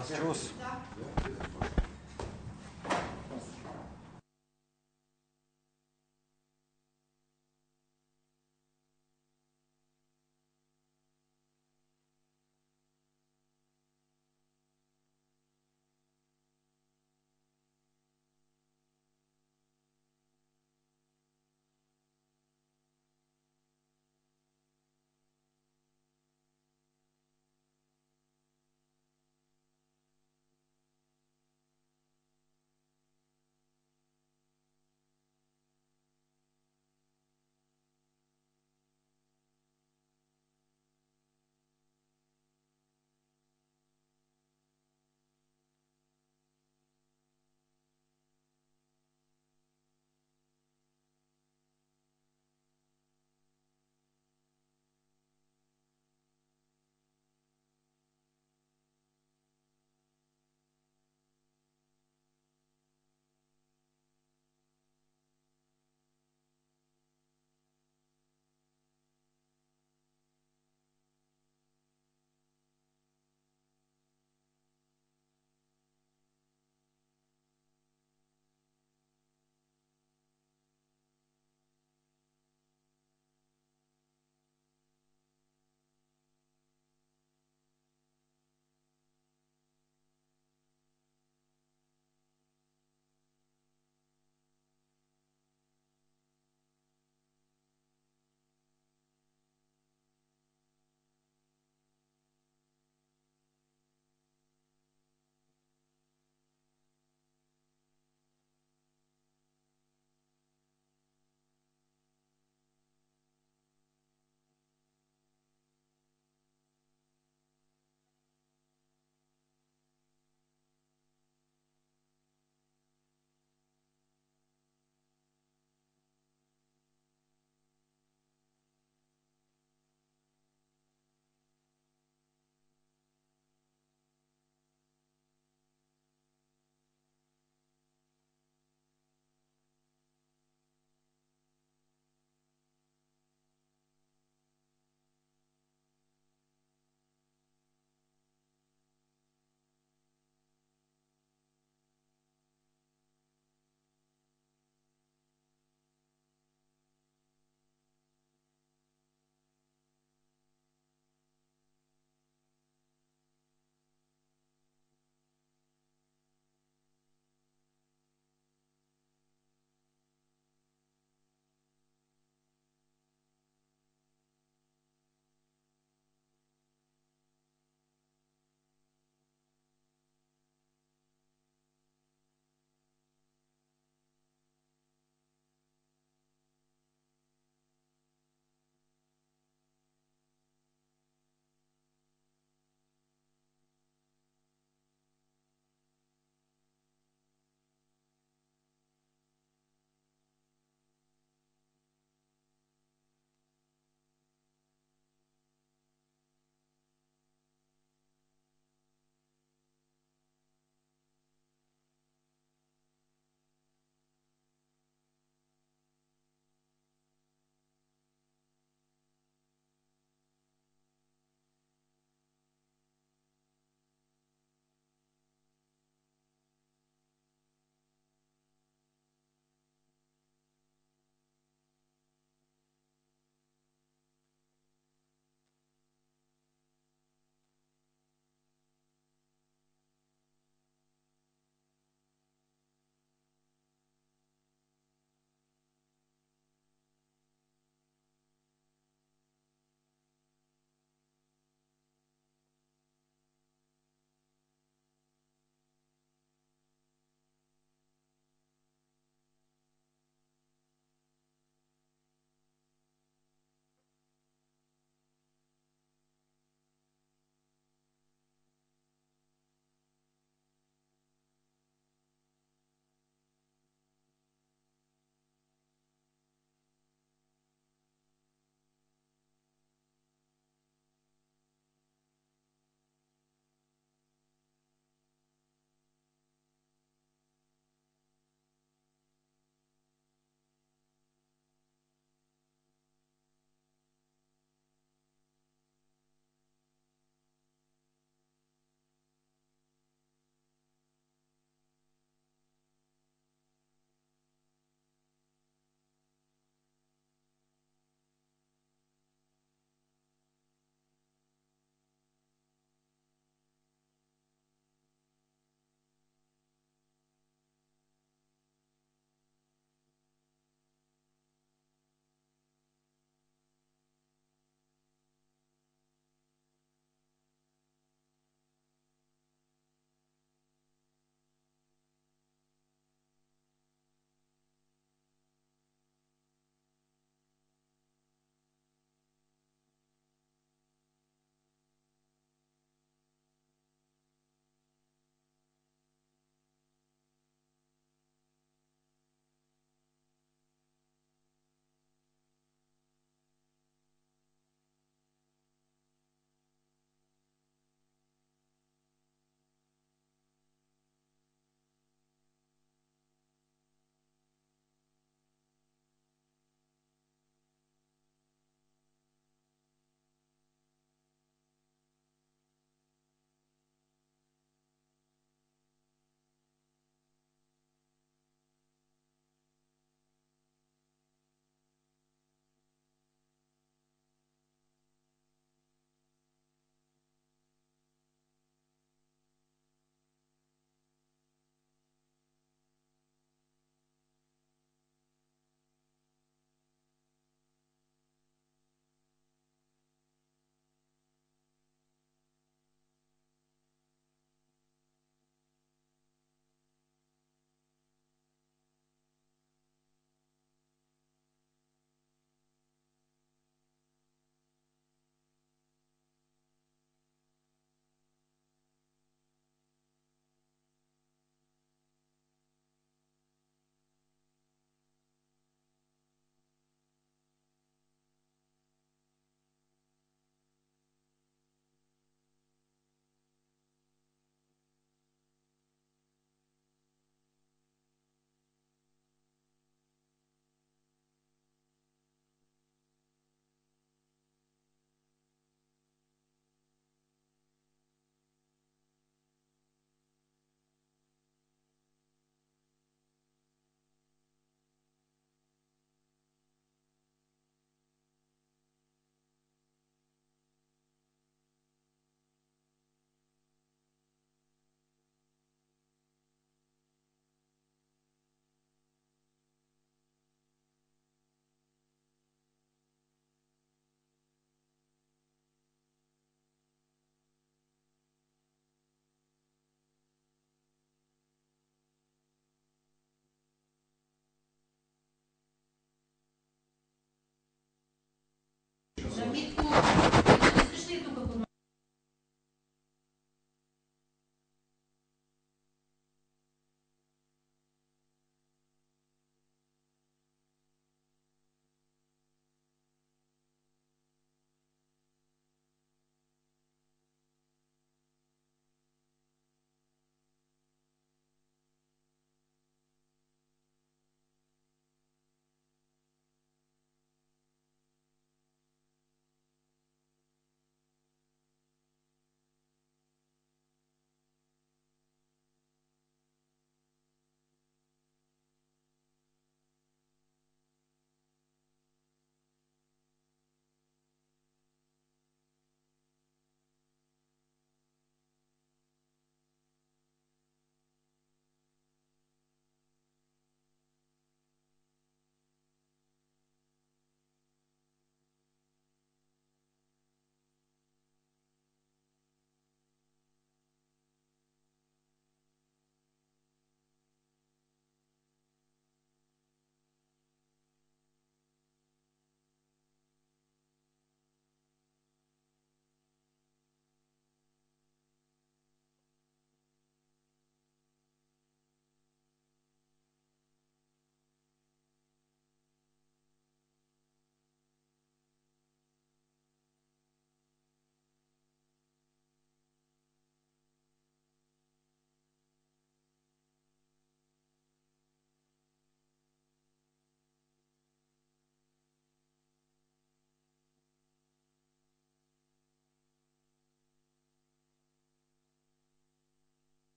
Tá Tchau. Tá.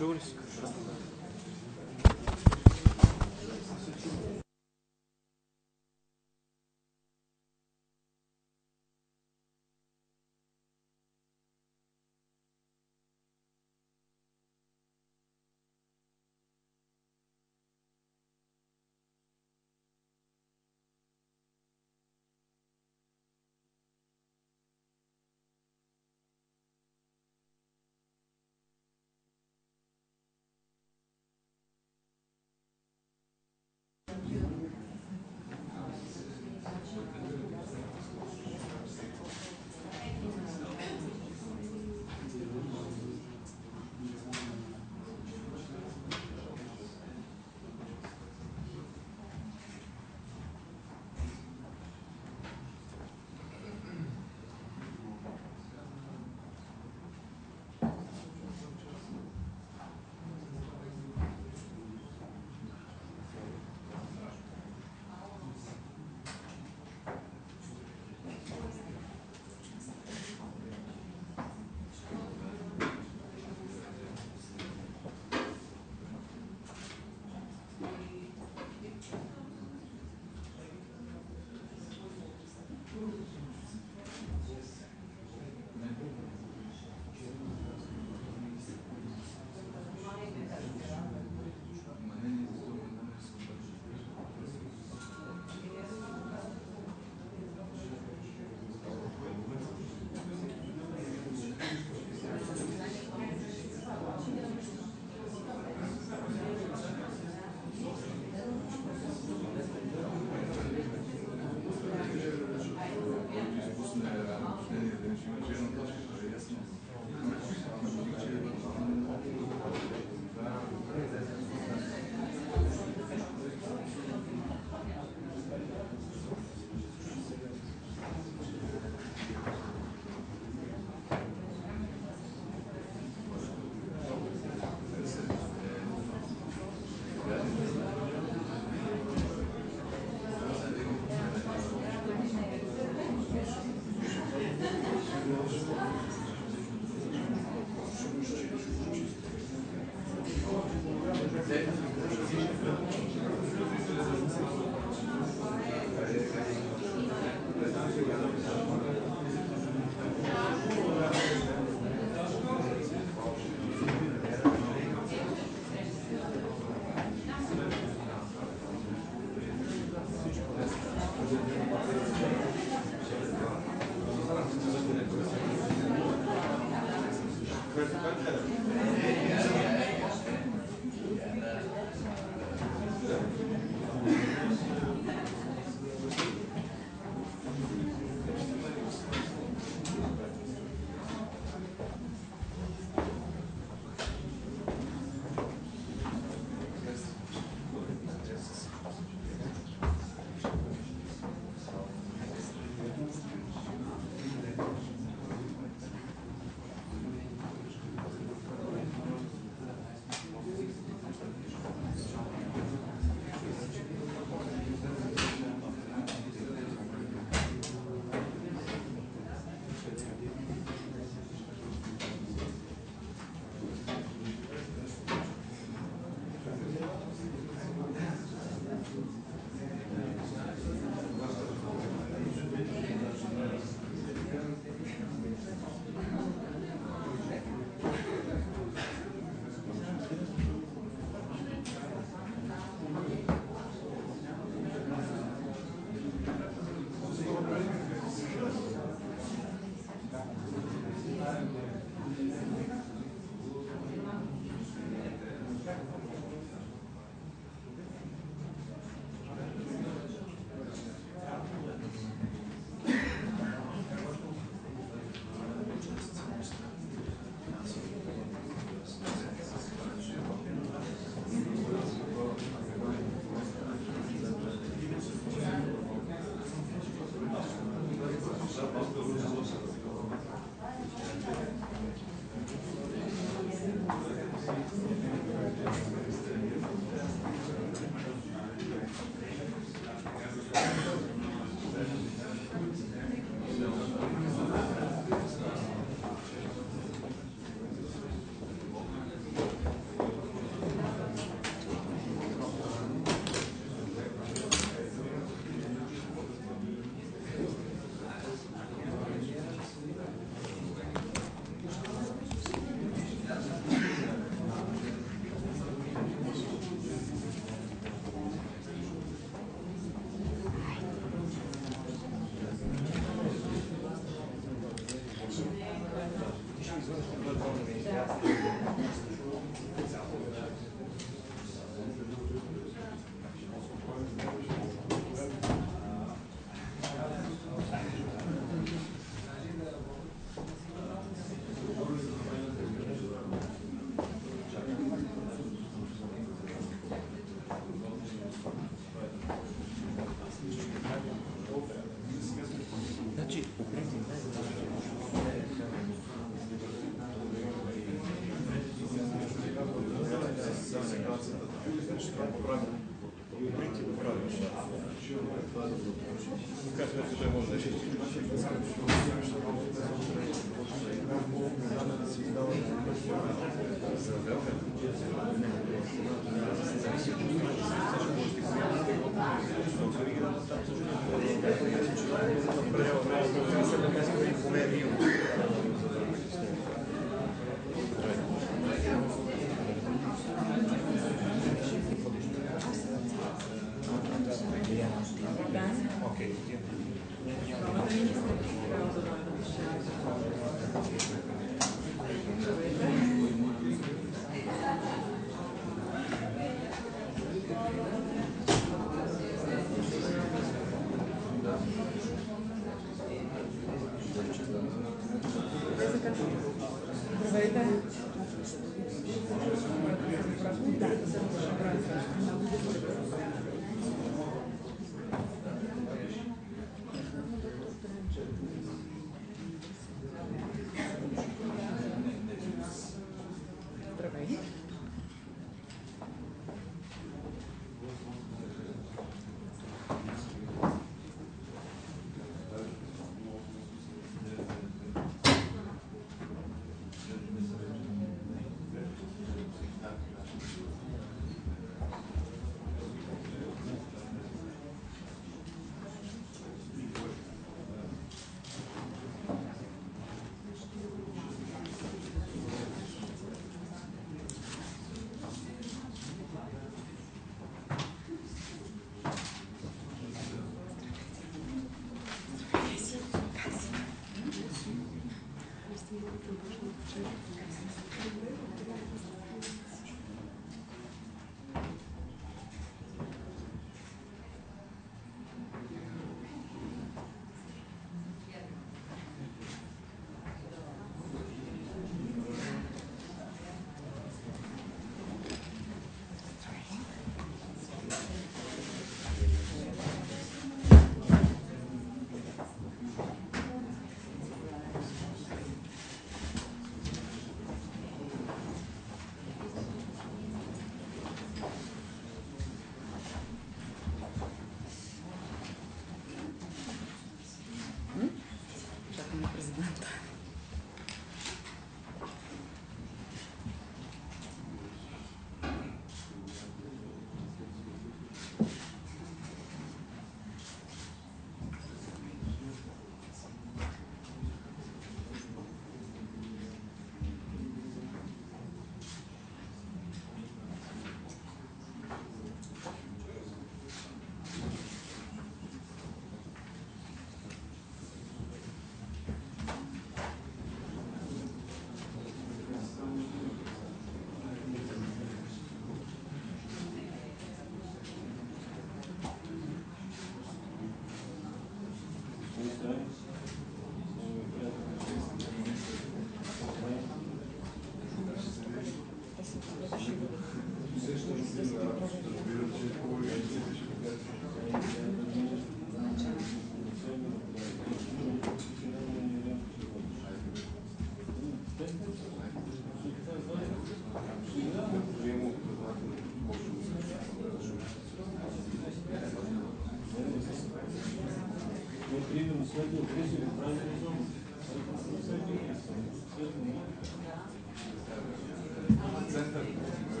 Jules.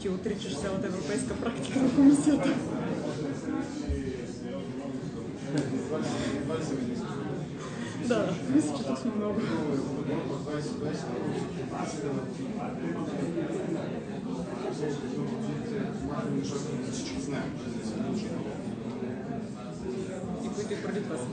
Ти отричаш цялата европейска практика на комисията. Да, мисля, че тук сме много. И които и преди това се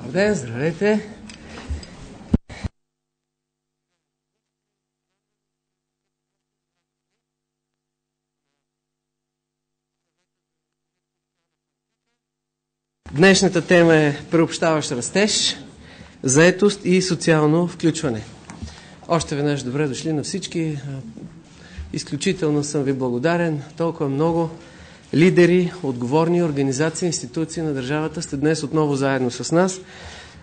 Добър ден, здравейте! Днешната тема е приобщаващ растеж, заетост и социално включване. Още веднъж добре дошли на всички. Изключително съм ви благодарен. Толкова много лидери, отговорни организации, институции на държавата сте днес отново заедно с нас.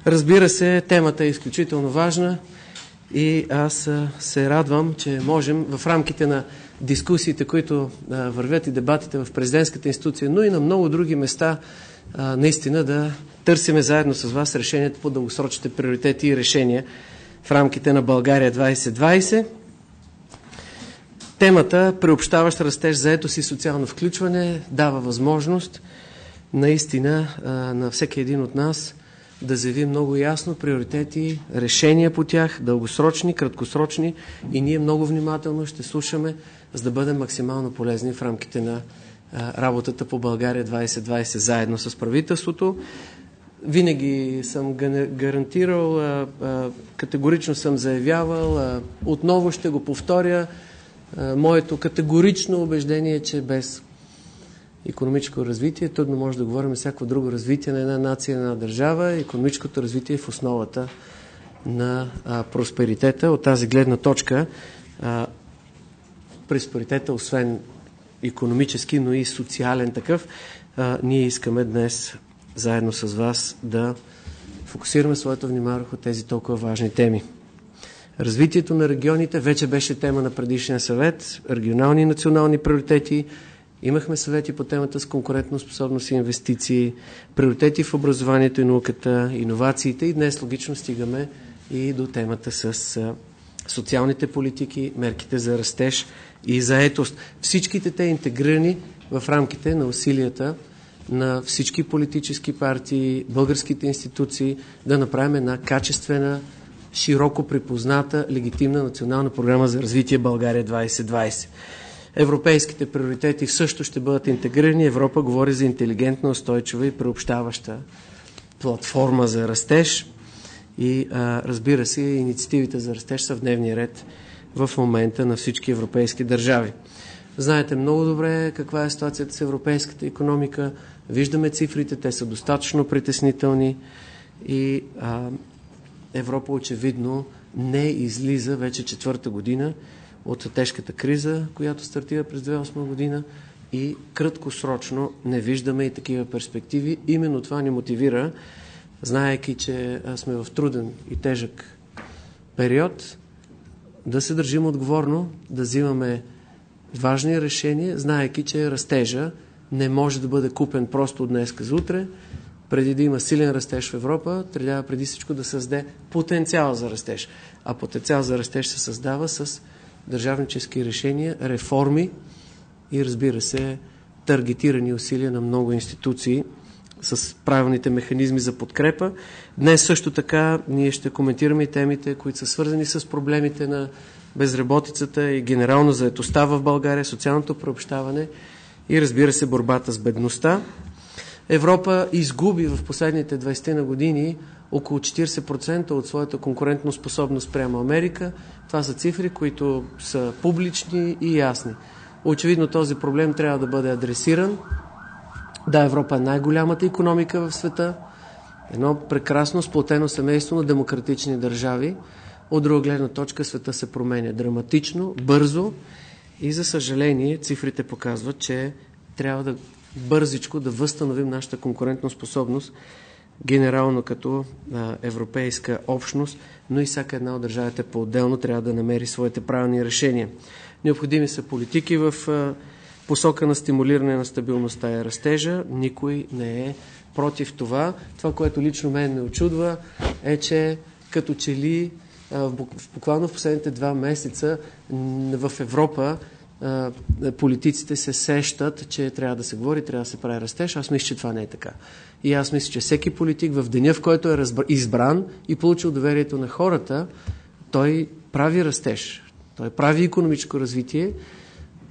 Разбира се, темата е изключително важна и аз се радвам, че можем в рамките на дискусиите, които вървят и дебатите в президентската институция, но и на много други места, наистина да търсиме заедно с вас решението по дългосрочните приоритети и решения в рамките на България 2020. Темата приобщаващ растеж, заетост и социално включване дава възможност наистина на всеки един от нас да заяви много ясно приоритети, решения по тях, дългосрочни, краткосрочни и ние много внимателно ще слушаме, за да бъдем максимално полезни в рамките на работата по България 2020 заедно с правителството. Винаги съм гарантирал, категорично съм заявявал, отново ще го повторя, моето категорично убеждение е, че без економическо развитие трудно може да говорим всяко друго развитие на една нация, на една държава. Економическото развитие е в основата на а, просперитета. От тази гледна точка а, просперитета, освен економически, но и социален такъв, а, ние искаме днес заедно с вас да фокусираме своето внимание върху тези толкова важни теми. Развитието на регионите вече беше тема на предишния съвет, регионални и национални приоритети. Имахме съвети по темата с конкурентно способност и инвестиции, приоритети в образованието и науката, иновациите и днес логично стигаме и до темата с социалните политики, мерките за растеж и заетост. Всичките те интегрирани в рамките на усилията на всички политически партии, българските институции да направим една качествена широко припозната легитимна национална програма за развитие България 2020. Европейските приоритети също ще бъдат интегрирани. Европа говори за интелигентна, устойчива и преобщаваща платформа за растеж. И а, разбира се, инициативите за растеж са в дневния ред в момента на всички европейски държави. Знаете много добре каква е ситуацията с европейската економика. Виждаме цифрите, те са достатъчно притеснителни и а, Европа очевидно не излиза вече четвърта година от тежката криза, която стартира през 2008 година и краткосрочно не виждаме и такива перспективи. Именно това ни мотивира, знаеки, че сме в труден и тежък период, да се държим отговорно, да взимаме важни решения, знаеки, че растежа не може да бъде купен просто от днес за утре. Преди да има силен растеж в Европа, трябва преди всичко да създаде потенциал за растеж. А потенциал за растеж се създава с държавнически решения, реформи и разбира се, таргетирани усилия на много институции с правилните механизми за подкрепа. Днес също така ние ще коментираме и темите, които са свързани с проблемите на безработицата и генерално заетостта в България, социалното преобщаване и разбира се борбата с бедността. Европа изгуби в последните 20 на години около 40% от своята конкурентно способност прямо Америка. Това са цифри, които са публични и ясни. Очевидно този проблем трябва да бъде адресиран. Да, Европа е най-голямата економика в света. Едно прекрасно сплотено семейство на демократични държави. От друга гледна точка света се променя драматично, бързо и за съжаление цифрите показват, че трябва да бързичко да възстановим нашата конкурентна способност генерално като а, европейска общност, но и всяка една от държавите по-отделно трябва да намери своите правилни решения. Необходими са политики в а, посока на стимулиране на стабилността и растежа. Никой не е против това. Това, което лично мен ме очудва, е, че като че ли а, буквално в последните два месеца в Европа политиците се сещат, че трябва да се говори, трябва да се прави растеж. Аз мисля, че това не е така. И аз мисля, че всеки политик в деня, в който е избран и получил доверието на хората, той прави растеж. Той прави економическо развитие.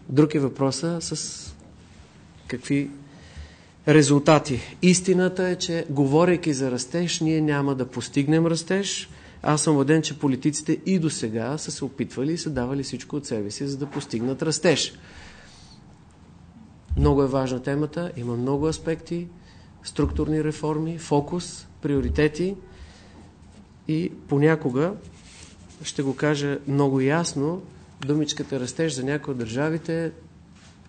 Друг е въпроса с какви резултати. Истината е, че говорейки за растеж, ние няма да постигнем растеж, аз съм убеден, че политиците и до сега са се опитвали и са давали всичко от себе си, за да постигнат растеж. Много е важна темата, има много аспекти, структурни реформи, фокус, приоритети и понякога, ще го кажа много ясно, думичката растеж за някои от държавите,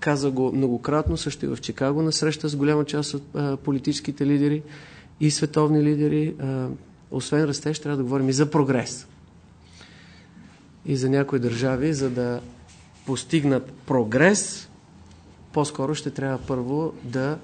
каза го многократно, също и в Чикаго на среща с голяма част от а, политическите лидери и световни лидери. А, освен растеж, трябва да говорим и за прогрес. И за някои държави, за да постигнат прогрес, по-скоро ще трябва първо да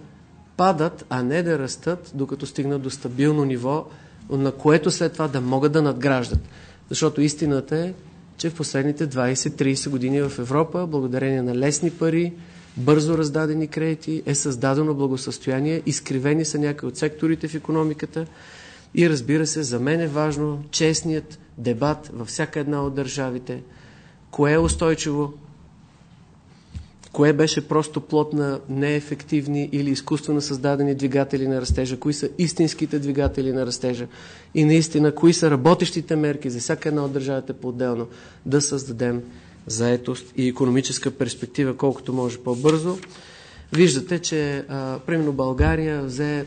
падат, а не да растат, докато стигнат до стабилно ниво, на което след това да могат да надграждат. Защото истината е, че в последните 20-30 години в Европа, благодарение на лесни пари, бързо раздадени кредити, е създадено благосъстояние, изкривени са някои от секторите в економиката, и разбира се, за мен е важно честният дебат във всяка една от държавите. Кое е устойчиво? Кое беше просто плод на неефективни или изкуствено създадени двигатели на растежа? Кои са истинските двигатели на растежа? И наистина, кои са работещите мерки за всяка една от държавите по-отделно да създадем заетост и економическа перспектива колкото може по-бързо? Виждате, че а, примерно България взе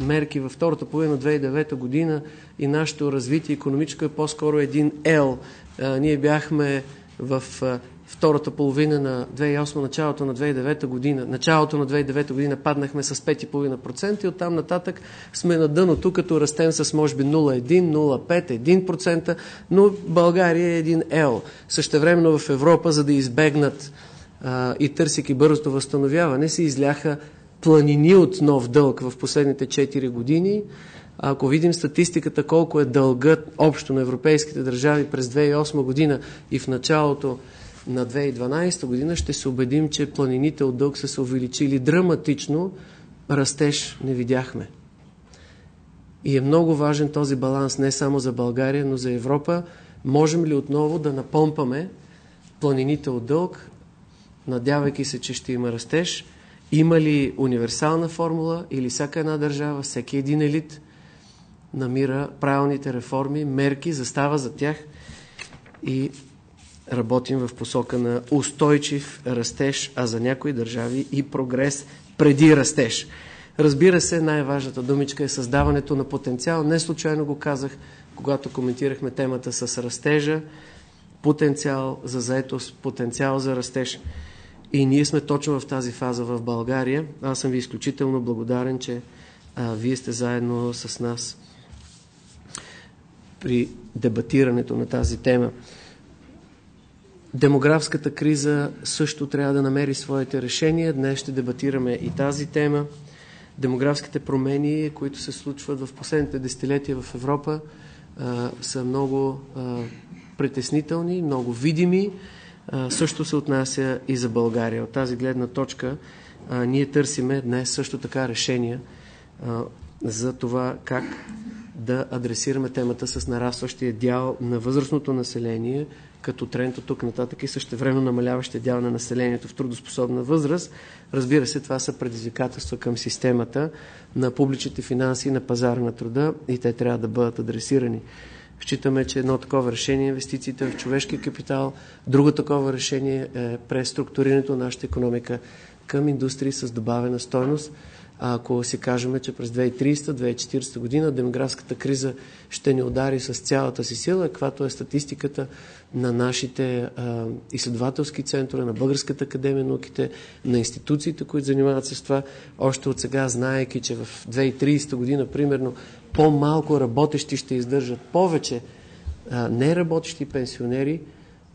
мерки във втората половина на 2009 година и нашето развитие економическо е по-скоро един ел. ние бяхме в втората половина на 2008, началото на 2009 година, началото на 2009 година паднахме с 5,5% и оттам нататък сме на дъното, като растем с може би 0,1, 0,5, 1%, но България е един ел. Същевременно в Европа, за да избегнат и търсики бързото възстановяване, се изляха планини от нов дълг в последните 4 години. Ако видим статистиката колко е дългът общо на европейските държави през 2008 година и в началото на 2012 година, ще се убедим, че планините от дълг са се увеличили драматично, растеж не видяхме. И е много важен този баланс не само за България, но за Европа. Можем ли отново да напомпаме планините от дълг, надявайки се, че ще има растеж. Има ли универсална формула или всяка една държава, всеки един елит намира правилните реформи, мерки, застава за тях и работим в посока на устойчив растеж, а за някои държави и прогрес преди растеж. Разбира се, най-важната думичка е създаването на потенциал. Не случайно го казах, когато коментирахме темата с растежа. Потенциал за заетост, потенциал за растеж. И ние сме точно в тази фаза в България. Аз съм ви изключително благодарен, че а, вие сте заедно с нас при дебатирането на тази тема. Демографската криза също трябва да намери своите решения. Днес ще дебатираме и тази тема. Демографските промени, които се случват в последните десетилетия в Европа, а, са много а, притеснителни, много видими. Също се отнася и за България. От тази гледна точка ние търсиме днес също така решения за това как да адресираме темата с нарастващия дял на възрастното население, като тренд от тук нататък и същевременно намаляващия дял на населението в трудоспособна възраст. Разбира се, това са предизвикателства към системата на публичните финанси и на пазара на труда и те трябва да бъдат адресирани. Считаме, че едно такова решение е инвестициите в човешки капитал, друго такова решение е преструктурирането на нашата економика към индустрии с добавена стойност, ако си кажем, че през 2030-2040 година демографската криза ще ни удари с цялата си сила, каквато е статистиката на нашите а, изследователски центрове, на Българската академия науките, на институциите, които занимават се с това, още от сега, знаеки, че в 2030 година, примерно, по-малко работещи ще издържат повече а, неработещи пенсионери,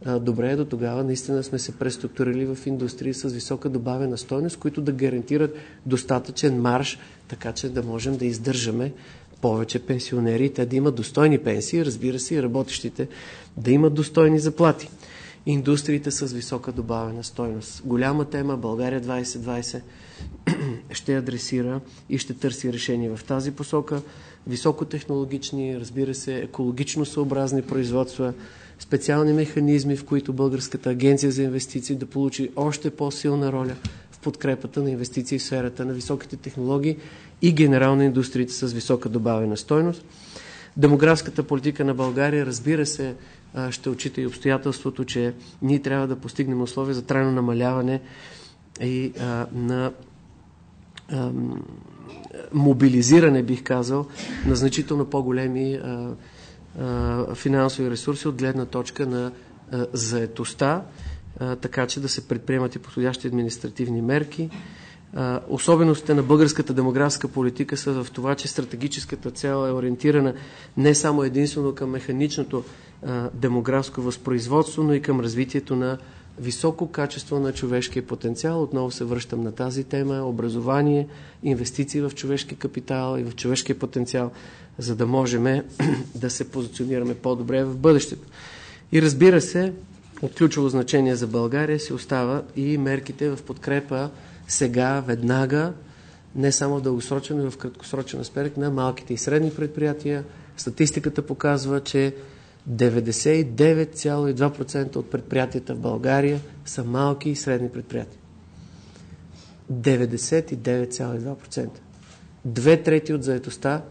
добре до тогава наистина сме се преструктурили в индустрии с висока добавена стойност, които да гарантират достатъчен марш, така че да можем да издържаме повече пенсионери те да имат достойни пенсии, разбира се, и работещите да имат достойни заплати. Индустриите с висока добавена стойност. Голяма тема България 2020 ще адресира и ще търси решение в тази посока. Високотехнологични, разбира се, екологично съобразни производства, специални механизми, в които Българската агенция за инвестиции да получи още по-силна роля в подкрепата на инвестиции в сферата на високите технологии и генерална индустриите с висока добавена стойност. Демографската политика на България, разбира се, ще отчита и обстоятелството, че ние трябва да постигнем условия за трайно намаляване и а, на а, мобилизиране, бих казал, на значително по-големи финансови ресурси от гледна точка на заетостта, така че да се предприемат и подходящи административни мерки. Особеностите на българската демографска политика са в това, че стратегическата цел е ориентирана не само единствено към механичното демографско възпроизводство, но и към развитието на високо качество на човешкия потенциал. Отново се връщам на тази тема. Образование, инвестиции в човешки капитал и в човешкия потенциал, за да можем да се позиционираме по-добре в бъдещето. И разбира се, от ключово значение за България си остава и мерките в подкрепа сега, веднага, не само в дългосрочен, но и в краткосрочен аспект на малките и средни предприятия. Статистиката показва, че 99,2% от предприятията в България са малки и средни предприятия. 99,2%. Две трети от заетостта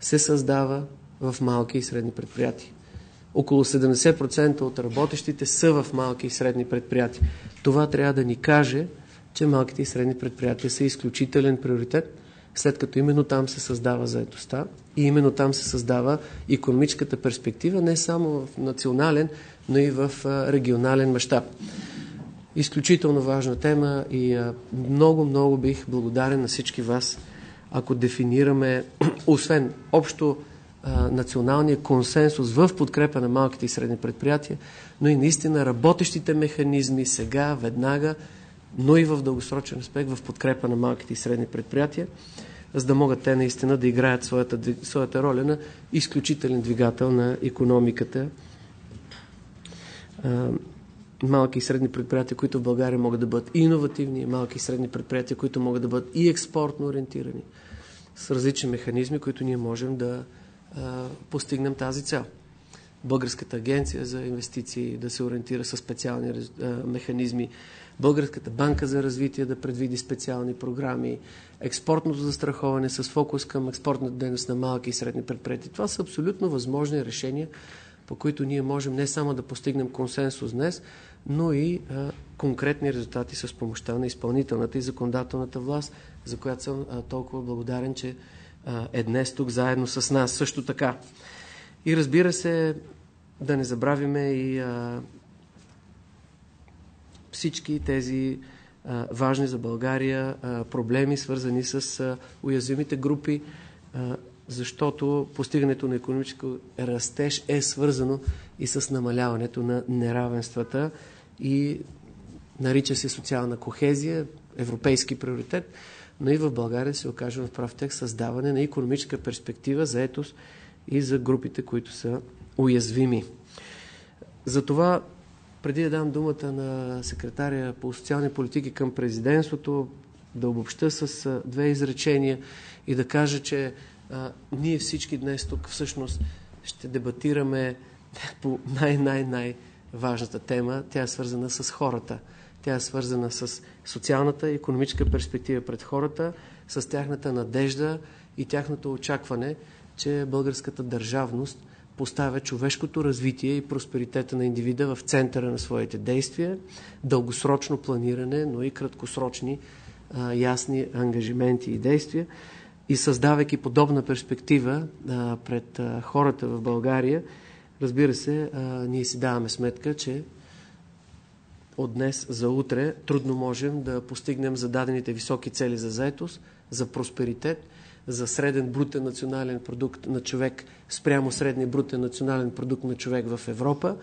се създава в малки и средни предприятия. Около 70% от работещите са в малки и средни предприятия. Това трябва да ни каже, че малките и средни предприятия са изключителен приоритет, след като именно там се създава заетостта и именно там се създава економическата перспектива, не само в национален, но и в регионален мащаб. Изключително важна тема и много, много бих благодарен на всички вас, ако дефинираме, освен общо националния консенсус в подкрепа на малките и средни предприятия, но и наистина работещите механизми сега, веднага, но и в дългосрочен аспект в подкрепа на малките и средни предприятия, за да могат те наистина да играят своята, своята роля на изключителен двигател на економиката. Малки и средни предприятия, които в България могат да бъдат иновативни, малки и средни предприятия, които могат да бъдат и експортно ориентирани, с различни механизми, които ние можем да постигнем тази цел. Българската агенция за инвестиции да се ориентира с специални механизми, Българската банка за развитие да предвиди специални програми, експортното застраховане с фокус към експортната дейност на малки и средни предприятия. Това са абсолютно възможни решения, по които ние можем не само да постигнем консенсус днес, но и а, конкретни резултати с помощта на изпълнителната и законодателната власт, за която съм а, толкова благодарен, че а, е днес тук заедно с нас. Също така. И разбира се, да не забравиме и а, всички тези важни за България проблеми, свързани с уязвимите групи, защото постигането на економическо растеж е свързано и с намаляването на неравенствата и нарича се социална кохезия, европейски приоритет, но и в България се окаже в прав текст създаване на економическа перспектива за етос и за групите, които са уязвими. Затова, преди да дам думата на секретаря по социални политики към президентството, да обобща с две изречения и да кажа, че а, ние всички днес тук всъщност ще дебатираме по най-най-най-важната тема. Тя е свързана с хората. Тя е свързана с социалната и економическа перспектива пред хората, с тяхната надежда и тяхното очакване, че българската държавност поставя човешкото развитие и просперитета на индивида в центъра на своите действия, дългосрочно планиране, но и краткосрочни а, ясни ангажименти и действия. И създавайки подобна перспектива а, пред а, хората в България, разбира се, а, ние си даваме сметка, че от днес за утре трудно можем да постигнем зададените високи цели за заетост, за просперитет, за среден брутен национален продукт на човек спрямо средния брутен национален продукт на човек в Европа,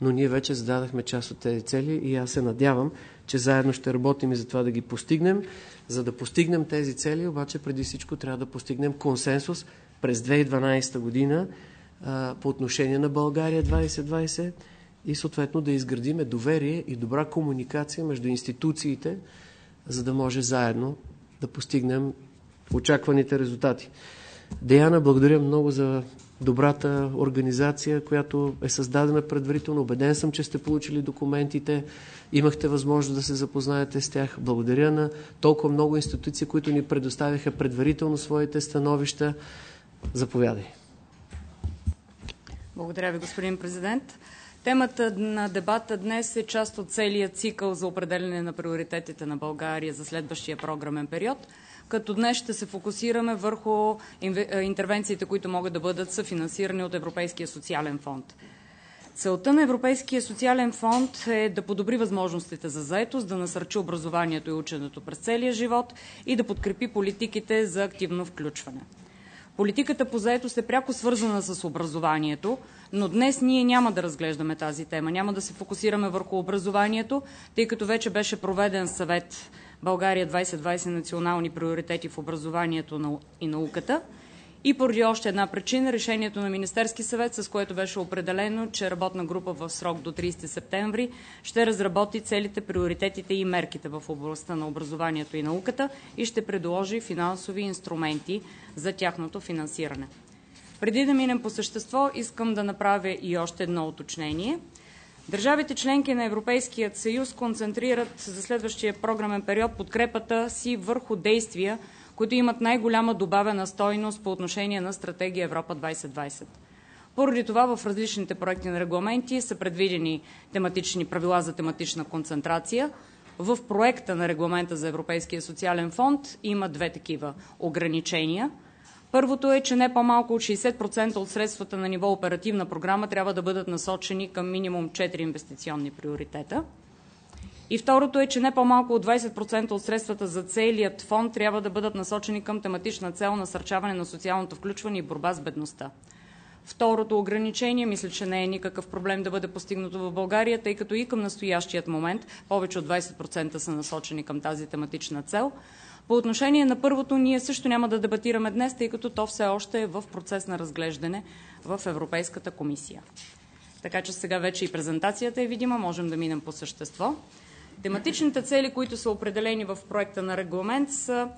но ние вече зададахме част от тези цели и аз се надявам, че заедно ще работим и за това да ги постигнем. За да постигнем тези цели, обаче преди всичко трябва да постигнем консенсус през 2012 година а, по отношение на България 2020 и съответно да изградиме доверие и добра комуникация между институциите, за да може заедно да постигнем очакваните резултати. Деяна, благодаря много за добрата организация, която е създадена предварително. Обеден съм, че сте получили документите, имахте възможност да се запознаете с тях. Благодаря на толкова много институции, които ни предоставяха предварително своите становища. Заповядай. Благодаря ви, господин президент. Темата на дебата днес е част от целия цикъл за определене на приоритетите на България за следващия програмен период – като днес ще се фокусираме върху интервенциите, които могат да бъдат съфинансирани от Европейския социален фонд. Целта на Европейския социален фонд е да подобри възможностите за заетост, да насърчи образованието и ученето през целия живот и да подкрепи политиките за активно включване. Политиката по заетост е пряко свързана с образованието, но днес ние няма да разглеждаме тази тема, няма да се фокусираме върху образованието, тъй като вече беше проведен съвет България 2020 национални приоритети в образованието и науката. И поради още една причина, решението на Министерски съвет, с което беше определено, че работна група в срок до 30 септември ще разработи целите, приоритетите и мерките в областта на образованието и науката и ще предложи финансови инструменти за тяхното финансиране. Преди да минем по същество, искам да направя и още едно уточнение – Държавите членки на Европейския съюз концентрират за следващия програмен период подкрепата си върху действия, които имат най-голяма добавена стойност по отношение на Стратегия Европа 2020. Поради това в различните проекти на регламенти са предвидени тематични правила за тематична концентрация. В проекта на регламента за Европейския социален фонд има две такива ограничения – Първото е, че не по-малко от 60% от средствата на ниво оперативна програма трябва да бъдат насочени към минимум 4 инвестиционни приоритета. И второто е, че не по-малко от 20% от средствата за целият фонд трябва да бъдат насочени към тематична цел насърчаване на социалното включване и борба с бедността. Второто ограничение, мисля, че не е никакъв проблем да бъде постигнато в България, тъй като и към настоящият момент повече от 20% са насочени към тази тематична цел. По отношение на първото ние също няма да дебатираме днес, тъй като то все още е в процес на разглеждане в Европейската комисия. Така че сега вече и презентацията е видима, можем да минем по същество. Тематичните цели, които са определени в проекта на регламент са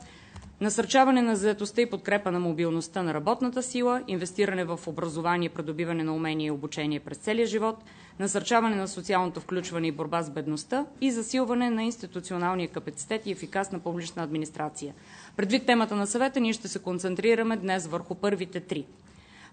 насърчаване на заетостта и подкрепа на мобилността на работната сила, инвестиране в образование, придобиване на умения и обучение през целия живот, насърчаване на социалното включване и борба с бедността и засилване на институционалния капацитет и ефикасна публична администрация. Предвид темата на съвета, ние ще се концентрираме днес върху първите три.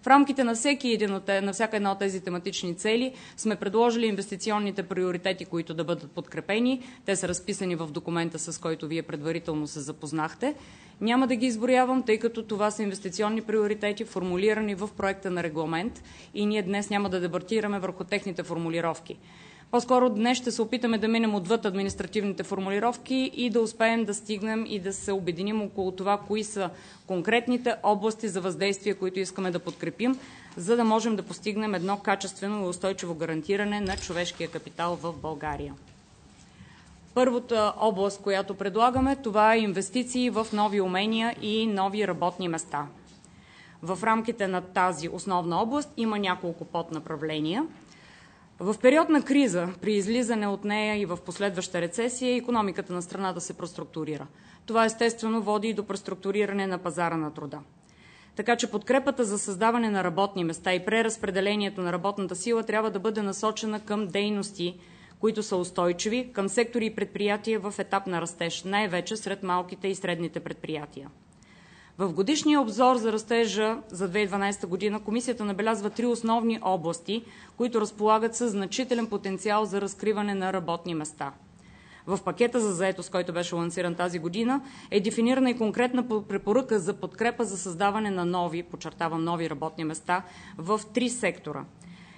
В рамките на, всеки един от, на всяка една от тези тематични цели сме предложили инвестиционните приоритети, които да бъдат подкрепени. Те са разписани в документа, с който вие предварително се запознахте. Няма да ги изброявам, тъй като това са инвестиционни приоритети, формулирани в проекта на регламент и ние днес няма да дебатираме върху техните формулировки. По-скоро днес ще се опитаме да минем отвъд административните формулировки и да успеем да стигнем и да се обединим около това, кои са конкретните области за въздействие, които искаме да подкрепим, за да можем да постигнем едно качествено и устойчиво гарантиране на човешкия капитал в България. Първата област, която предлагаме, това е инвестиции в нови умения и нови работни места. В рамките на тази основна област има няколко поднаправления – в период на криза, при излизане от нея и в последваща рецесия, економиката на страната се проструктурира. Това естествено води и до преструктуриране на пазара на труда. Така че подкрепата за създаване на работни места и преразпределението на работната сила трябва да бъде насочена към дейности, които са устойчиви, към сектори и предприятия в етап на растеж, най-вече сред малките и средните предприятия. В годишния обзор за растежа за 2012 година Комисията набелязва три основни области, които разполагат със значителен потенциал за разкриване на работни места. В пакета за заетост, който беше лансиран тази година, е дефинирана и конкретна препоръка за подкрепа за създаване на нови, подчертавам, нови работни места в три сектора.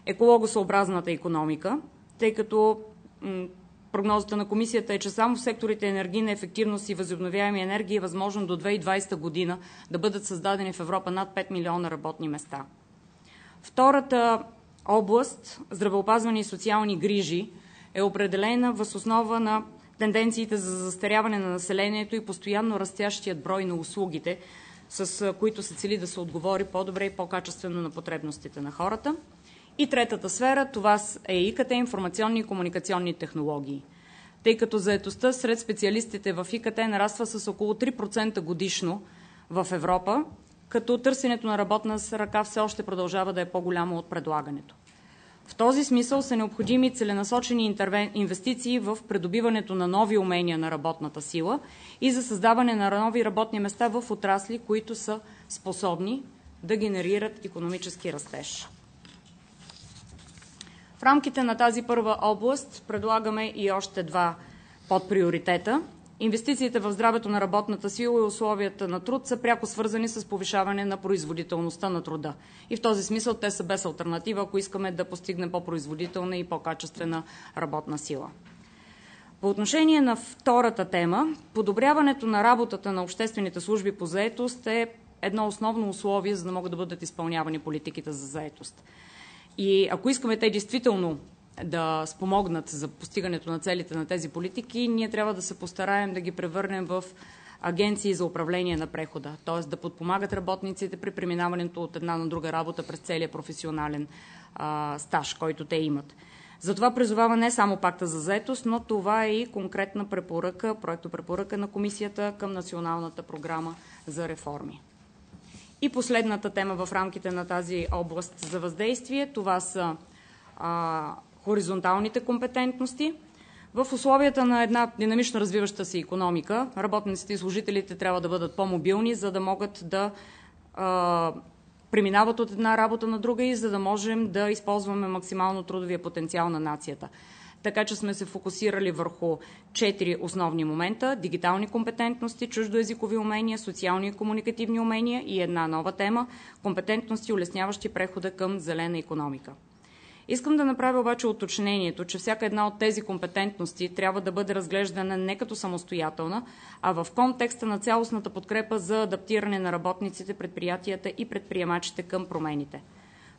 Екологосъобразната економика, тъй като Прогнозата на комисията е, че само в секторите енергийна ефективност и възобновяеми енергии е възможно до 2020 година да бъдат създадени в Европа над 5 милиона работни места. Втората област – здравеопазване и социални грижи, е определена въз основа на тенденциите за застаряване на населението и постоянно растящият брой на услугите, с които се цели да се отговори по-добре и по-качествено на потребностите на хората. И третата сфера – това е ИКТ, информационни и комуникационни технологии. Тъй като заетостта сред специалистите в ИКТ нараства с около 3% годишно в Европа, като търсенето на работна ръка все още продължава да е по-голямо от предлагането. В този смисъл са необходими целенасочени инвестиции в придобиването на нови умения на работната сила и за създаване на нови работни места в отрасли, които са способни да генерират економически растеж. В рамките на тази първа област предлагаме и още два подприоритета. Инвестициите в здравето на работната сила и условията на труд са пряко свързани с повишаване на производителността на труда. И в този смисъл те са без альтернатива, ако искаме да постигнем по-производителна и по-качествена работна сила. По отношение на втората тема, подобряването на работата на обществените служби по заетост е едно основно условие, за да могат да бъдат изпълнявани политиките за заетост. И ако искаме те действително да спомогнат за постигането на целите на тези политики, ние трябва да се постараем да ги превърнем в агенции за управление на прехода, т.е. да подпомагат работниците при преминаването от една на друга работа през целия професионален а, стаж, който те имат. Затова призовава не само пакта за заетост, но това е и конкретна препоръка, проекто препоръка на комисията към Националната програма за реформи. И последната тема в рамките на тази област за въздействие, това са а, хоризонталните компетентности. В условията на една динамично развиваща се економика, работниците и служителите трябва да бъдат по-мобилни, за да могат да а, преминават от една работа на друга и за да можем да използваме максимално трудовия потенциал на нацията. Така че сме се фокусирали върху четири основни момента – дигитални компетентности, чуждоязикови умения, социални и комуникативни умения и една нова тема – компетентности, улесняващи прехода към зелена економика. Искам да направя обаче уточнението, че всяка една от тези компетентности трябва да бъде разглеждана не като самостоятелна, а в контекста на цялостната подкрепа за адаптиране на работниците, предприятията и предприемачите към промените.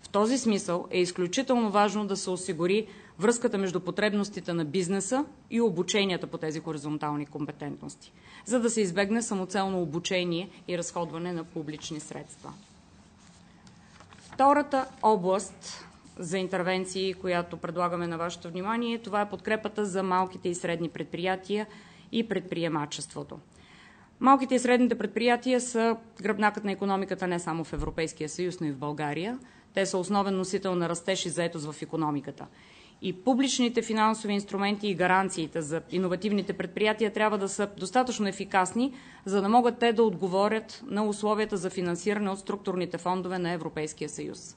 В този смисъл е изключително важно да се осигури връзката между потребностите на бизнеса и обученията по тези хоризонтални компетентности, за да се избегне самоцелно обучение и разходване на публични средства. Втората област за интервенции, която предлагаме на вашето внимание, това е подкрепата за малките и средни предприятия и предприемачеството. Малките и средните предприятия са гръбнакът на економиката не само в Европейския съюз, но и в България. Те са основен носител на растеж и заетост в економиката. И публичните финансови инструменти и гаранциите за иновативните предприятия трябва да са достатъчно ефикасни, за да могат те да отговорят на условията за финансиране от структурните фондове на Европейския съюз.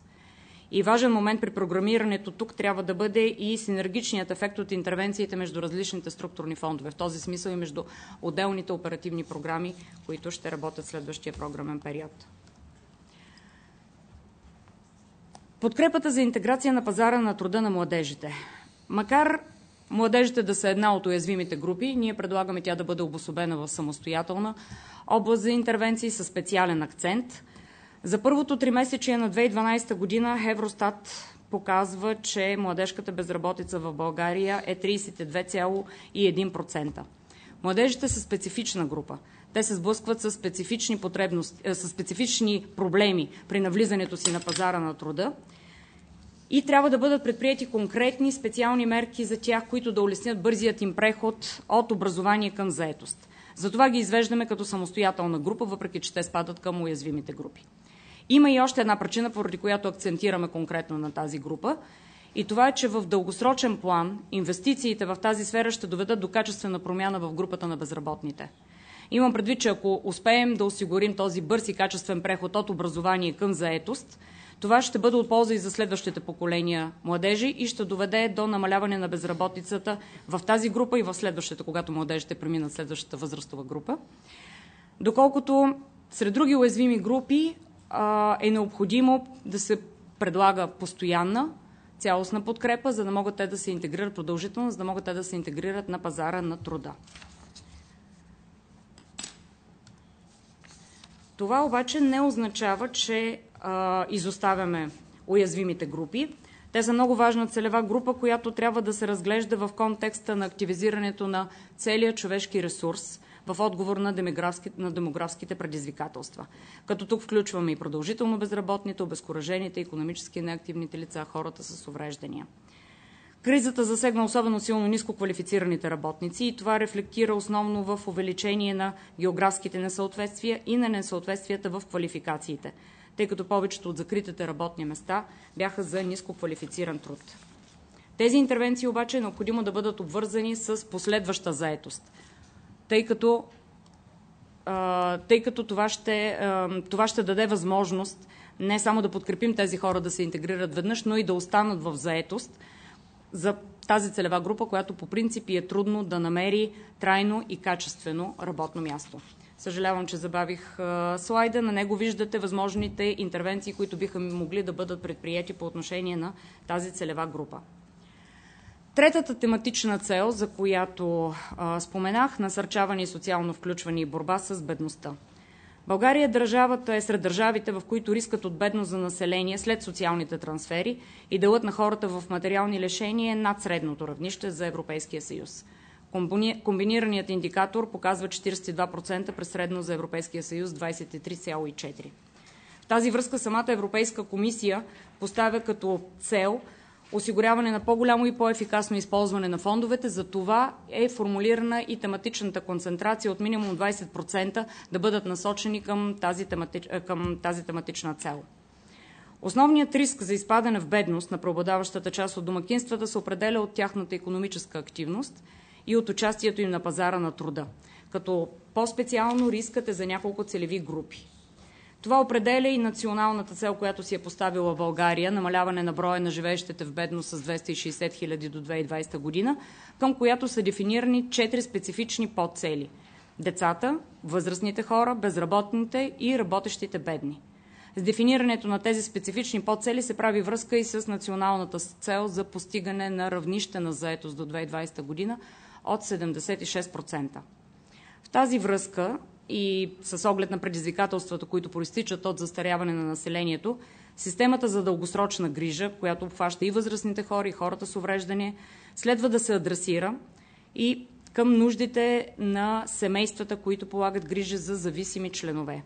И важен момент при програмирането тук трябва да бъде и синергичният ефект от интервенциите между различните структурни фондове. В този смисъл и между отделните оперативни програми, които ще работят следващия програмен период. Подкрепата за интеграция на пазара на труда на младежите. Макар младежите да са една от уязвимите групи, ние предлагаме тя да бъде обособена в самостоятелна област за интервенции със специален акцент. За първото тримесечие на 2012 година Евростат показва, че младежката безработица в България е 32,1%. Младежите са специфична група. Те се сблъскват с специфични, потребности, с специфични проблеми при навлизането си на пазара на труда и трябва да бъдат предприяти конкретни специални мерки за тях, които да улеснят бързият им преход от образование към заетост. Затова ги извеждаме като самостоятелна група, въпреки че те спадат към уязвимите групи. Има и още една причина, поради която акцентираме конкретно на тази група. И това е, че в дългосрочен план инвестициите в тази сфера ще доведат до качествена промяна в групата на безработните. Имам предвид, че ако успеем да осигурим този бърз и качествен преход от образование към заетост, това ще бъде от полза и за следващите поколения младежи и ще доведе до намаляване на безработицата в тази група и в следващата, когато младежите преминат следващата възрастова група. Доколкото сред други уязвими групи е необходимо да се предлага постоянна, цялостна подкрепа, за да могат те да се интегрират продължително, за да могат те да се интегрират на пазара на труда. Това обаче не означава, че а, изоставяме уязвимите групи. Те са много важна целева група, която трябва да се разглежда в контекста на активизирането на целия човешки ресурс в отговор на демографските, на демографските предизвикателства. Като тук включваме и продължително безработните, обезкуражените, економически неактивните лица, хората с увреждания. Кризата засегна особено силно ниско квалифицираните работници и това рефлектира основно в увеличение на географските несъответствия и на несъответствията в квалификациите, тъй като повечето от закритите работни места бяха за ниско квалифициран труд. Тези интервенции обаче е необходимо да бъдат обвързани с последваща заетост, тъй като, тъй като това, ще, това ще даде възможност не само да подкрепим тези хора да се интегрират веднъж, но и да останат в заетост – за тази целева група, която по принцип е трудно да намери трайно и качествено работно място. Съжалявам, че забавих слайда. На него виждате възможните интервенции, които биха могли да бъдат предприяти по отношение на тази целева група. Третата тематична цел, за която споменах, насърчаване и социално включване и борба с бедността. България държавата е сред държавите, в които рискът от бедност за население след социалните трансфери и делът на хората в материални лишения е над средното равнище за Европейския съюз. Комбинираният индикатор показва 42% през средно за Европейския съюз 23,4%. В тази връзка самата Европейска комисия поставя като цел осигуряване на по-голямо и по-ефикасно използване на фондовете. За това е формулирана и тематичната концентрация от минимум 20% да бъдат насочени към тази, тематич... към тази тематична цел. Основният риск за изпадане в бедност на преобладаващата част от домакинствата се определя от тяхната економическа активност и от участието им на пазара на труда, като по-специално рискът е за няколко целеви групи. Това определя и националната цел, която си е поставила България – намаляване на броя на живеещите в бедност с 260 хиляди до 2020 година, към която са дефинирани четири специфични подцели – децата, възрастните хора, безработните и работещите бедни. С дефинирането на тези специфични подцели се прави връзка и с националната цел за постигане на равнище на заетост до 2020 година от 76%. В тази връзка и с оглед на предизвикателствата, които проистичат от застаряване на населението, системата за дългосрочна грижа, която обхваща и възрастните хора, и хората с увреждане, следва да се адресира и към нуждите на семействата, които полагат грижи за зависими членове.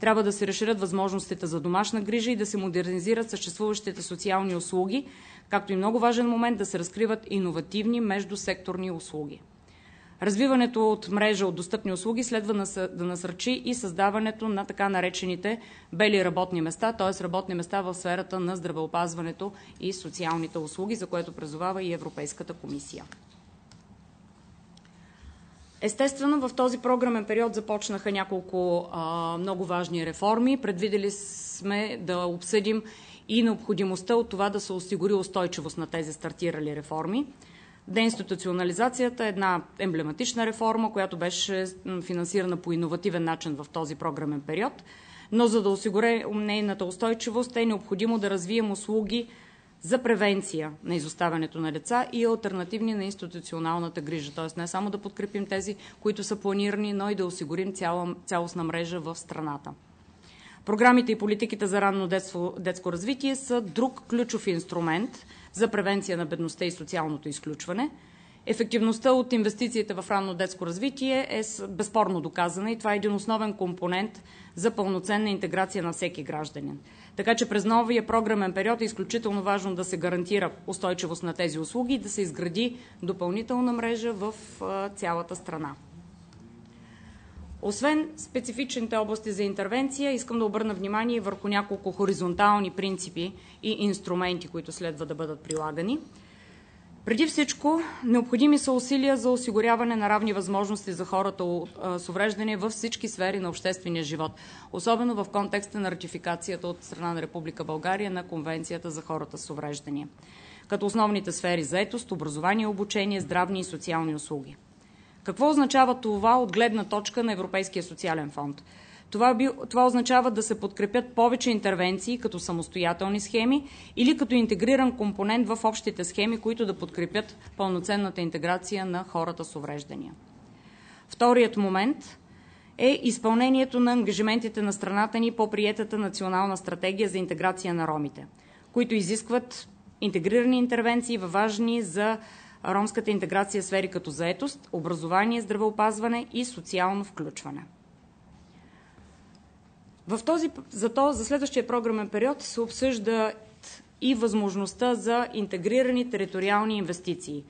Трябва да се разширят възможностите за домашна грижа и да се модернизират съществуващите социални услуги, както и много важен момент да се разкриват иновативни междусекторни услуги. Развиването от мрежа от достъпни услуги следва да насърчи и създаването на така наречените бели работни места, т.е. работни места в сферата на здравеопазването и социалните услуги, за което призовава и Европейската комисия. Естествено, в този програмен период започнаха няколко а, много важни реформи. Предвидели сме да обсъдим и необходимостта от това да се осигури устойчивост на тези стартирали реформи. Деинституционализацията е една емблематична реформа, която беше финансирана по иновативен начин в този програмен период, но за да осигуре нейната устойчивост е необходимо да развием услуги за превенция на изоставянето на деца и альтернативни на институционалната грижа. Т.е. не само да подкрепим тези, които са планирани, но и да осигурим цяла, цялостна мрежа в страната. Програмите и политиките за ранно детство, детско развитие са друг ключов инструмент за превенция на бедността и социалното изключване. Ефективността от инвестициите в ранно детско развитие е безспорно доказана и това е един основен компонент за пълноценна интеграция на всеки гражданин. Така че през новия програмен период е изключително важно да се гарантира устойчивост на тези услуги и да се изгради допълнителна мрежа в цялата страна. Освен специфичните области за интервенция, искам да обърна внимание върху няколко хоризонтални принципи и инструменти, които следва да бъдат прилагани. Преди всичко, необходими са усилия за осигуряване на равни възможности за хората с увреждания във всички сфери на обществения живот, особено в контекста на ратификацията от страна на Република България на Конвенцията за хората с увреждания, като основните сфери заетост, образование, обучение, здравни и социални услуги. Какво означава това от гледна точка на Европейския социален фонд? Това, би, това означава да се подкрепят повече интервенции като самостоятелни схеми или като интегриран компонент в общите схеми, които да подкрепят пълноценната интеграция на хората с увреждания. Вторият момент е изпълнението на ангажиментите на страната ни по приетата национална стратегия за интеграция на ромите, които изискват интегрирани интервенции във важни за ромската интеграция сфери като заетост, образование, здравеопазване и социално включване. В този, за, то, за следващия програмен период се обсъжда и възможността за интегрирани териториални инвестиции.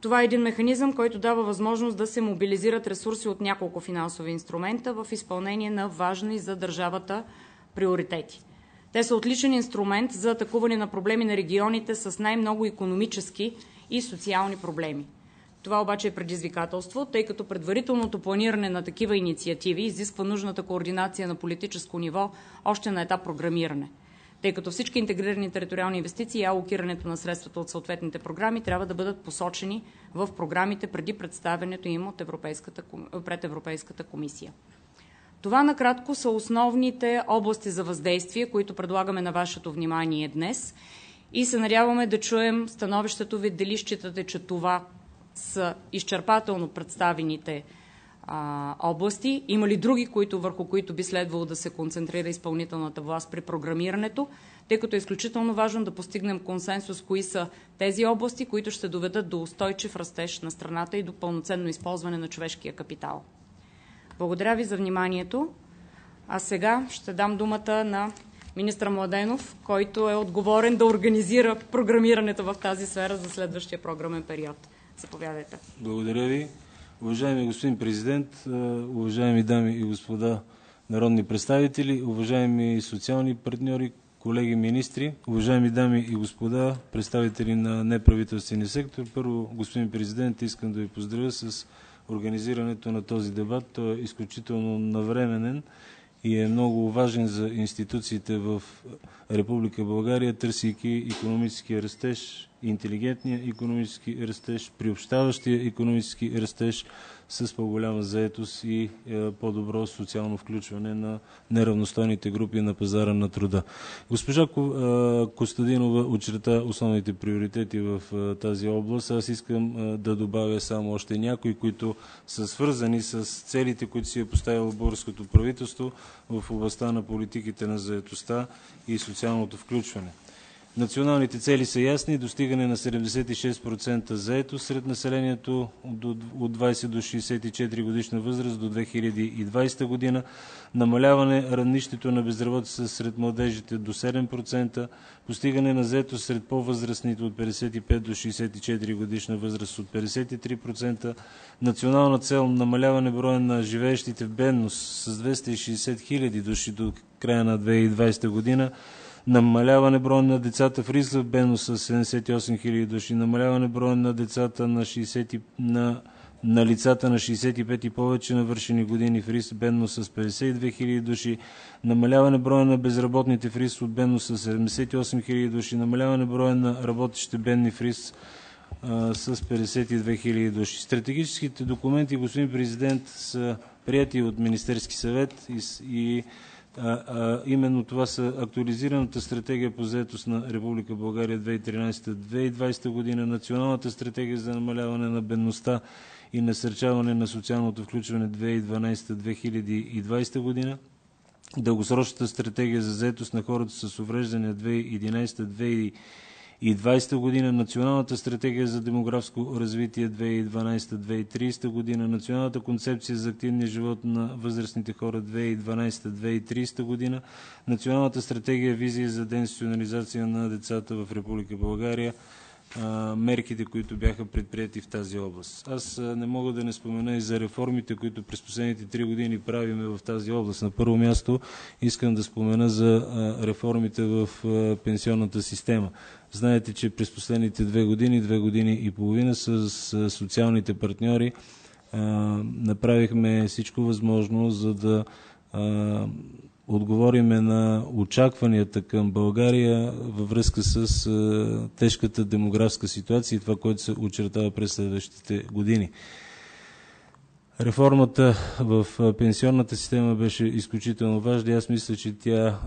Това е един механизъм, който дава възможност да се мобилизират ресурси от няколко финансови инструмента в изпълнение на важни за държавата приоритети. Те са отличен инструмент за атакуване на проблеми на регионите с най-много економически и социални проблеми. Това обаче е предизвикателство, тъй като предварителното планиране на такива инициативи изисква нужната координация на политическо ниво още на етап програмиране, тъй като всички интегрирани териториални инвестиции и алокирането на средствата от съответните програми трябва да бъдат посочени в програмите преди представянето им от Европейската, пред Европейската комисия. Това накратко са основните области за въздействие, които предлагаме на вашето внимание днес и се надяваме да чуем становището ви дали считате, че това са изчерпателно представените а, области. Има ли други, които, върху които би следвало да се концентрира изпълнителната власт при програмирането, тъй като е изключително важно да постигнем консенсус кои са тези области, които ще доведат до устойчив растеж на страната и до пълноценно използване на човешкия капитал. Благодаря ви за вниманието. А сега ще дам думата на министър Младенов, който е отговорен да организира програмирането в тази сфера за следващия програмен период. Заповядайте. Благодаря ви. Уважаеми господин президент, уважаеми дами и господа народни представители, уважаеми социални партньори, колеги министри, уважаеми дами и господа представители на неправителствения сектор. Първо, господин президент, искам да ви поздравя с организирането на този дебат. Той е изключително навременен и е много важен за институциите в Република България, търсейки економически растеж, интелигентния економически растеж, приобщаващия економически растеж с по-голяма заетост и е, по-добро социално включване на неравностойните групи на пазара на труда. Госпожа е, Костадинова очерта основните приоритети в е, тази област. Аз искам да добавя само още някои, които са свързани с целите, които си е поставило българското правителство в областта на политиките на заетостта и социалното включване. Националните цели са ясни. Достигане на 76% заето сред населението от 20 до 64 годишна възраст до 2020 година. Намаляване равнището на безработица сред младежите до 7%. Постигане на заето сред по-възрастните от 55 до 64 годишна възраст от 53%. Национална цел намаляване броя на живеещите в бедност с 260 хиляди души до края на 2020 година намаляване броя на децата в риск за бедност с 78 хиляди души, намаляване броя на децата на 60 на на лицата на 65 и повече навършени години в риск бедност с 52 хиляди души, намаляване броя на безработните в риск от бедност с 78 хиляди души, намаляване броя на работещите бедни в риск с 52 хиляди души. Стратегическите документи, господин президент, са прияти от Министерски съвет и, и именно това са актуализираната стратегия по заетост на Република България 2013-2020 година, Националната стратегия за намаляване на бедността и насърчаване на социалното включване 2012-2020 година, Дългосрочната стратегия за заетост на хората с увреждания 2011-2020 2020 година, Националната стратегия за демографско развитие 2012-2030 година, Националната концепция за активния живот на възрастните хора 2012-2030 година, Националната стратегия визия за деинституционализация на децата в Република България мерките, които бяха предприяти в тази област. Аз не мога да не спомена и за реформите, които през последните три години правиме в тази област. На първо място искам да спомена за реформите в пенсионната система. Знаете, че през последните две години, две години и половина с социалните партньори направихме всичко възможно, за да отговориме на очакванията към България във връзка с тежката демографска ситуация и това, което се очертава през следващите години. Реформата в пенсионната система беше изключително важна. Аз мисля, че тя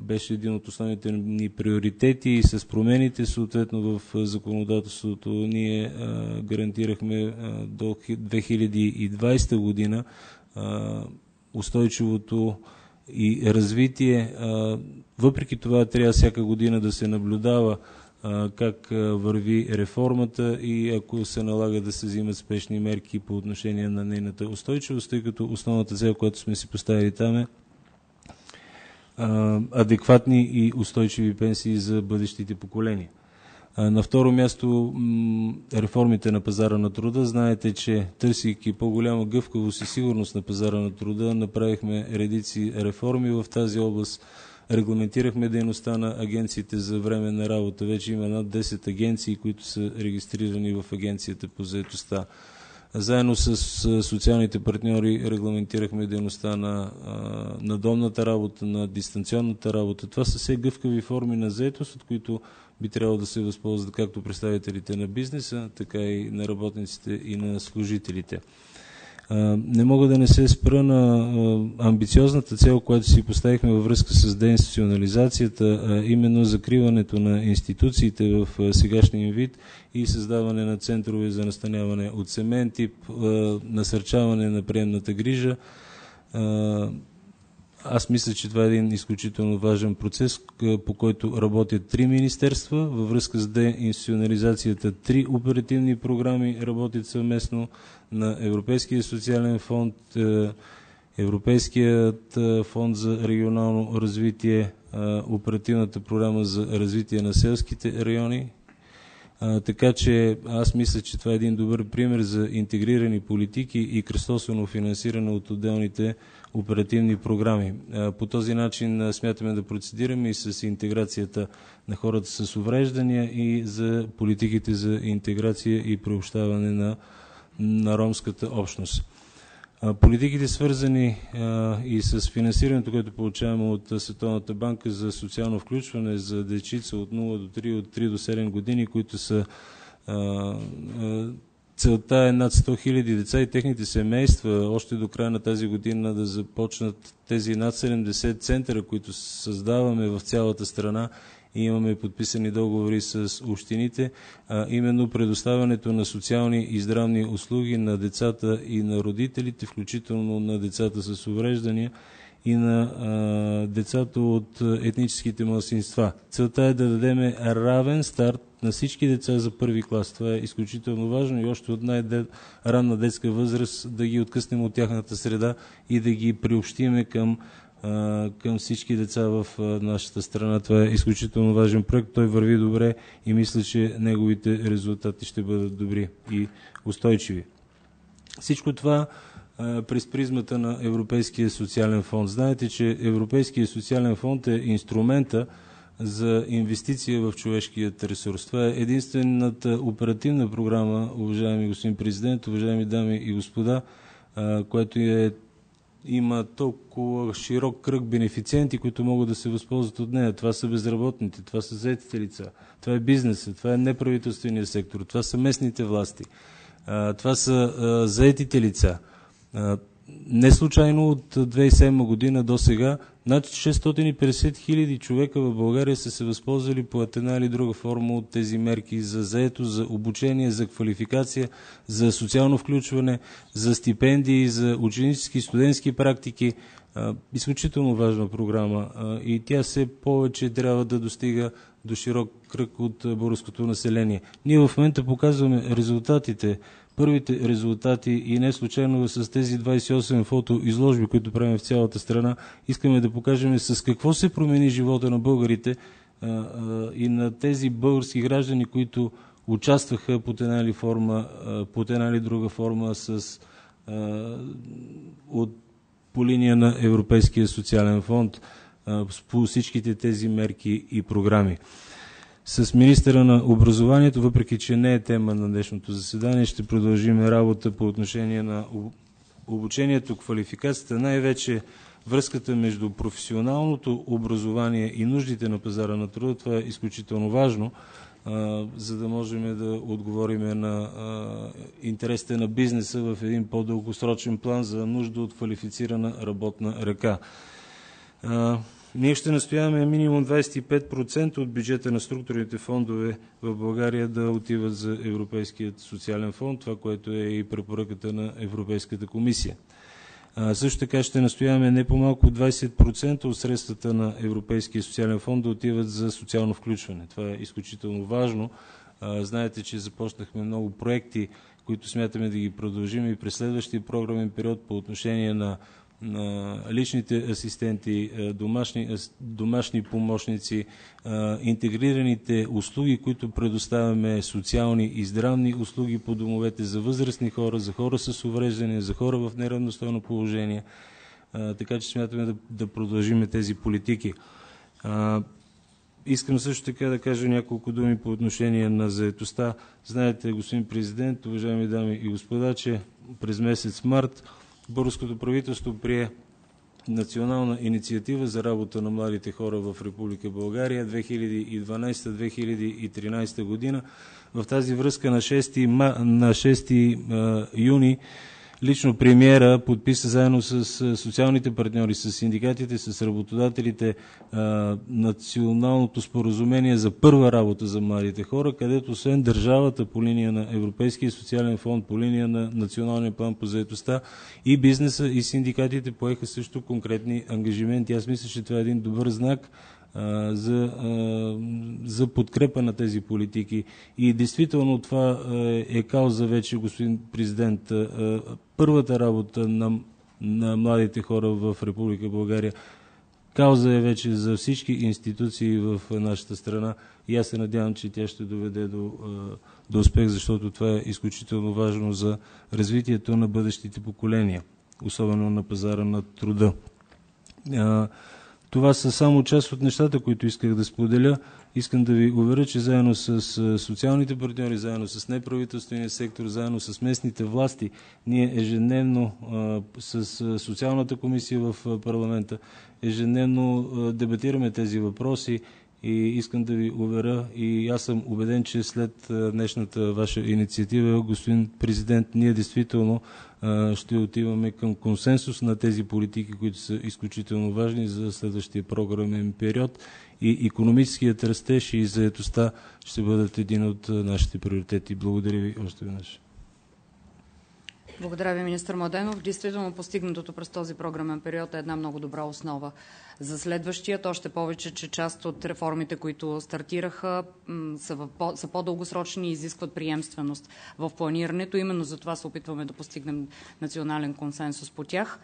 беше един от основните ни приоритети и с промените съответно в законодателството ние гарантирахме до 2020 година устойчивото и развитие. Въпреки това трябва всяка година да се наблюдава как върви реформата и ако се налага да се взимат спешни мерки по отношение на нейната устойчивост, тъй като основната цел, която сме си поставили там е адекватни и устойчиви пенсии за бъдещите поколения. На второ място реформите на пазара на труда. Знаете, че търсейки по-голяма гъвкавост и сигурност на пазара на труда, направихме редици реформи в тази област. Регламентирахме дейността на агенциите за време на работа. Вече има над 10 агенции, които са регистрирани в агенцията по заедостта. Заедно с социалните партньори регламентирахме дейността на надомната работа, на дистанционната работа. Това са все гъвкави форми на заетост, от които би трябвало да се възползват както представителите на бизнеса, така и на работниците и на служителите. Не мога да не се спра на амбициозната цел, която си поставихме във връзка с деинституционализацията, именно закриването на институциите в сегашния вид и създаване на центрове за настаняване от семен тип, насърчаване на приемната грижа, аз мисля, че това е един изключително важен процес, по който работят три министерства. Във връзка с деинституционализацията три оперативни програми работят съвместно на Европейския социален фонд, е, Европейският е, фонд за регионално развитие, е, оперативната програма за развитие на селските райони. така че аз мисля, че това е един добър пример за интегрирани политики и кръстосано финансиране от отделните оперативни програми. По този начин смятаме да процедираме и с интеграцията на хората с увреждания и за политиките за интеграция и приобщаване на, на ромската общност. Политиките свързани и с финансирането, което получаваме от Световната банка за социално включване за дечица от 0 до 3, от 3 до 7 години, които са Целта е над 100 000 деца и техните семейства още до края на тази година да започнат тези над 70 центъра, които създаваме в цялата страна имаме подписани договори с общините, а именно предоставянето на социални и здравни услуги на децата и на родителите, включително на децата с увреждания и на а, децата от етническите младсинства. Целта е да дадем равен старт на всички деца за първи клас. Това е изключително важно и още от най-ранна детска възраст да ги откъснем от тяхната среда и да ги приобщиме към към всички деца в нашата страна. Това е изключително важен проект. Той върви добре и мисля, че неговите резултати ще бъдат добри и устойчиви. Всичко това през призмата на Европейския социален фонд. Знаете, че Европейския социален фонд е инструмента за инвестиция в човешкият ресурс. Това е единствената оперативна програма, уважаеми господин президент, уважаеми дами и господа, което е има толкова широк кръг бенефициенти, които могат да се възползват от нея. Това са безработните, това са заетите лица, това е бизнеса, това е неправителствения сектор, това са местните власти, това са заетите лица. Не случайно от 2007 година до сега над 650 хиляди човека в България са се възползвали по една или друга форма от тези мерки за заето, за обучение, за квалификация, за социално включване, за стипендии, за ученически, студентски практики. Изключително важна програма и тя все повече трябва да достига до широк кръг от българското население. Ние в момента показваме резултатите първите резултати и не случайно с тези 28 фото изложби, които правим в цялата страна, искаме да покажем с какво се промени живота на българите а, а, и на тези български граждани, които участваха под една или, форма, а, под една или друга форма с, от, по линия на Европейския социален фонд по всичките тези мерки и програми с министъра на образованието, въпреки че не е тема на днешното заседание, ще продължим работа по отношение на обучението, квалификацията, най-вече връзката между професионалното образование и нуждите на пазара на труда. Това е изключително важно, за да можем да отговорим на интересите на бизнеса в един по-дългосрочен план за нужда от квалифицирана работна ръка. Ние ще настояваме минимум 25% от бюджета на структурните фондове в България да отиват за Европейският социален фонд, това, което е и препоръката на Европейската комисия. А, също така ще настояваме не по-малко от 20% от средствата на Европейския социален фонд да отиват за социално включване. Това е изключително важно. А, знаете, че започнахме много проекти, които смятаме да ги продължим и през следващия програмен период по отношение на личните асистенти, е, домашни, домашни помощници, е, интегрираните услуги, които предоставяме, социални и здравни услуги по домовете за възрастни хора, за хора с увреждания, за хора в неравностойно положение. Е, така че смятаме да, да продължим тези политики. Искам също така да кажа няколко думи по отношение на заетостта. Знаете, господин президент, уважаеми дами и господа, че през месец март Българското правителство прие национална инициатива за работа на младите хора в Република България 2012-2013 година. В тази връзка на 6, на 6 юни Лично премиера подписа заедно с социалните партньори, с синдикатите, с работодателите националното споразумение за първа работа за младите хора, където освен държавата по линия на Европейския социален фонд, по линия на Националния план по заедостта и бизнеса и синдикатите поеха също конкретни ангажименти. Аз мисля, че това е един добър знак за, за подкрепа на тези политики. И действително това е кауза вече, господин президент. Първата работа на, на младите хора в Република България Кауза е вече за всички институции в нашата страна и аз се надявам, че тя ще доведе до, до успех, защото това е изключително важно за развитието на бъдещите поколения, особено на пазара на труда. Това са само част от нещата, които исках да споделя. Искам да ви уверя, че заедно с социалните партньори, заедно с неправителствения сектор, заедно с местните власти, ние ежедневно с социалната комисия в парламента, ежедневно дебатираме тези въпроси и искам да ви уверя и аз съм убеден, че след днешната ваша инициатива, господин президент, ние действително ще отиваме към консенсус на тези политики, които са изключително важни за следващия програмен период и економическият растеж и заетостта ще бъдат един от нашите приоритети. Благодаря ви още веднъж. Благодаря ви, министър Младенов. Действително постигнатото през този програмен период е една много добра основа за следващият. Още повече, че част от реформите, които стартираха, са по-дългосрочни и изискват приемственост в планирането. Именно за това се опитваме да постигнем национален консенсус по тях.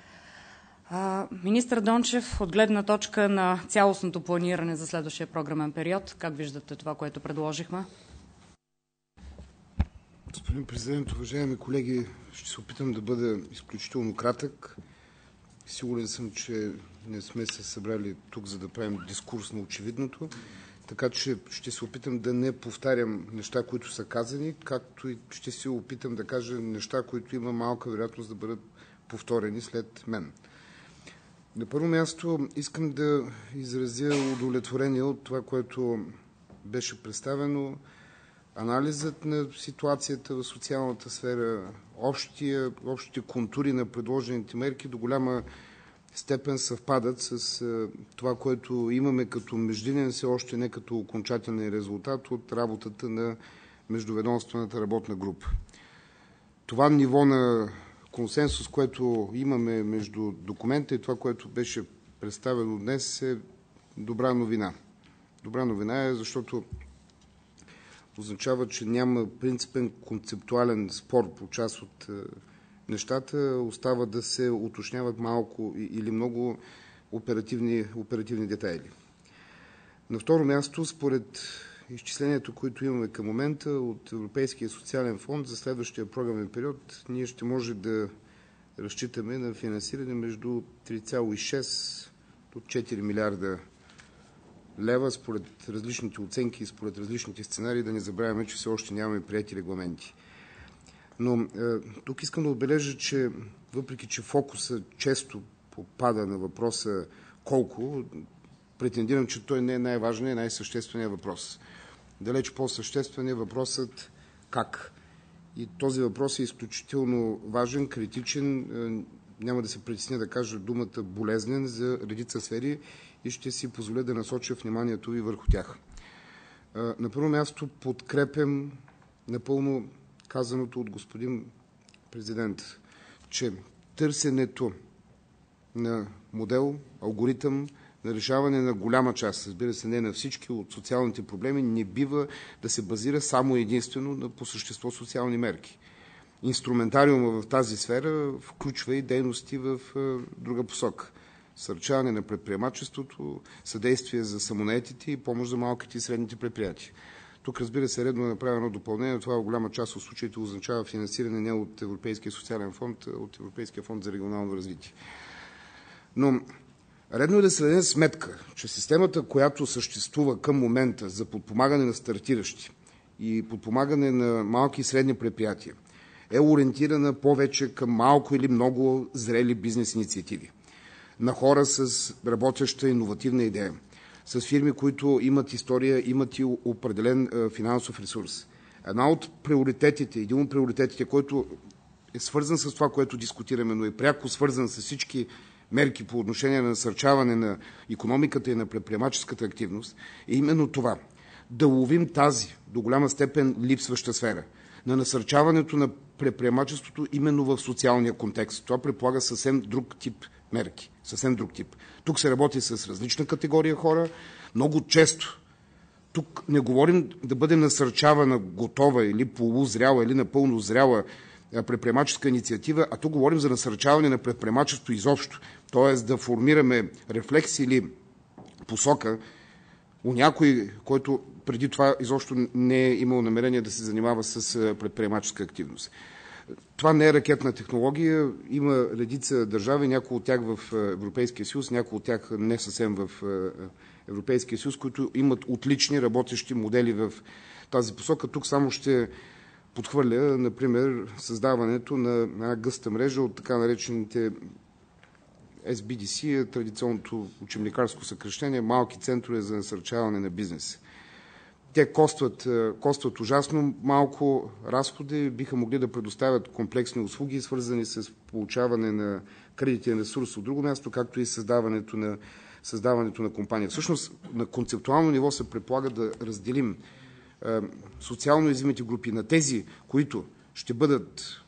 Министър Дончев, от гледна точка на цялостното планиране за следващия програмен период, как виждате това, което предложихме? Господин президент, уважаеми колеги, ще се опитам да бъда изключително кратък. Сигурен съм, че не сме се събрали тук, за да правим дискурс на очевидното, така че ще се опитам да не повтарям неща, които са казани, както и ще се опитам да кажа неща, които има малка вероятност да бъдат повторени след мен. На първо място искам да изразя удовлетворение от това, което беше представено, анализът на ситуацията в социалната сфера, общия, общите контури на предложените мерки до голяма степен съвпадат с това, което имаме като междинен, все още не като окончателен резултат от работата на междуведомствената работна група. Това ниво на консенсус, което имаме между документа и това, което беше представено днес, е добра новина. Добра новина е, защото означава, че няма принципен концептуален спор по част от нещата. Остава да се уточняват малко или много оперативни, оперативни детайли. На второ място, според изчислението, които имаме към момента от Европейския социален фонд за следващия програмен период, ние ще може да разчитаме на финансиране между 3,6 до 4 милиарда лева според различните оценки и според различните сценарии. Да не забравяме, че все още нямаме прияти регламенти. Но е, тук искам да отбележа, че въпреки че фокуса често попада на въпроса колко, претендирам, че той не е най-важният най-същественият въпрос. Далеч по-съществен е въпросът как. И този въпрос е изключително важен, критичен. Е, няма да се притесня да кажа думата болезнен за редица сфери и ще си позволя да насоча вниманието Ви върху тях. На първо място подкрепям напълно казаното от господин президент, че търсенето на модел, алгоритъм на решаване на голяма част, разбира се, не на всички от социалните проблеми, не бива да се базира само единствено на по същество социални мерки. Инструментариума в тази сфера включва и дейности в друга посока. Сърчаване на предприемачеството, съдействие за самонаетите и помощ за малките и средните предприятия. Тук, разбира се, редно е направено допълнение. Това в голяма част от случаите означава финансиране не от Европейския социален фонд, а от Европейския фонд за регионално развитие. Но редно е да се даде сметка, че системата, която съществува към момента за подпомагане на стартиращи и подпомагане на малки и средни предприятия, е ориентирана повече към малко или много зрели бизнес инициативи на хора с работеща иновативна идея, с фирми, които имат история, имат и определен финансов ресурс. Една от приоритетите, един от приоритетите, който е свързан с това, което дискутираме, но е пряко свързан с всички мерки по отношение на насърчаване на икономиката и на предприемаческата активност, е именно това – да ловим тази до голяма степен липсваща сфера на насърчаването на предприемачеството именно в социалния контекст. Това предполага съвсем друг тип мерки, съвсем друг тип. Тук се работи с различна категория хора. Много често тук не говорим да бъде насърчавана готова или полузряла или напълно зряла предприемаческа инициатива, а тук говорим за насърчаване на предприемачество изобщо, т.е. да формираме рефлекс или посока у някой, който преди това изобщо не е имал намерение да се занимава с предприемаческа активност. Това не е ракетна технология. Има редица държави, някои от тях в Европейския съюз, някои от тях не съвсем в Европейския съюз, които имат отлични работещи модели в тази посока. Тук само ще подхвърля, например, създаването на една гъста мрежа от така наречените SBDC, традиционното учебникарско съкръщение, малки центрове за насърчаване на бизнеса. Те костват, костват ужасно малко разходи, биха могли да предоставят комплексни услуги, свързани с получаване на кредитен ресурс от друго място, както и създаването на, създаването на компания. Всъщност на концептуално ниво се предполага да разделим социално уязвимите групи на тези, които ще бъдат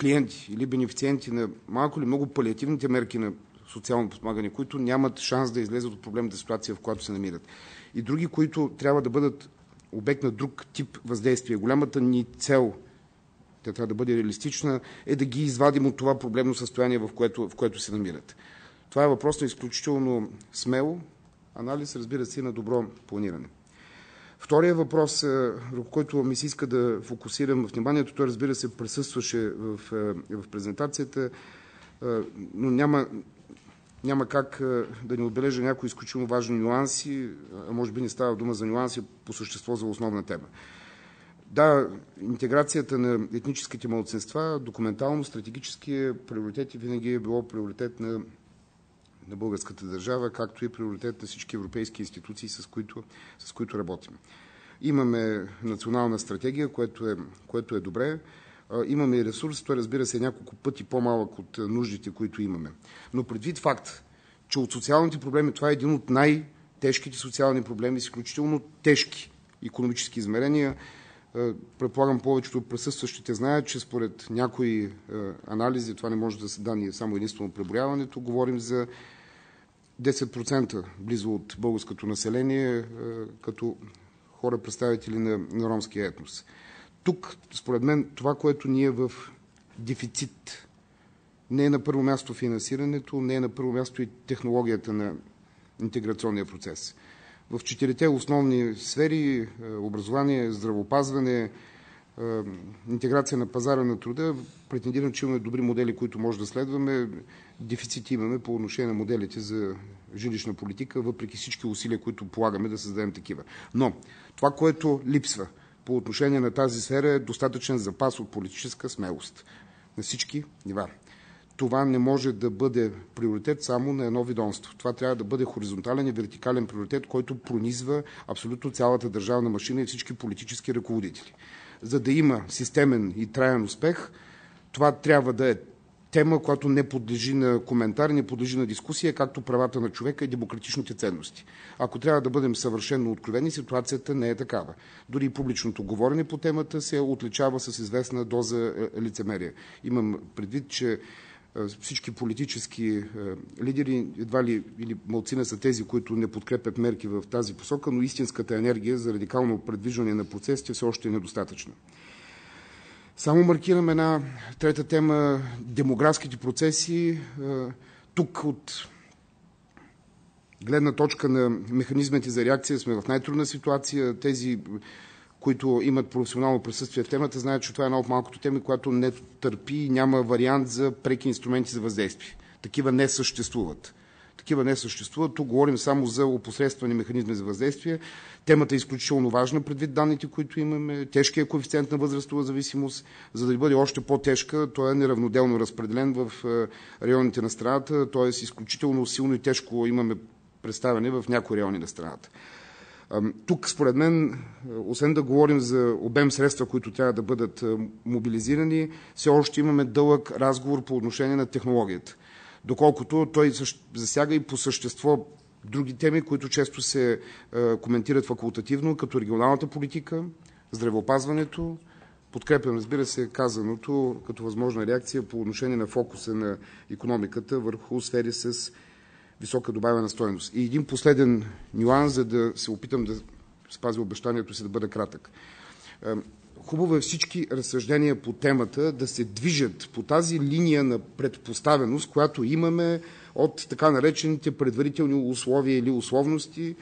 клиенти или бенефициенти на малко или много палиативните мерки на социално подпомагане, които нямат шанс да излезат от проблемната ситуация, в която се намират. И други, които трябва да бъдат обект на друг тип въздействие. Голямата ни цел, тя трябва да бъде реалистична, е да ги извадим от това проблемно състояние, в което, в което се намират. Това е въпрос на изключително смело анализ, разбира се, и на добро планиране. Втория въпрос, върху който ми се иска да фокусирам вниманието, той разбира се присъстваше в, в презентацията, но няма, няма как да не отбележа някои изключително важни нюанси, а може би не става дума за нюанси по същество за основна тема. Да, интеграцията на етническите малцинства, документално, стратегически приоритети винаги е било приоритет на, на българската държава, както и приоритет на всички европейски институции, с които, с които работим. Имаме национална стратегия, което е, което е добре. Имаме и ресурс, той разбира се е няколко пъти по-малък от нуждите, които имаме. Но предвид факт, че от социалните проблеми това е един от най-тежките социални проблеми, изключително тежки економически измерения, предполагам повечето от присъстващите знаят, че според някои анализи, това не може да се данни само единствено преброяването, говорим за 10% близо от българското население като хора, представители на, на ромския етнос. Тук, според мен, това, което ние в дефицит, не е на първо място финансирането, не е на първо място и технологията на интеграционния процес. В четирите основни сфери образование, здравопазване, интеграция на пазара на труда, претендирам, че имаме добри модели, които може да следваме. Дефицити имаме по отношение на моделите за жилищна политика, въпреки всички усилия, които полагаме да създадем такива. Но това, което липсва по отношение на тази сфера, е достатъчен запас от политическа смелост на всички нива. Това не може да бъде приоритет само на едно ведомство. Това трябва да бъде хоризонтален и вертикален приоритет, който пронизва абсолютно цялата държавна машина и всички политически ръководители. За да има системен и траен успех, това трябва да е тема, която не подлежи на коментар, не подлежи на дискусия, както правата на човека и демократичните ценности. Ако трябва да бъдем съвършено откровени, ситуацията не е такава. Дори публичното говорене по темата се отличава с известна доза лицемерие. Имам предвид, че всички политически лидери, едва ли или малцина са тези, които не подкрепят мерки в тази посока, но истинската енергия за радикално предвижване на процесите все още е недостатъчна. Само маркирам една трета тема – демографските процеси. Тук от гледна точка на механизмите за реакция сме в най-трудна ситуация. Тези, които имат професионално присъствие в темата, знаят, че това е една от малкото теми, която не търпи и няма вариант за преки инструменти за въздействие. Такива не съществуват. Такива не съществуват. Тук говорим само за опосредствани механизми за въздействие. Темата е изключително важна предвид данните, които имаме. Тежкият коефициент на възрастова зависимост, за да бъде още по-тежка, той е неравноделно разпределен в районите на страната, т.е. изключително силно и тежко имаме представяне в някои райони на страната. Тук, според мен, освен да говорим за обем средства, които трябва да бъдат мобилизирани, все още имаме дълъг разговор по отношение на технологията доколкото той засяга и по същество други теми, които често се коментират факултативно, като регионалната политика, здравеопазването. Подкрепям, разбира се, казаното като възможна реакция по отношение на фокуса на економиката върху сфери с висока добавена стойност. И един последен нюанс, за да се опитам да спазя обещанието си да бъда кратък. Хубаво е всички разсъждения по темата да се движат по тази линия на предпоставеност, която имаме от така наречените предварителни условия или условности,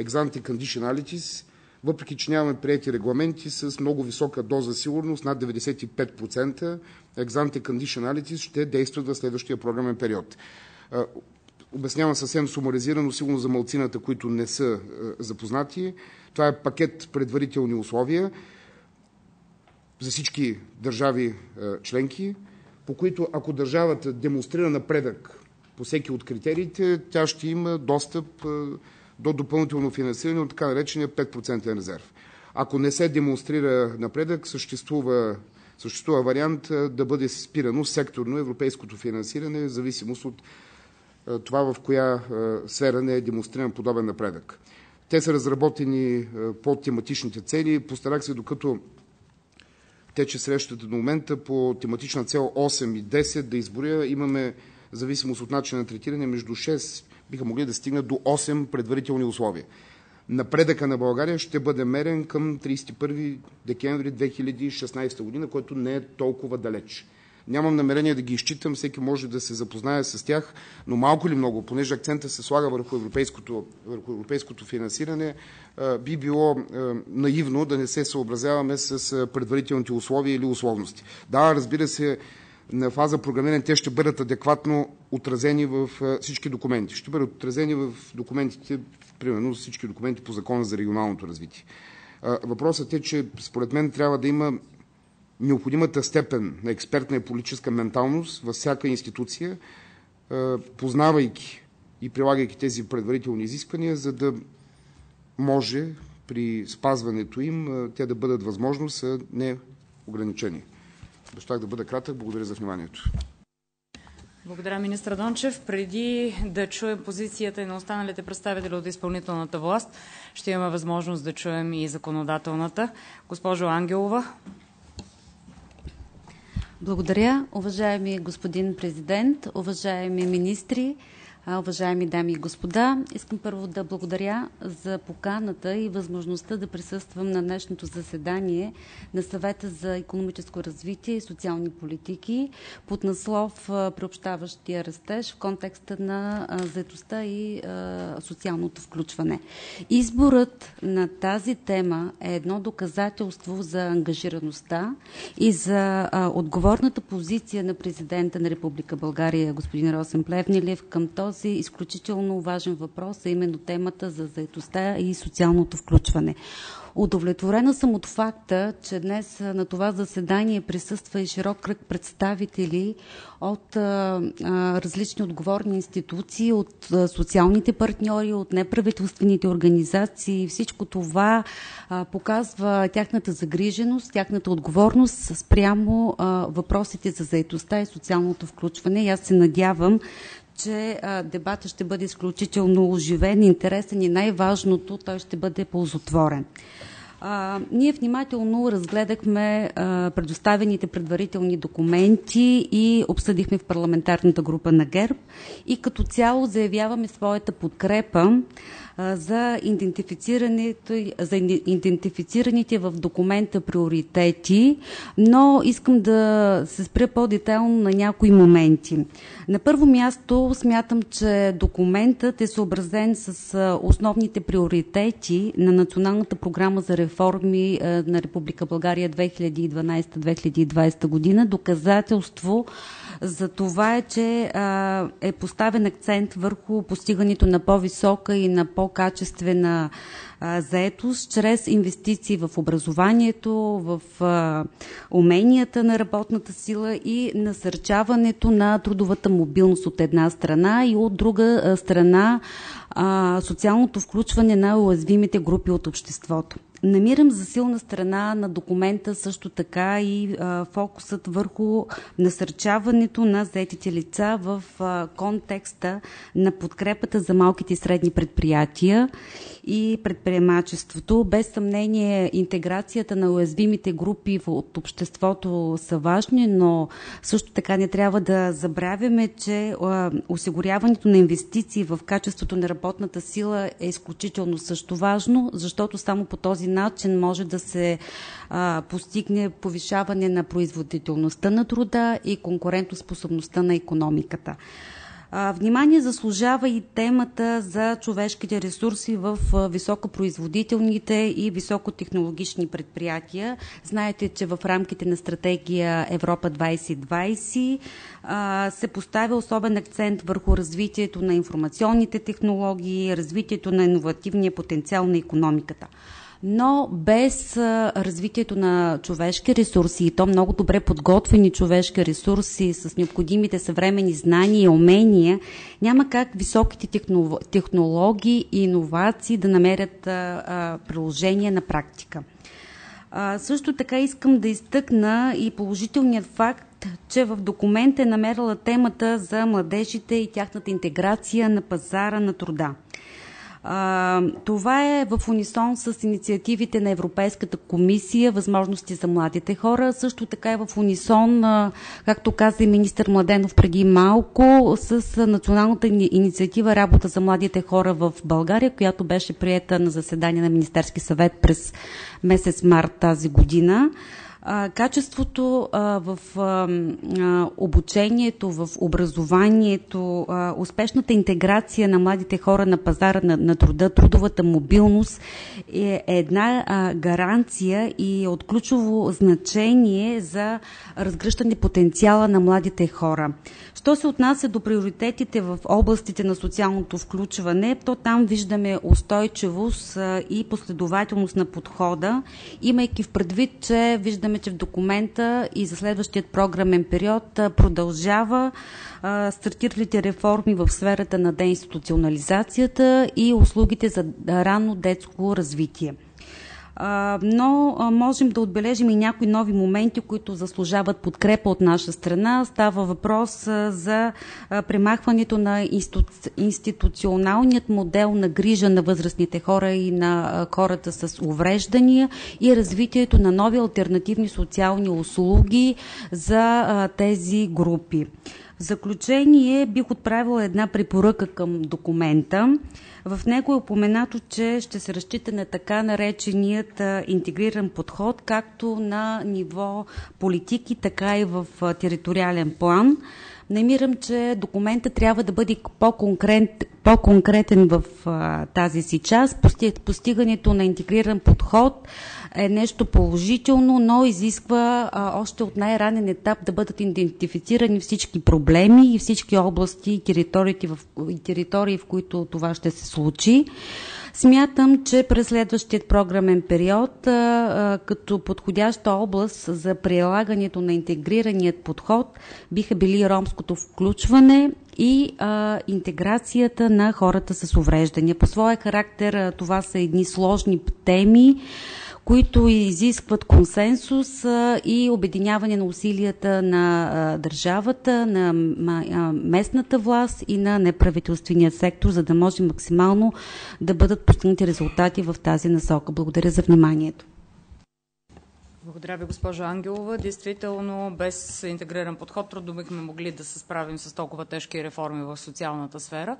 ex-ante conditionalities, въпреки че нямаме приети регламенти с много висока доза сигурност, над 95%, ex-ante conditionalities ще действат в следващия програмен период. Обяснявам съвсем сумаризирано, сигурно за малцината, които не са запознати. Това е пакет предварителни условия за всички държави членки, по които ако държавата демонстрира напредък по всеки от критериите, тя ще има достъп до допълнително финансиране от така наречения 5% резерв. Ако не се демонстрира напредък, съществува, съществува вариант да бъде спирано секторно европейското финансиране в зависимост от това в коя сфера не е демонстриран подобен напредък. Те са разработени по тематичните цели. Постарах се, докато тече срещата до момента по тематична цел 8 и 10 да изборя. Имаме зависимост от начина на третиране между 6, биха могли да стигнат до 8 предварителни условия. Напредъка на България ще бъде мерен към 31 декември 2016 година, което не е толкова далеч. Нямам намерение да ги изчитам, всеки може да се запознае с тях, но малко или много, понеже акцента се слага върху европейското, върху европейското финансиране, би било наивно да не се съобразяваме с предварителните условия или условности. Да, разбира се, на фаза програмиране те ще бъдат адекватно отразени в всички документи. Ще бъдат отразени в документите, примерно всички документи по Закона за регионалното развитие. Въпросът е, че според мен трябва да има необходимата степен на експертна и политическа менталност във всяка институция, познавайки и прилагайки тези предварителни изисквания, за да може при спазването им те да бъдат възможност, а не ограничени. Обещах да бъда кратък. Благодаря за вниманието. Благодаря, министр Дончев. Преди да чуем позицията и на останалите представители от изпълнителната власт, ще имаме възможност да чуем и законодателната. Госпожо Ангелова. Благодаря, уважаеми господин президент, уважаеми министри, Уважаеми дами и господа, искам първо да благодаря за поканата и възможността да присъствам на днешното заседание на Съвета за економическо развитие и социални политики под наслов Приобщаващия растеж в контекста на заедостта и социалното включване. Изборът на тази тема е едно доказателство за ангажираността и за отговорната позиция на президента на Република България господин Росен Плевнилев към този този изключително важен въпрос, а именно темата за заетостта и социалното включване. Удовлетворена съм от факта, че днес на това заседание присъства и широк кръг представители от а, различни отговорни институции, от а, социалните партньори, от неправителствените организации. Всичко това а, показва тяхната загриженост, тяхната отговорност спрямо въпросите за заетостта и социалното включване. И аз се надявам, че а, дебата ще бъде изключително оживен, интересен и най-важното, той ще бъде ползотворен. А, ние внимателно разгледахме а, предоставените предварителни документи и обсъдихме в парламентарната група на ГЕРБ и като цяло заявяваме своята подкрепа за за идентифицираните в документа приоритети, но искам да се спря по-детайлно на някои моменти. На първо място смятам, че документът е съобразен с основните приоритети на Националната програма за реформи на Република България 2012-2020 година. Доказателство за това е, че а, е поставен акцент върху постигането на по-висока и на по-качествена заетост чрез инвестиции в образованието, в а, уменията на работната сила и насърчаването на трудовата мобилност от една страна и от друга страна а, социалното включване на уязвимите групи от обществото. Намирам за силна страна на документа също така и а, фокусът върху насърчаването на заетите лица в а, контекста на подкрепата за малките и средни предприятия и предприемачеството. Без съмнение, интеграцията на уязвимите групи от обществото са важни, но също така не трябва да забравяме, че осигуряването на инвестиции в качеството на работната сила е изключително също важно, защото само по този начин може да се постигне повишаване на производителността на труда и конкурентоспособността на економиката. Внимание заслужава и темата за човешките ресурси в високопроизводителните и високотехнологични предприятия. Знаете, че в рамките на стратегия Европа 2020 се поставя особен акцент върху развитието на информационните технологии, развитието на иновативния потенциал на економиката но без развитието на човешки ресурси и то много добре подготвени човешки ресурси с необходимите съвремени знания и умения, няма как високите технологии и иновации да намерят приложение на практика. също така искам да изтъкна и положителният факт, че в документа е намерила темата за младежите и тяхната интеграция на пазара на труда. А, това е в унисон с инициативите на Европейската комисия, възможности за младите хора. Също така е в унисон, а, както каза и министър Младенов преди малко, с националната инициатива Работа за младите хора в България, която беше приета на заседание на Министерски съвет през месец март тази година. Качеството в обучението, в образованието, успешната интеграция на младите хора на пазара на, труда, трудовата мобилност е една гаранция и е от ключово значение за разгръщане потенциала на младите хора. Що се отнася до приоритетите в областите на социалното включване, то там виждаме устойчивост и последователност на подхода, имайки в предвид, че виждаме, че в документа и за следващият програмен период продължава стартиралите реформи в сферата на деинституционализацията и услугите за ранно детско развитие но можем да отбележим и някои нови моменти, които заслужават подкрепа от наша страна. Става въпрос за премахването на институционалният модел на грижа на възрастните хора и на хората с увреждания и развитието на нови альтернативни социални услуги за тези групи. Заключение бих отправила една препоръка към документа. В него е упоменато, че ще се разчита на така нареченият интегриран подход, както на ниво политики, така и в териториален план. Намирам, че документа трябва да бъде по-конкрет, по-конкретен в а, тази си част. Постигането на интегриран подход е нещо положително, но изисква а, още от най-ранен етап да бъдат идентифицирани всички проблеми и всички области и територии, в, и територии, в които това ще се случи. Смятам, че през следващият програмен период, а, а, като подходяща област за прилагането на интегрираният подход, биха били ромското включване и а, интеграцията на хората с увреждания. По своя характер а, това са едни сложни теми, които изискват консенсус и обединяване на усилията на държавата, на местната власт и на неправителствения сектор, за да може максимално да бъдат постигнати резултати в тази насока. Благодаря за вниманието. Благодаря ви, госпожо Ангелова. Действително, без интегриран подход трудно бихме могли да се справим с толкова тежки реформи в социалната сфера.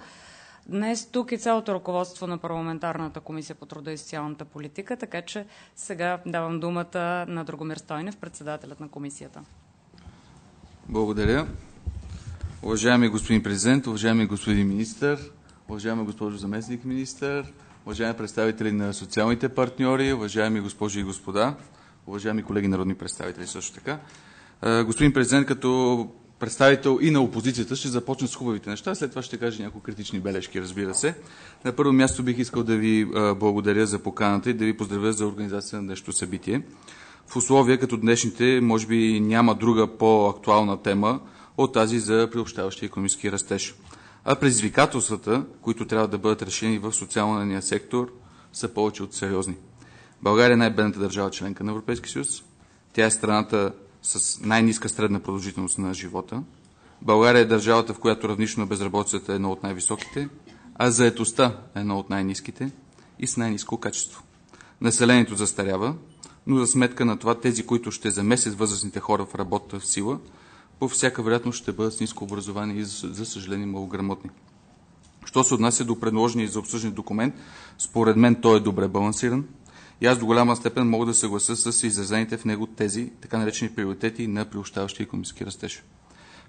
Днес тук и цялото ръководство на парламентарната комисия по труда и социалната политика, така че сега давам думата на Драгомир Стойнев, председателят на комисията. Благодаря. Уважаеми господин президент, уважаеми господин министър, уважаема госпожо заместник министър, уважаеми представители на социалните партньори, уважаеми госпожи и господа, уважаеми колеги народни представители също така. Господин президент, като представител и на опозицията. Ще започна с хубавите неща, след това ще кажа няколко критични бележки, разбира се. На първо място бих искал да ви благодаря за поканата и да ви поздравя за организация на днешното събитие. В условия като днешните, може би няма друга по-актуална тема от тази за приобщаващия економически растеж. А предизвикателствата, които трябва да бъдат решени в социалния сектор, са повече от сериозни. България е най-бедната държава членка на Европейския съюз. Тя е страната с най-ниска средна продължителност на живота. България е държавата, в която равнището на безработицата е едно от най-високите, а заетостта е едно от най-ниските и с най-ниско качество. Населението застарява, но за сметка на това тези, които ще замесят възрастните хора в работа в сила, по всяка вероятност ще бъдат с ниско образование и, за съжаление, малограмотни. Що се отнася до предложения за обсъждане документ, според мен той е добре балансиран, и аз до голяма степен мога да съглася с изразените в него тези, така наречени приоритети на приобщаващия економически растеж.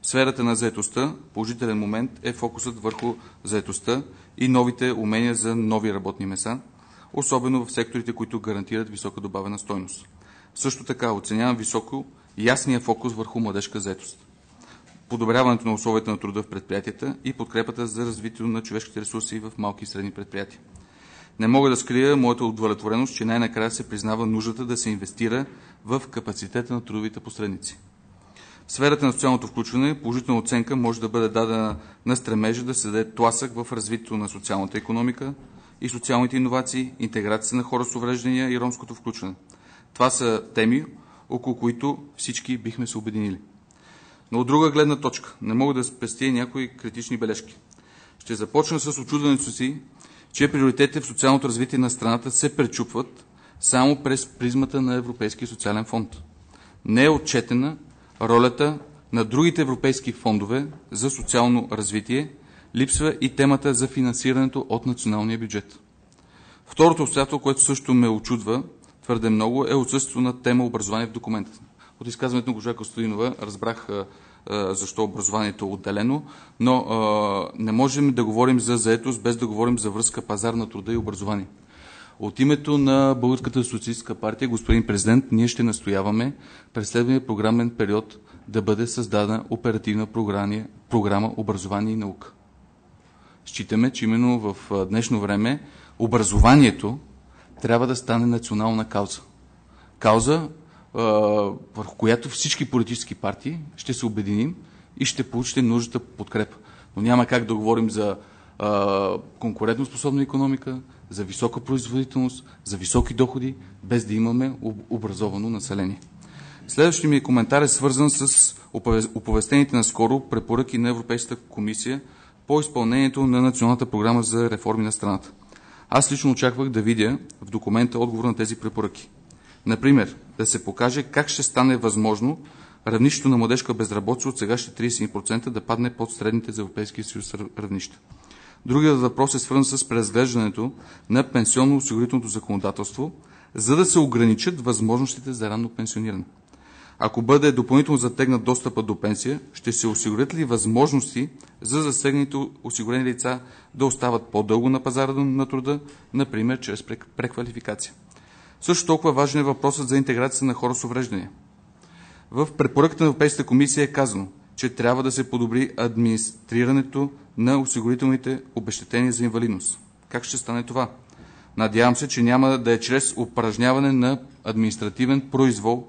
В сферата на заетостта положителен момент е фокусът върху заетостта и новите умения за нови работни места, особено в секторите, които гарантират висока добавена стойност. Също така оценявам високо ясния фокус върху младежка заетост. Подобряването на условията на труда в предприятията и подкрепата за развитието на човешките ресурси в малки и средни предприятия. Не мога да скрия моята удовлетвореност, че най-накрая се признава нуждата да се инвестира в капацитета на трудовите посредници. В сферата на социалното включване положителна оценка може да бъде дадена на стремежа да се даде тласък в развитието на социалната економика и социалните иновации, интеграция на хора с увреждания и ромското включване. Това са теми, около които всички бихме се обединили. Но от друга гледна точка не мога да спестя някои критични бележки. Ще започна с очудването си, че приоритетите в социалното развитие на страната се пречупват само през призмата на Европейския социален фонд. Не е отчетена ролята на другите европейски фондове за социално развитие, липсва и темата за финансирането от националния бюджет. Второто обстоятелство, което също ме очудва твърде много, е отсъствието на тема образование в документа. От изказването на госпожа Костадинова разбрах защо образованието е отделено, но а, не можем да говорим за заетост без да говорим за връзка пазар на труда и образование. От името на Българската социалистическа партия, господин президент, ние ще настояваме през следвания програмен период да бъде създадена оперативна програма, програма образование и наука. Считаме, че именно в днешно време образованието трябва да стане национална кауза. Кауза, върху която всички политически партии ще се обединим и ще получите нуждата подкрепа. Но няма как да говорим за конкурентоспособна економика, за висока производителност, за високи доходи, без да имаме образовано население. Следващия ми коментар е свързан с оповестените наскоро препоръки на Европейската комисия по изпълнението на Националната програма за реформи на страната. Аз лично очаквах да видя в документа отговор на тези препоръки. Например, да се покаже как ще стане възможно равнището на младежка безработица от сегашните 30% да падне под средните за Европейския съюз равнища. Другият въпрос е свързан с преразглеждането на пенсионно-осигурителното законодателство, за да се ограничат възможностите за ранно пенсиониране. Ако бъде допълнително затегнат достъпа до пенсия, ще се осигурят ли възможности за засегнати осигурени лица да остават по-дълго на пазара на труда, например чрез преквалификация? Също толкова важен е въпросът за интеграция на хора с увреждания. В препоръката на Европейската комисия е казано, че трябва да се подобри администрирането на осигурителните обещетения за инвалидност. Как ще стане това? Надявам се, че няма да е чрез упражняване на административен произвол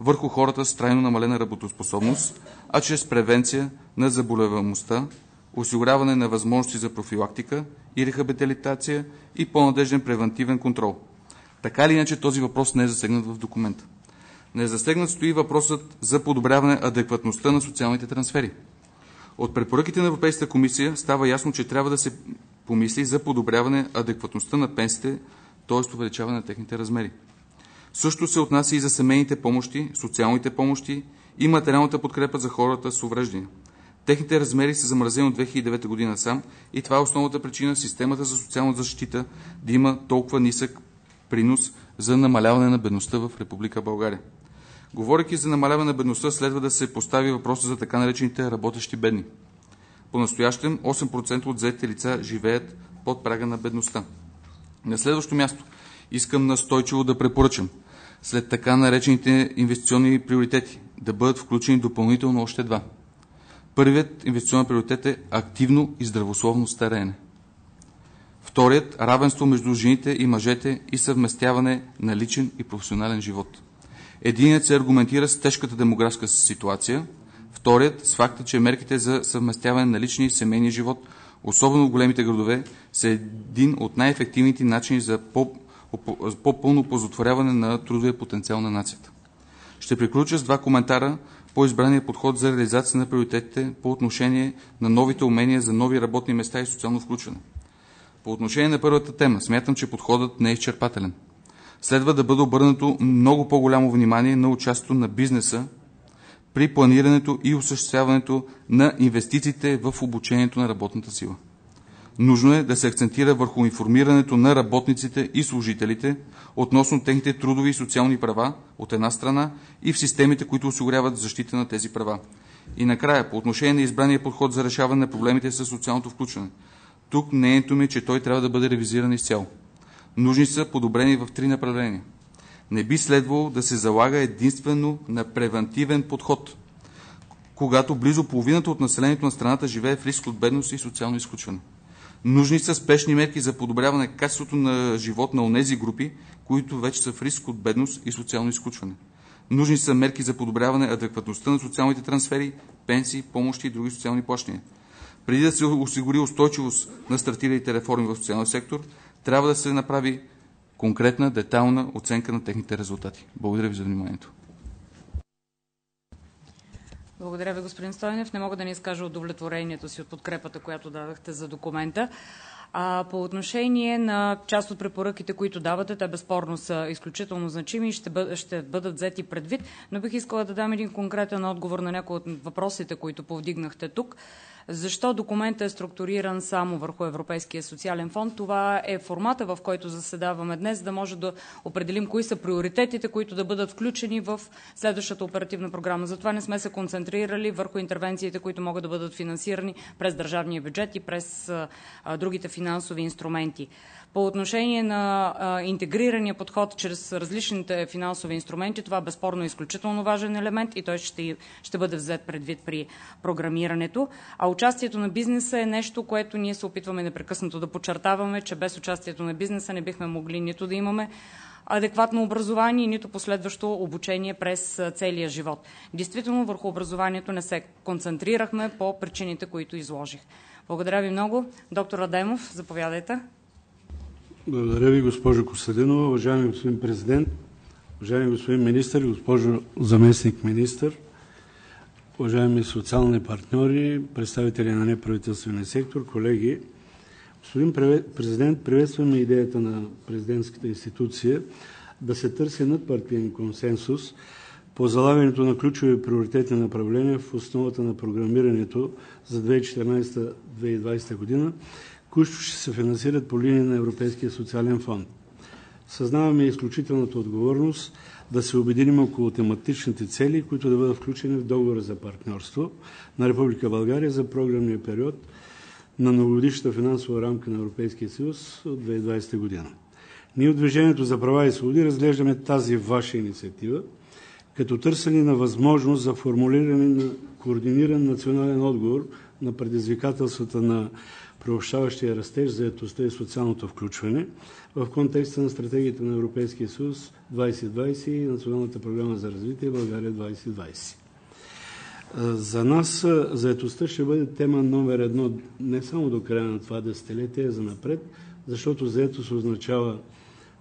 върху хората с трайно намалена работоспособност, а чрез превенция на заболеваемостта, осигуряване на възможности за профилактика и рехабилитация и по-надежден превентивен контрол. Така или иначе този въпрос не е засегнат в документа. Незасегнат стои въпросът за подобряване адекватността на социалните трансфери. От препоръките на Европейската комисия става ясно, че трябва да се помисли за подобряване адекватността на пенсиите, т.е. увеличаване на техните размери. Също се отнася и за семейните помощи, социалните помощи и материалната подкрепа за хората с увреждания. Техните размери са замразени от 2009 година сам и това е основната причина системата за социална защита да има толкова нисък принос за намаляване на бедността в Република България. Говорейки за намаляване на бедността, следва да се постави въпроса за така наречените работещи бедни. По-настоящем 8% от заетите лица живеят под прага на бедността. На следващо място искам настойчиво да препоръчам след така наречените инвестиционни приоритети да бъдат включени допълнително още два. Първият инвестиционен приоритет е активно и здравословно стареене. Вторият – равенство между жените и мъжете и съвместяване на личен и професионален живот. Единият се аргументира с тежката демографска ситуация, вторият с факта, че мерките за съвместяване на личния и семейния живот, особено в големите градове, са един от най-ефективните начини за по-пълно позатворяване на трудовия потенциал на нацията. Ще приключа с два коментара по избрания подход за реализация на приоритетите по отношение на новите умения за нови работни места и социално включване. По отношение на първата тема, смятам, че подходът не е изчерпателен. Следва да бъде обърнато много по-голямо внимание на участието на бизнеса при планирането и осъществяването на инвестициите в обучението на работната сила. Нужно е да се акцентира върху информирането на работниците и служителите относно техните трудови и социални права от една страна и в системите, които осигуряват защита на тези права. И накрая, по отношение на избрания подход за решаване на проблемите с социалното включване. Тук мнението ми е, че той трябва да бъде ревизиран изцяло. Нужни са подобрени в три направления. Не би следвало да се залага единствено на превентивен подход, когато близо половината от населението на страната живее в риск от бедност и социално изключване. Нужни са спешни мерки за подобряване качеството на живот на онези групи, които вече са в риск от бедност и социално изключване. Нужни са мерки за подобряване адекватността на социалните трансфери, пенсии, помощи и други социални плащания. Преди да се осигури устойчивост на стартиралите реформи в социалния сектор, трябва да се направи конкретна, детална оценка на техните резултати. Благодаря ви за вниманието. Благодаря ви, господин Стойнев. Не мога да не изкажа удовлетворението си от подкрепата, която дадахте за документа. А по отношение на част от препоръките, които давате, те безспорно са изключително значими и ще бъдат, ще бъдат взети предвид, но бих искала да дам един конкретен отговор на някои от въпросите, които повдигнахте тук. Защо документът е структуриран само върху Европейския социален фонд? Това е формата, в който заседаваме днес, да може да определим кои са приоритетите, които да бъдат включени в следващата оперативна програма. Затова не сме се концентрирали върху интервенциите, които могат да бъдат финансирани през държавния бюджет и през а, другите финансови инструменти. По отношение на а, интегрирания подход чрез различните финансови инструменти, това безспорно е изключително важен елемент и той ще, ще бъде взет предвид при програмирането. А участието на бизнеса е нещо, което ние се опитваме непрекъснато да подчертаваме, че без участието на бизнеса не бихме могли нито да имаме адекватно образование, нито последващо обучение през целия живот. Действително върху образованието не се концентрирахме по причините, които изложих. Благодаря ви много. Доктор Адемов, заповядайте. Благодаря ви, госпожо Костадинова. Уважаеми господин президент, уважаеми господин министр, госпожо заместник министр, уважаеми социални партньори, представители на неправителствения сектор, колеги. Господин президент, приветстваме идеята на президентската институция да се търси надпартиен консенсус по залагането на ключови приоритетни направления в основата на програмирането за 2014-2020 година, които ще се финансират по линия на Европейския социален фонд. Съзнаваме изключителната отговорност да се обединим около тематичните цели, които да бъдат включени в договора за партньорство на Република България за програмния период на многогодишната финансова рамка на Европейския съюз от 2020 година. Ние от Движението за права и свободи разглеждаме тази ваша инициатива като търсене на възможност за формулиране на координиран национален отговор на предизвикателствата на приобщаващия растеж, заетостта и социалното включване в контекста на Стратегията на Европейския съюз 2020 и Националната програма за развитие България 2020. За нас заетостта ще бъде тема номер едно не само до края на това десетилетие, а за напред, защото заетост означава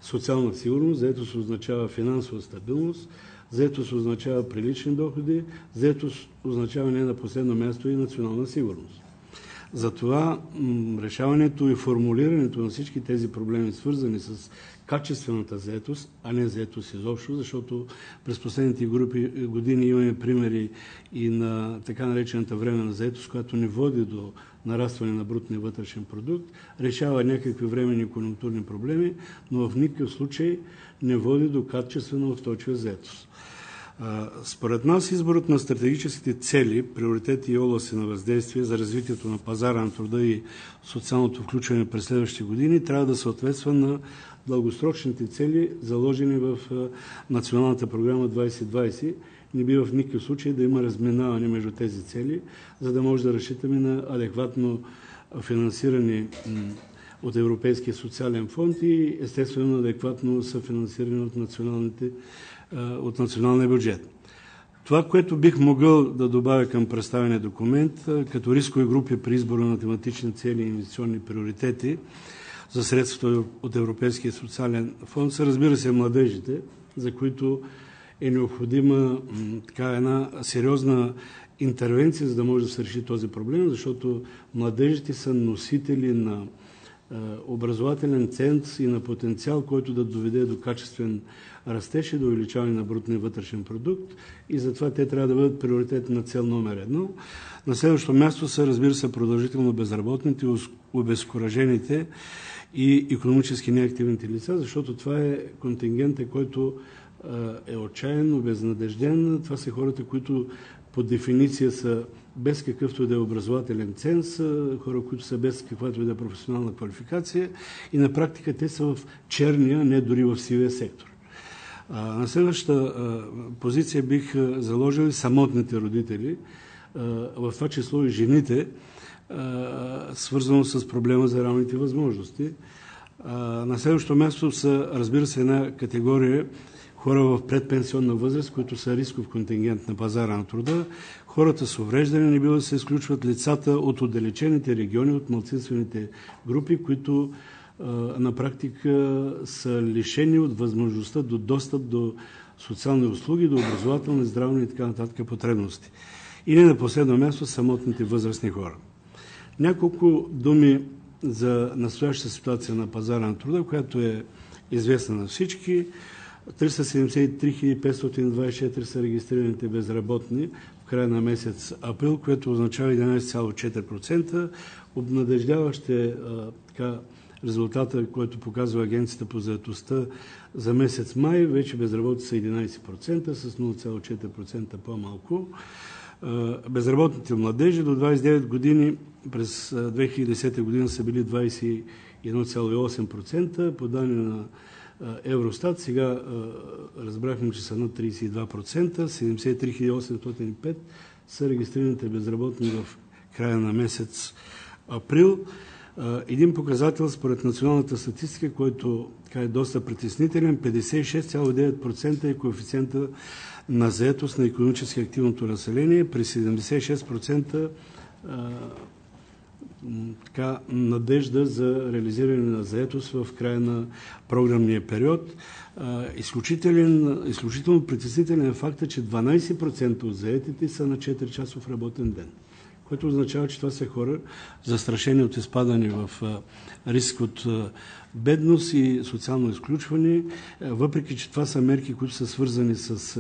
социална сигурност, заетост означава финансова стабилност, заетост означава прилични доходи, заетост означава не на последно място и национална сигурност. Затова решаването и формулирането на всички тези проблеми, свързани с качествената заетост, а не заетост изобщо, защото през последните групи, години имаме примери и на така наречената временна заетост, която не води до нарастване на брутния вътрешен продукт, решава някакви временни конъюнктурни проблеми, но в никакъв случай не води до качествена устойчива заетост. Според нас изборът на стратегическите цели, приоритети и области на въздействие за развитието на пазара на труда и социалното включване през следващите години трябва да съответства на дългосрочните цели, заложени в Националната програма 2020. Не бива в никакъв случай да има разминаване между тези цели, за да може да разчитаме на адекватно финансиране от Европейския социален фонд и естествено адекватно съфинансиране от националните от националния бюджет. Това, което бих могъл да добавя към представения документ, като рискови групи при избора на тематични цели и инвестиционни приоритети за средствата от Европейския социален фонд, са разбира се младежите, за които е необходима така една сериозна интервенция, за да може да се реши този проблем, защото младежите са носители на образователен ценз и на потенциал, който да доведе до качествен растеж и до увеличаване на брутния вътрешен продукт и затова те трябва да бъдат приоритет на цел номер едно. На следващото място са, разбира се, продължително безработните, обезкуражените и економически неактивните лица, защото това е контингента, който е отчаян, безнадежден. Това са хората, които по дефиниция са без какъвто да е образователен ценз, хора, които са без каквато и да е професионална квалификация и на практика те са в черния, не дори в сивия сектор. На следващата позиция бих заложил самотните родители, в това число и жените, свързано с проблема за равните възможности. На следващото място са, разбира се, една категория хора в предпенсионна възраст, които са рисков контингент на пазара на труда, хората с увреждане не бива да се изключват лицата от отдалечените региони, от малцинствените групи, които на практика са лишени от възможността до достъп до социални услуги, до образователни, здравни и така нататък потребности. И не на последно място самотните възрастни хора. Няколко думи за настоящата ситуация на пазара на труда, която е известна на всички. 373 524 са регистрираните безработни в края на месец април, което означава 11,4%. Обнадеждаващ е така, резултата, който показва Агенцията по заедостта за месец май. Вече безработица 11% с 0,4% по-малко. Безработните младежи до 29 години през 2010 година са били 21,8%. По данни на Евростат сега разбрахме, че са над 32%. 73 805 са регистрираните безработни в края на месец април. Един показател според националната статистика, който е доста притеснителен, 56,9% е коефициента на заетост на економически активното население, при 76% така, надежда за реализиране на заетост в края на програмния период. Изключително притеснителен е факта, че 12% от заетите са на 4-часов работен ден, което означава, че това са хора застрашени от изпадане в риск от бедност и социално изключване, въпреки че това са мерки, които са свързани с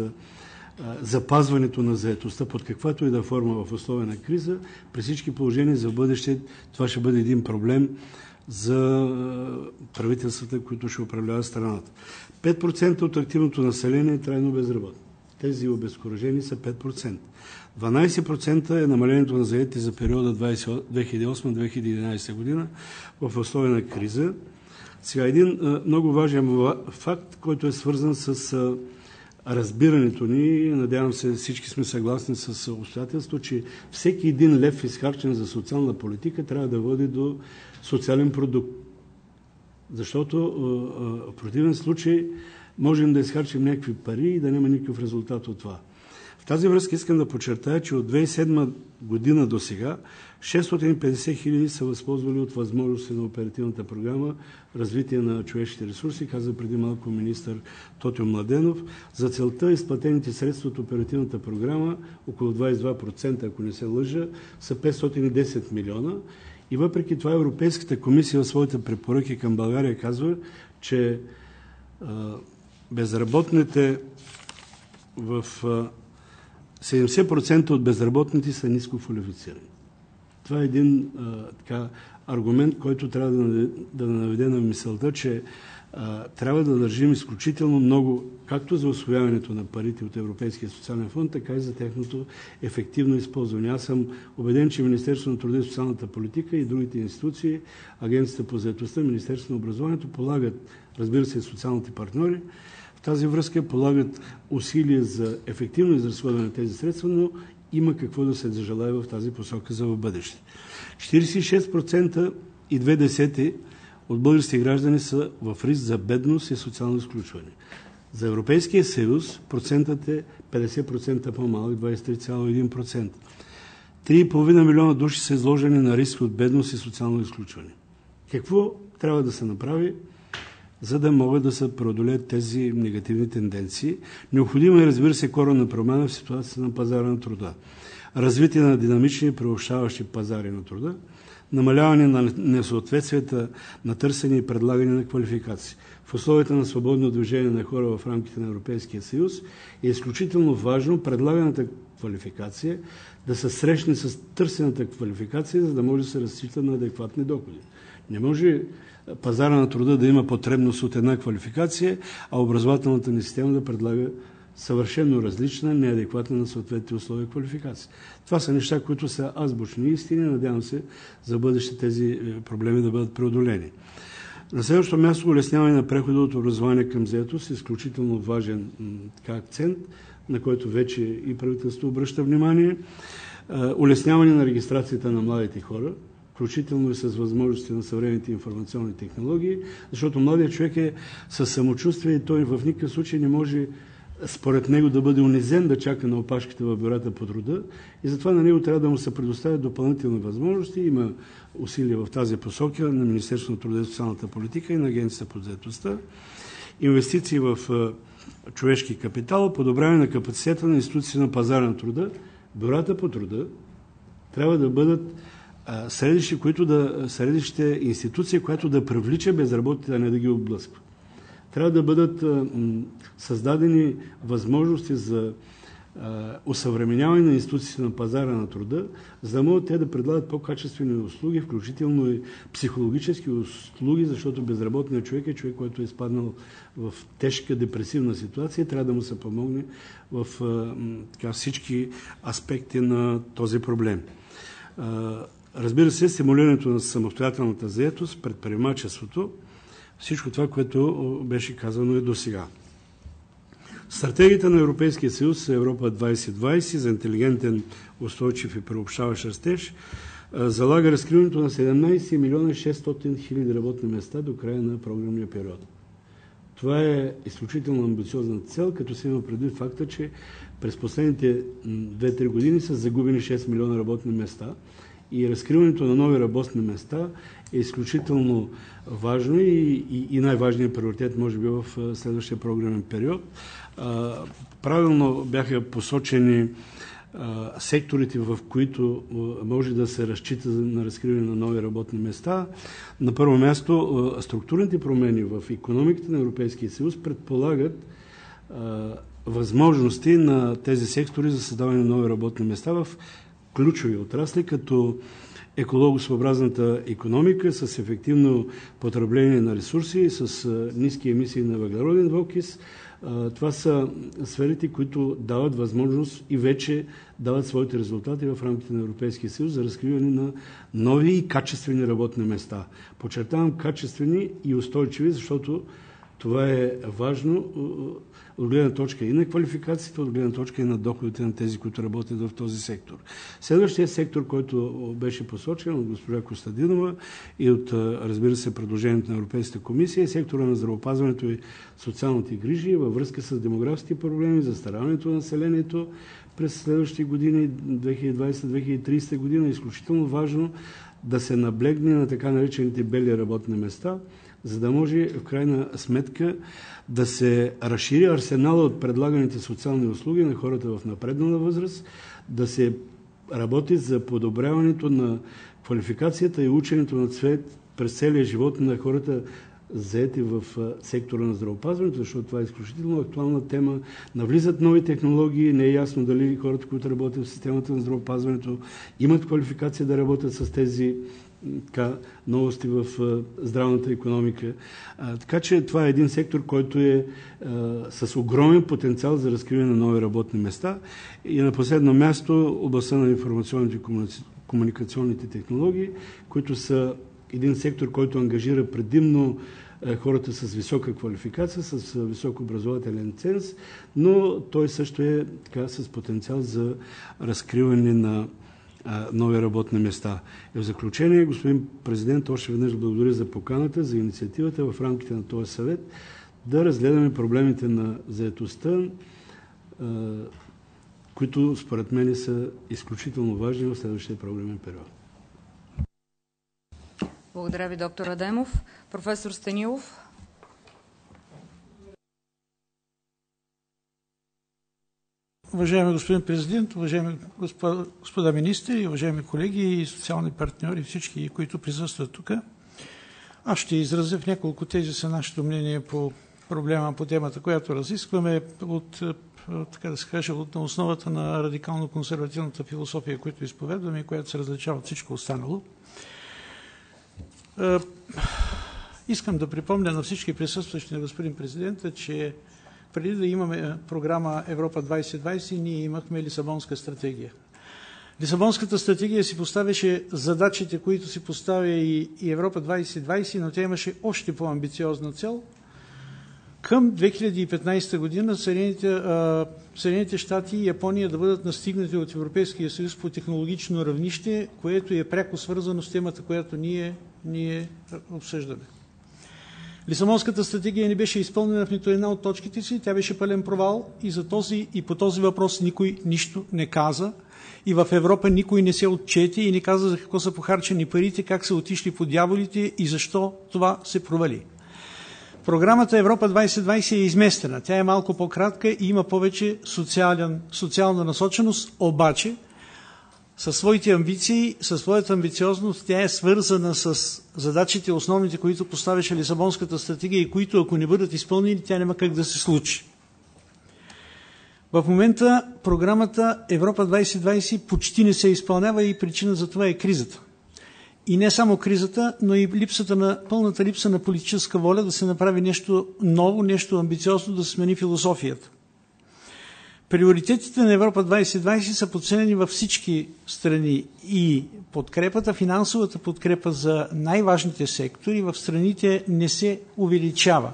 запазването на заетостта под каквато и да форма в условия на криза, при всички положения за бъдеще това ще бъде един проблем за правителствата, които ще управляват страната. 5% от активното население е трайно безработно. Тези обезкуражени са 5%. 12% е намалението на заети за периода 2008-2011 година в условия на криза. Сега един много важен факт, който е свързан с разбирането ни, надявам се всички сме съгласни с обстоятелство, че всеки един лев изхарчен за социална политика трябва да води до социален продукт. Защото в противен случай можем да изхарчим някакви пари и да няма никакъв резултат от това. Тази връзка искам да подчертая, че от 2007 година до сега 650 хиляди са възползвали от възможности на оперативната програма развитие на човешките ресурси, каза преди малко министър Тотио Младенов. За целта изплатените средства от оперативната програма, около 22%, ако не се лъжа, са 510 милиона. И въпреки това Европейската комисия в своите препоръки към България казва, че а, безработните в а, 70% от безработните са ниско квалифицирани. Това е един а, така, аргумент, който трябва да, да наведе на мисълта, че а, трябва да държим изключително много както за освояването на парите от Европейския социален фонд, така и за техното ефективно използване. Аз съм убеден, че Министерството на труда и социалната политика и другите институции, Агенцията по заедостта, Министерството на образованието полагат, разбира се, социалните партньори, тази връзка полагат усилия за ефективно изразходване на тези средства, но има какво да се зажелая в тази посока за в бъдеще. 46% и 2 десети от българските граждани са в риск за бедност и социално изключване. За Европейския съюз процентът е 50% по-малък, 23,1%. 3,5 милиона души са изложени на риск от бедност и социално изключване. Какво трябва да се направи, за да могат да се преодолеят тези негативни тенденции? Необходима е, разбира се, коренна промяна в ситуацията на пазара на труда развитие на динамични и приобщаващи пазари на труда, намаляване на несъответствията на търсене и предлагане на квалификации. В условията на свободно движение на хора в рамките на Европейския съюз е изключително важно предлаганата квалификация да се срещне с търсената квалификация, за да може да се разчита на адекватни доходи. Не може пазара на труда да има потребност от една квалификация, а образователната ни система да предлага съвършено различна, неадекватна на съответните условия квалификация. Това са неща, които са азбучни истини. Надявам се за бъдеще тези е, проблеми да бъдат преодолени. На следващото място улесняване на прехода от образование към заетост, изключително важен така, акцент, на който вече и правителството обръща внимание. Е, улесняване на регистрацията на младите хора, включително и с възможности на съвременните информационни технологии, защото младият човек е със самочувствие и той в никакъв случай не може според него да бъде унизен да чака на опашките в бюрата по труда и затова на него трябва да му се предоставят допълнителни възможности. Има усилия в тази посока на Министерството на труда и социалната политика и на Агенцията по заедостта. Инвестиции в човешки капитал, подобряване на капацитета на институции на пазара на труда, бюрата по труда трябва да бъдат средище, които да, средище институция, която да привлича безработите, а не да ги отблъсква. Трябва да бъдат създадени възможности за усъвременяване на институциите на пазара на труда, за да могат те да предлагат по-качествени услуги, включително и психологически услуги, защото безработният човек е човек, който е изпаднал в тежка депресивна ситуация и трябва да му се помогне в така, всички аспекти на този проблем. Разбира се, стимулирането на самостоятелната заетост, предприемачеството, всичко това, което беше казано и до сега. Стратегията на Европейския съюз Европа 2020 за интелигентен, устойчив и преобщаващ растеж залага разкриването на 17 милиона 600 хиляди работни места до края на програмния период. Това е изключително амбициозна цел, като се има предвид факта, че през последните 2-3 години са загубени 6 милиона работни места и разкриването на нови работни места е изключително важно и, и, и най-важният приоритет може би в следващия програмен период. Правилно бяха посочени секторите, в които може да се разчита на разкриване на нови работни места. На първо място, структурните промени в економиката на Европейския съюз предполагат възможности на тези сектори за създаване на нови работни места в ключови отрасли, като екологосъобразната економика с ефективно потребление на ресурси, с ниски емисии на въглероден двуокис, това са сферите, които дават възможност и вече дават своите резултати в рамките на Европейския съюз за разкриване на нови и качествени работни места. Подчертавам качествени и устойчиви, защото това е важно от гледна точка и на квалификацията, от гледна точка и на доходите на тези, които работят в този сектор. Следващия сектор, който беше посочен от госпожа Костадинова и от, разбира се, предложението на Европейската комисия е сектора на здравопазването и социалните грижи във връзка с демографски проблеми, застаряването на населението през следващите години, 2020-2030 година. Е изключително важно да се наблегне на така наречените бели работни места, за да може в крайна сметка да се разшири арсенала от предлаганите социални услуги на хората в напреднала възраст, да се работи за подобряването на квалификацията и ученето на цвет през целия живот на хората, заети в сектора на здравеопазването, защото това е изключително актуална тема. Навлизат нови технологии, не е ясно дали хората, които работят в системата на здравеопазването, имат квалификация да работят с тези така, новости в здравната економика. А, така че това е един сектор, който е а, с огромен потенциал за разкриване на нови работни места. И на последно място областта на информационните и комуникационните технологии, които са един сектор, който ангажира предимно хората с висока квалификация, с висок образователен ценз, но той също е така, с потенциал за разкриване на нови работни места. И в заключение, господин президент, още веднъж благодаря за поканата, за инициативата в рамките на този съвет да разгледаме проблемите на заетостта, които според мен са изключително важни в следващия програмен период. Благодаря ви, доктор Адемов. Професор Станилов. Уважаеми господин президент, уважаеми господа, господа министри, уважаеми колеги и социални партньори, всички, които присъстват тук, аз ще изразя в няколко тези са нашето мнение по проблема, по темата, която разискваме от, така да се каже, от на основата на радикално-консервативната философия, която изповедваме и която се различава от всичко останало. Искам да припомня на всички присъстващи на господин президента, че преди да имаме програма Европа 2020, ние имахме Лисабонска стратегия. Лисабонската стратегия си поставяше задачите, които си поставя и, Европа 2020, но тя имаше още по-амбициозна цел. Към 2015 година Съединените щати и Япония да бъдат настигнати от Европейския съюз по технологично равнище, което е пряко свързано с темата, която ние, ние обсъждаме. Лисабонската стратегия не беше изпълнена в нито една от точките си, тя беше пълен провал и, за този, и по този въпрос никой нищо не каза. И в Европа никой не се отчети и не каза за какво са похарчени парите, как са отишли по дяволите и защо това се провали. Програмата Европа 2020 е изместена. Тя е малко по-кратка и има повече социален, социална насоченост, обаче със своите амбиции, със своята амбициозност, тя е свързана с задачите, основните, които поставяше Лисабонската стратегия и които, ако не бъдат изпълнени, тя няма как да се случи. В момента програмата Европа 2020 почти не се изпълнява и причина за това е кризата. И не само кризата, но и липсата на, пълната липса на политическа воля да се направи нещо ново, нещо амбициозно, да се смени философията. Приоритетите на Европа 2020 са подценени във всички страни и подкрепата, финансовата подкрепа за най-важните сектори в страните не се увеличава.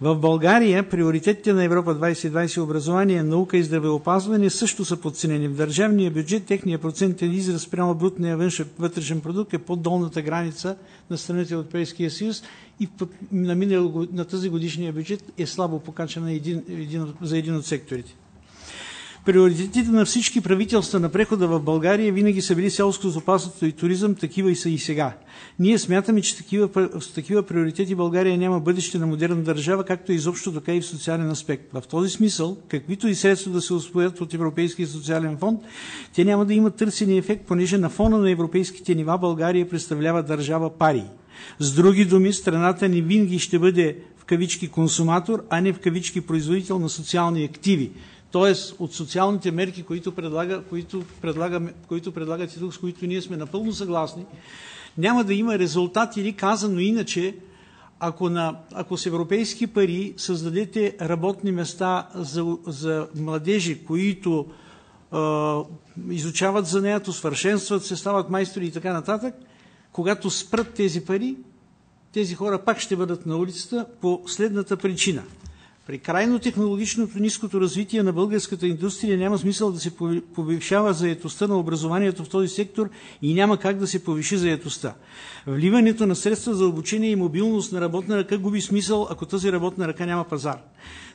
В България приоритетите на Европа 2020 образование, наука и здравеопазване също са подценени. В държавния бюджет техния процентен израз прямо брутния външен вътрешен продукт е под долната граница на страните от Европейския съюз и на, минал, на тази годишния бюджет е слабо покачана един, един, за един от секторите. Приоритетите на всички правителства на прехода в България винаги са били селско стопанството и туризъм, такива и са и сега. Ние смятаме, че такива, с такива приоритети България няма бъдеще на модерна държава, както и изобщо така и в социален аспект. В този смисъл, каквито и средства да се освоят от Европейския социален фонд, те няма да имат търсения ефект, понеже на фона на европейските нива България представлява държава пари. С други думи, страната ни винаги ще бъде в кавички консуматор, а не в кавички производител на социални активи. Тоест от социалните мерки, които, предлага, които, предлагаме, които предлагате тук, с които ние сме напълно съгласни, няма да има резултат или казано иначе, ако, на, ако с европейски пари създадете работни места за, за младежи, които е, изучават занятост, свършенстват се, стават майстори и така нататък, когато спрат тези пари, тези хора пак ще бъдат на улицата по следната причина – при крайно технологичното ниското развитие на българската индустрия няма смисъл да се повишава заетостта на образованието в този сектор и няма как да се повиши заетостта. Вливането на средства за обучение и мобилност на работна ръка губи смисъл, ако тази работна ръка няма пазар.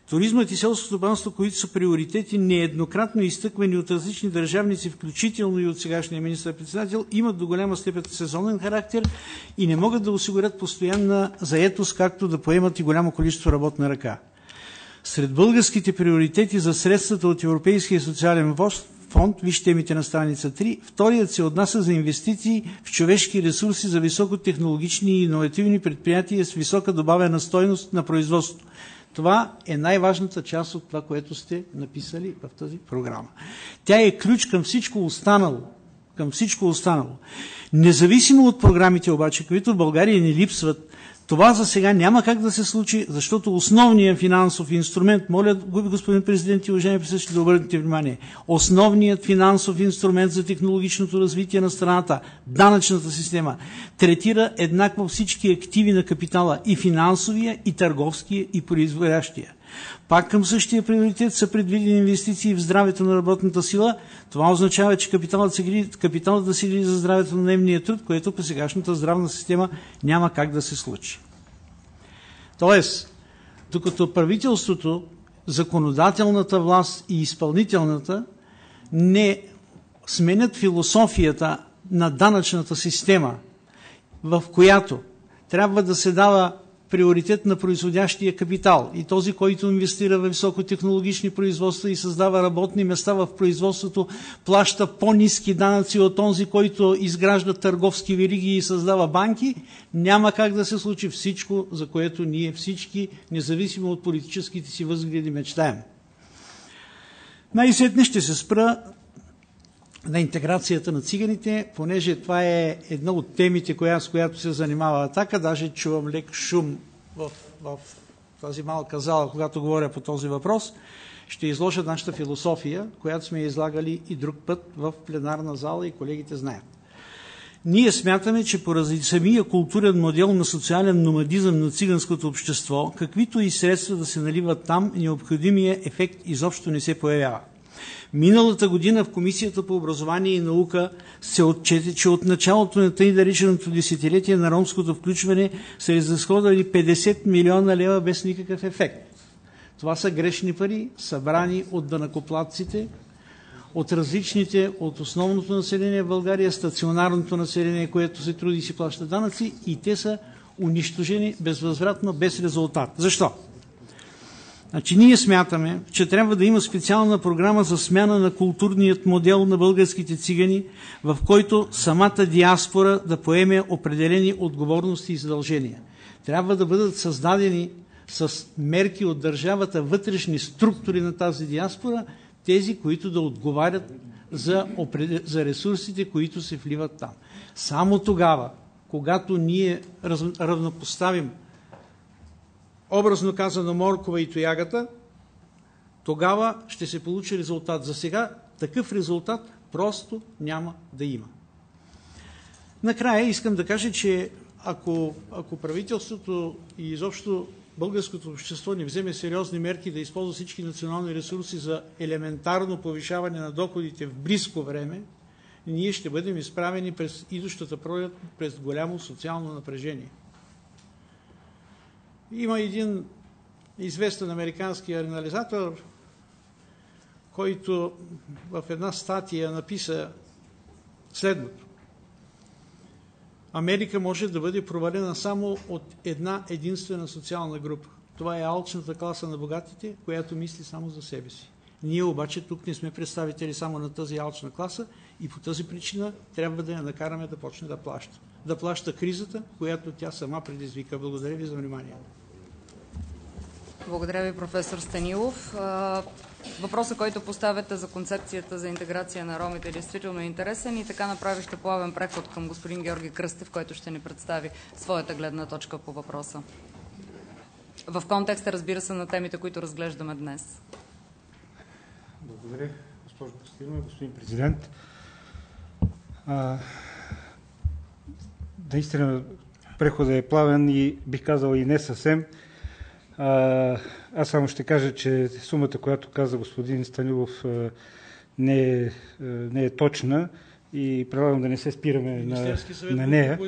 Туризмът и селското стопанство, които са приоритети, нееднократно изтъквани от различни държавници, включително и от сегашния министър-председател, имат до голяма степен сезонен характер и не могат да осигурят постоянна заетост, както да поемат и голямо количество работна ръка. Сред българските приоритети за средствата от Европейския социален фонд, вижте темите на страница 3, вторият се отнася за инвестиции в човешки ресурси за високотехнологични и иновативни предприятия с висока добавена стойност на производството. Това е най-важната част от това, което сте написали в тази програма. Тя е ключ към всичко останало. Към всичко останало. Независимо от програмите обаче, които в България не липсват, това за сега няма как да се случи, защото основният финансов инструмент, моля господин президент и уважаеми присъщи да обърнете внимание, основният финансов инструмент за технологичното развитие на страната, данъчната система, третира еднакво всички активи на капитала и финансовия, и търговския, и производящия. Пак към същия приоритет са предвидени инвестиции в здравето на работната сила. Това означава, че капиталът, се гриди, капиталът да се гриди за здравето на дневния труд, което по сегашната здравна система няма как да се случи. Тоест, докато правителството, законодателната власт и изпълнителната не сменят философията на данъчната система, в която трябва да се дава приоритет на производящия капитал и този, който инвестира в високотехнологични производства и създава работни места в производството, плаща по-низки данъци от този, който изгражда търговски вериги и създава банки, няма как да се случи всичко, за което ние всички, независимо от политическите си възгледи, мечтаем. Най-сетне ще се спра на интеграцията на циганите, понеже това е една от темите, коя, с която се занимава Атака. Даже чувам лек шум в, в тази малка зала, когато говоря по този въпрос. Ще изложа нашата философия, която сме излагали и друг път в пленарна зала и колегите знаят. Ние смятаме, че поради самия културен модел на социален номадизъм на циганското общество, каквито и средства да се наливат там, необходимия ефект изобщо не се появява. Миналата година в Комисията по образование и наука се отчете, че от началото на тъй нареченото десетилетие на ромското включване са изразходвали 50 милиона лева без никакъв ефект. Това са грешни пари, събрани от данакоплатците, от различните, от основното население в България, стационарното население, което се труди и си плаща данъци и те са унищожени безвъзвратно, без резултат. Защо? Значи ние смятаме, че трябва да има специална програма за смяна на културният модел на българските цигани, в който самата диаспора да поеме определени отговорности и задължения. Трябва да бъдат създадени с мерки от държавата вътрешни структури на тази диаспора, тези, които да отговарят за, за ресурсите, които се вливат там. Само тогава, когато ние равнопоставим образно казано моркова и тоягата, тогава ще се получи резултат. За сега такъв резултат просто няма да има. Накрая искам да кажа, че ако, ако правителството и изобщо българското общество не вземе сериозни мерки да използва всички национални ресурси за елементарно повишаване на доходите в близко време, ние ще бъдем изправени през идущата пролет през голямо социално напрежение. Има един известен американски анализатор, който в една статия написа следното. Америка може да бъде провалена само от една единствена социална група. Това е алчната класа на богатите, която мисли само за себе си. Ние обаче тук не сме представители само на тази алчна класа и по тази причина трябва да я накараме да почне да плаща. Да плаща кризата, която тя сама предизвика. Благодаря ви за вниманието. Благодаря ви, професор Станилов. Въпросът, който поставяте за концепцията за интеграция на ромите е действително интересен и така направи ще плавен преход към господин Георги Кръстев, който ще ни представи своята гледна точка по въпроса. В контекста, разбира се, на темите, които разглеждаме днес. Благодаря, госпожо Костинова, господин президент. Наистина преходът е плавен и бих казал и не съвсем. А, аз само ще кажа, че сумата, която каза господин Станилов, не е, не е точна и предлагам да не се спираме на, на нея.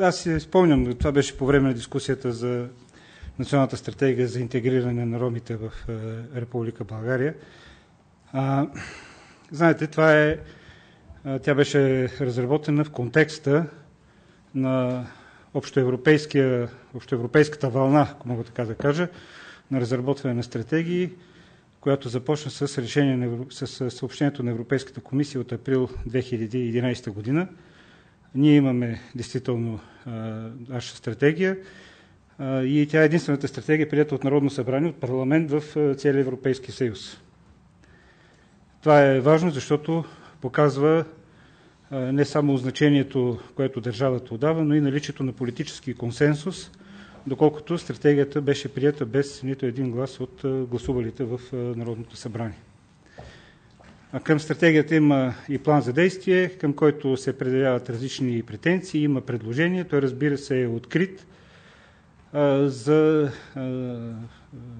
Аз си спомням, това беше по време на дискусията за Националната стратегия за интегриране на ромите в Република България. А, знаете, това е, тя беше разработена в контекста на общоевропейската вълна, ако мога така да кажа, на разработване на стратегии, която започна с, решение на, с съобщението на Европейската комисия от април 2011 година. Ние имаме действително наша стратегия и тя е единствената стратегия, прията от Народно събрание, от парламент в целия Европейски съюз. Това е важно, защото показва не само значението, което държавата отдава, но и наличието на политически консенсус, доколкото стратегията беше прията без нито един глас от гласувалите в Народното събрание. Към стратегията има и план за действие, към който се предявяват различни претенции, има предложения. Той, разбира се, е открит за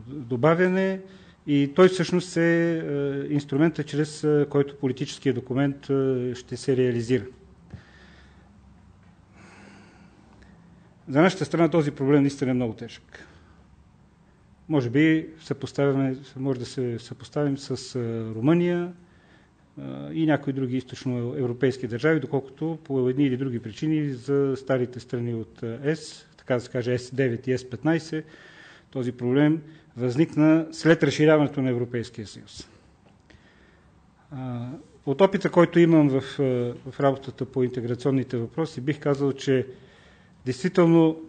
добавяне и той всъщност е, е инструмента, чрез е, който политическия документ е, ще се реализира. За нашата страна този проблем наистина е много тежък. Може би може да се съпоставим с Румъния и някои други източноевропейски държави, доколкото по едни или други причини за старите страни от ЕС, така да се каже С9 и С15, този проблем възникна след разширяването на Европейския съюз. От опита, който имам в, в работата по интеграционните въпроси, бих казал, че действително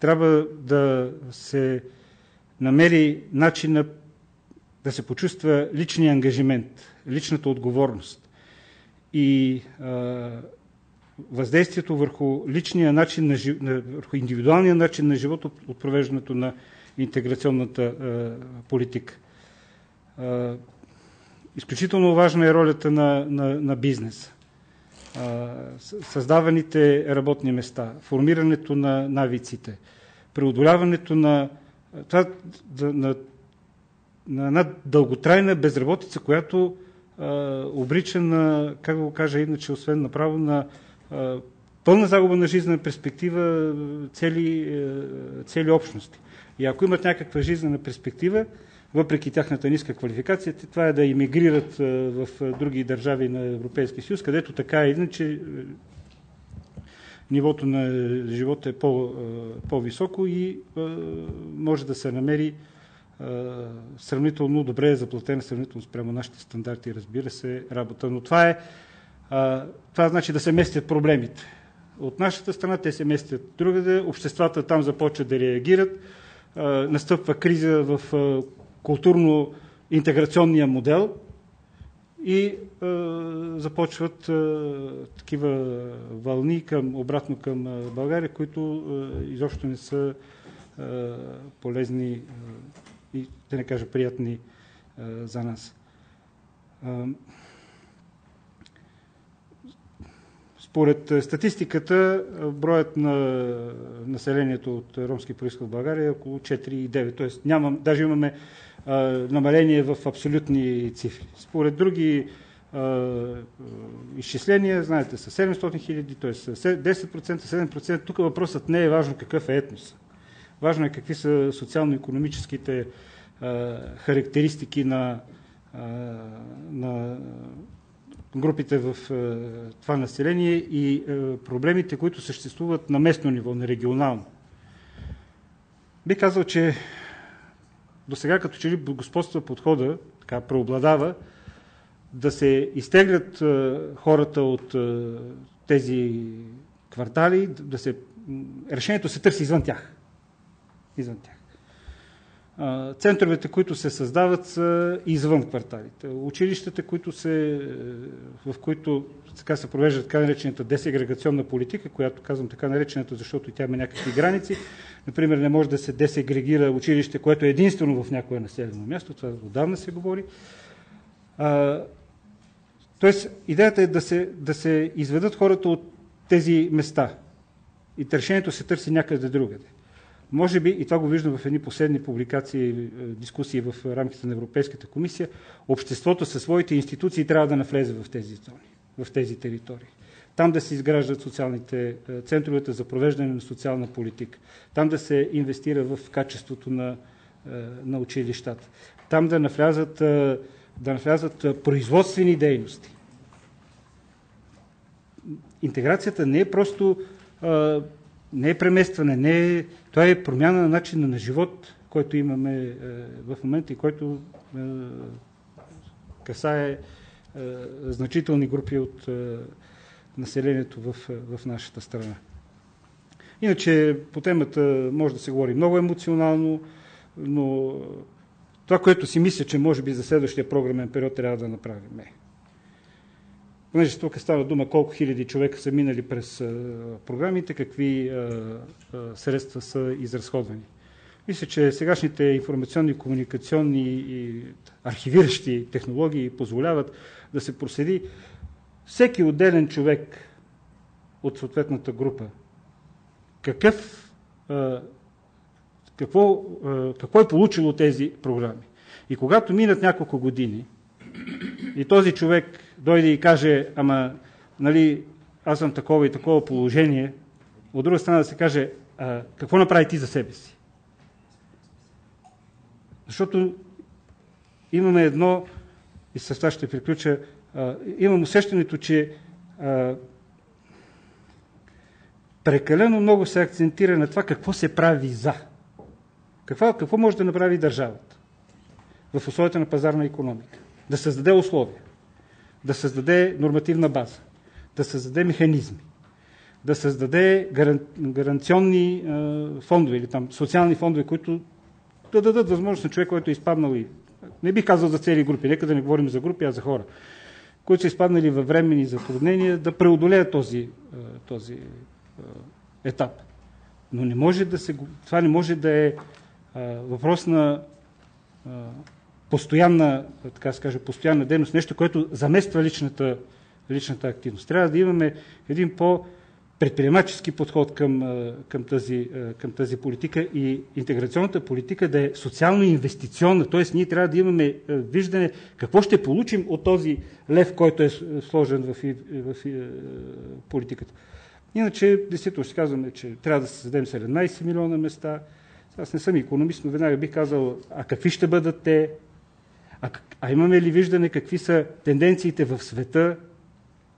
трябва да се намери начин да се почувства личния ангажимент, личната отговорност. И а, въздействието върху личния начин, на, върху индивидуалния начин на живот от провеждането на интеграционната политика. Изключително важна е ролята на, на, на бизнеса. Създаваните работни места, формирането на навиците, преодоляването на, това, на, на една дълготрайна безработица, която обрича на, как го кажа иначе, освен направо на пълна загуба на жизнена перспектива цели, цели общности. И ако имат някаква жизнена перспектива, въпреки тяхната ниска квалификация, това е да иммигрират в други държави на Европейския съюз, където така е иначе нивото на живота е по, по-високо и може да се намери сравнително добре е заплатена, сравнително спрямо нашите стандарти, разбира се, работа. Но това е, това значи да се местят проблемите. От нашата страна те се местят другаде, обществата там започват да реагират, настъпва криза в културно-интеграционния модел и започват такива вълни към, обратно към България, които изобщо не са полезни и да не кажа приятни за нас. Според статистиката, броят на населението от ромски происход в България е около 4,9. Тоест, нямам, даже имаме а, намаление в абсолютни цифри. Според други а, изчисления, знаете, са 700 хиляди, т.е. 10%, 7%. Тук въпросът не е важно какъв е етнос. Важно е какви са социално-економическите характеристики на, на групите в това население и проблемите, които съществуват на местно ниво, на регионално. Би казал, че до сега като че ли господства подхода, така преобладава, да се изтеглят хората от тези квартали, да се, решението се търси извън тях извън тях. Центровете, които се създават, са извън кварталите. Училищата, които се, в които така се провежда така наречената десегрегационна политика, която казвам така наречената, защото и тя има някакви граници. Например, не може да се десегрегира училище, което е единствено в някое населено място. Това отдавна се говори. А, тоест, идеята е да се, да се изведат хората от тези места. И решението се търси някъде другаде. Може би, и това го виждам в едни последни публикации, е, дискусии в рамките на Европейската комисия, обществото със своите институции трябва да навлезе в тези зони, в тези територии. Там да се изграждат социалните е, центровете за провеждане на социална политика. Там да се инвестира в качеството на, е, на училищата. Там да навлязат, да навлязат производствени дейности. Интеграцията не е просто не е преместване, не е, това е промяна на начина на живот, който имаме е, в момента и който е, касае е, значителни групи от населението в нашата страна. Иначе по темата може да се говори много емоционално, но това, което си мисля, че може би за следващия програмен период трябва да направим е понеже тук става дума колко хиляди човека са минали през програмите, какви средства са изразходвани. Мисля, че сегашните информационни, комуникационни и архивиращи технологии позволяват да се проследи всеки отделен човек от съответната група какъв, какво, какво е получило тези програми. И когато минат няколко години и този човек дойде и каже, ама, нали, аз съм такова и такова положение, от друга страна да се каже, а, какво направи ти за себе си? Защото имаме едно, и с това ще приключа, а, имам усещането, че а, прекалено много се акцентира на това какво се прави за. Какво, какво може да направи държавата в условията на пазарна економика? Да създаде условия да създаде нормативна база, да създаде механизми, да създаде гаранционни фондове или там социални фондове, които да дадат възможност на човек, който е изпаднал и не бих казал за цели групи, нека да не говорим за групи, а за хора, които са изпаднали във времени затруднения, да преодолеят този, този етап. Но не може да се, това не може да е въпрос на постоянна, така каже, постоянна дейност, нещо, което замества личната, личната активност. Трябва да имаме един по- предприемачески подход към, към, тази, към тази политика и интеграционната политика да е социално-инвестиционна. Т.е. ние трябва да имаме виждане какво ще получим от този лев, който е сложен в, в, в политиката. Иначе, действително ще казваме, че трябва да създадем 17 милиона места. Аз не съм економист, но веднага бих казал, а какви ще бъдат те, а, а имаме ли виждане какви са тенденциите в света,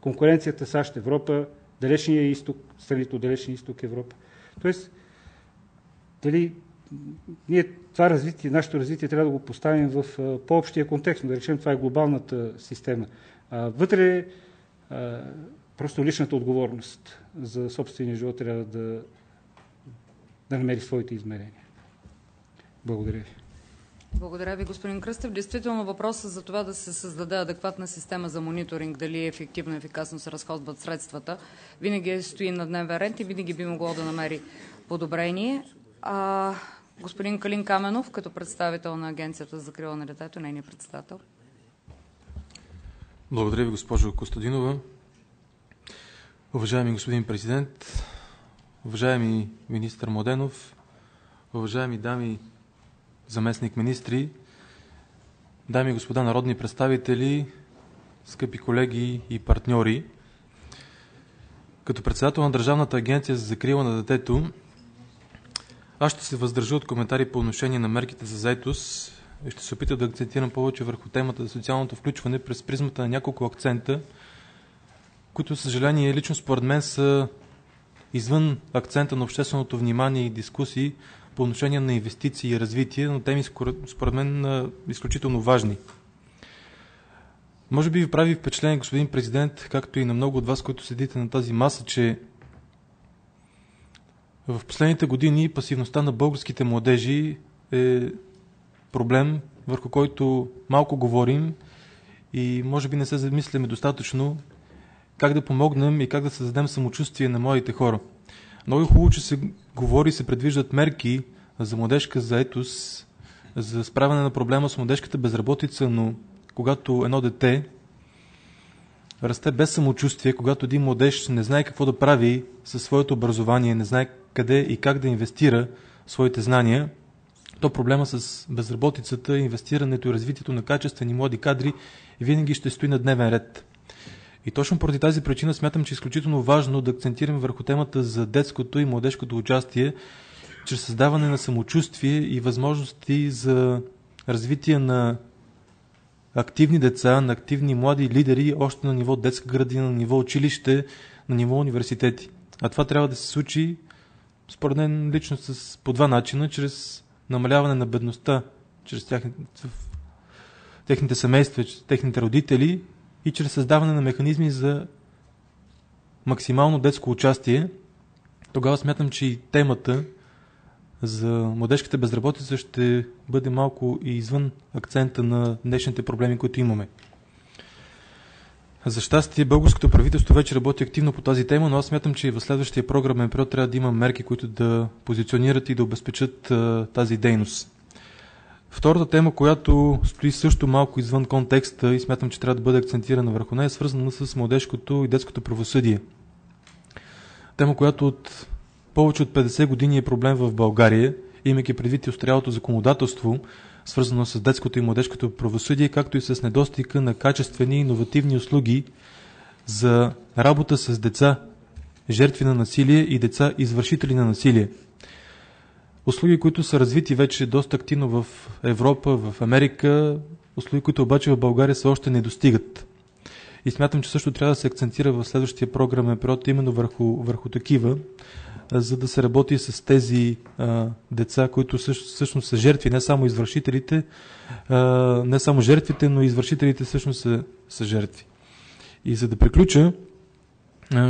конкуренцията САЩ-Европа, далечния изток, страните от далечния изток Европа. Тоест, дали ние това развитие, нашето развитие трябва да го поставим в по-общия контекст, да речем това е глобалната система. А, вътре а, просто личната отговорност за собствения живот трябва да, да намери своите измерения. Благодаря ви. Благодаря ви, господин Кръстев. Действително въпросът за това да се създаде адекватна система за мониторинг, дали е ефективно и ефикасно се разходват средствата, винаги стои на дневен ред и винаги би могло да намери подобрение. А, господин Калин Каменов, като представител на Агенцията за закрила на детето, нейният председател. Благодаря ви, госпожо Костадинова. Уважаеми господин президент, уважаеми министър Младенов, уважаеми дами заместник министри, дами и господа народни представители, скъпи колеги и партньори! Като председател на Държавната агенция за закрила на детето, аз ще се въздържа от коментари по отношение на мерките за заетост и ще се опита да акцентирам повече върху темата за социалното включване през призмата на няколко акцента, които, съжаление, лично според мен са извън акцента на общественото внимание и дискусии по отношение на инвестиции и развитие, но теми според мен изключително важни. Може би ви прави впечатление, господин президент, както и на много от вас, които седите на тази маса, че в последните години пасивността на българските младежи е проблем, върху който малко говорим и може би не се замисляме достатъчно как да помогнем и как да създадем самочувствие на младите хора. Много е хубаво, че се говори и се предвиждат мерки за младежка заетост, за справяне на проблема с младежката безработица, но когато едно дете расте без самочувствие, когато един младеж не знае какво да прави със своето образование, не знае къде и как да инвестира своите знания, то проблема с безработицата, инвестирането и развитието на качествени млади кадри винаги ще стои на дневен ред. И точно поради тази причина смятам, че е изключително важно да акцентираме върху темата за детското и младежкото участие, чрез създаване на самочувствие и възможности за развитие на активни деца, на активни млади лидери, още на ниво детска градина, на ниво училище, на ниво университети. А това трябва да се случи, според мен, лично с, по два начина, чрез намаляване на бедността, чрез тяхните, техните семейства, чрез техните родители и чрез създаване на механизми за максимално детско участие, тогава смятам, че и темата за младежката безработица ще бъде малко и извън акцента на днешните проблеми, които имаме. За щастие, българското правителство вече работи активно по тази тема, но аз смятам, че и в следващия програмен период трябва да има мерки, които да позиционират и да обезпечат а, тази дейност. Втората тема, която стои също малко извън контекста и смятам, че трябва да бъде акцентирана върху нея, е свързана с младежкото и детското правосъдие. Тема, която от повече от 50 години е проблем в България, имайки предвид и устарялото законодателство, свързано с детското и младежкото правосъдие, както и с недостига на качествени и иновативни услуги за работа с деца, жертви на насилие и деца, извършители на насилие. Услуги, които са развити вече доста активно в Европа, в Америка, услуги, които обаче в България са още не достигат. И смятам, че също трябва да се акцентира в следващия програмен период именно върху, върху такива, за да се работи с тези а, деца, които всъщност са жертви, не само извършителите, а, не само жертвите, но и извършителите всъщност са, са жертви. И за да приключа,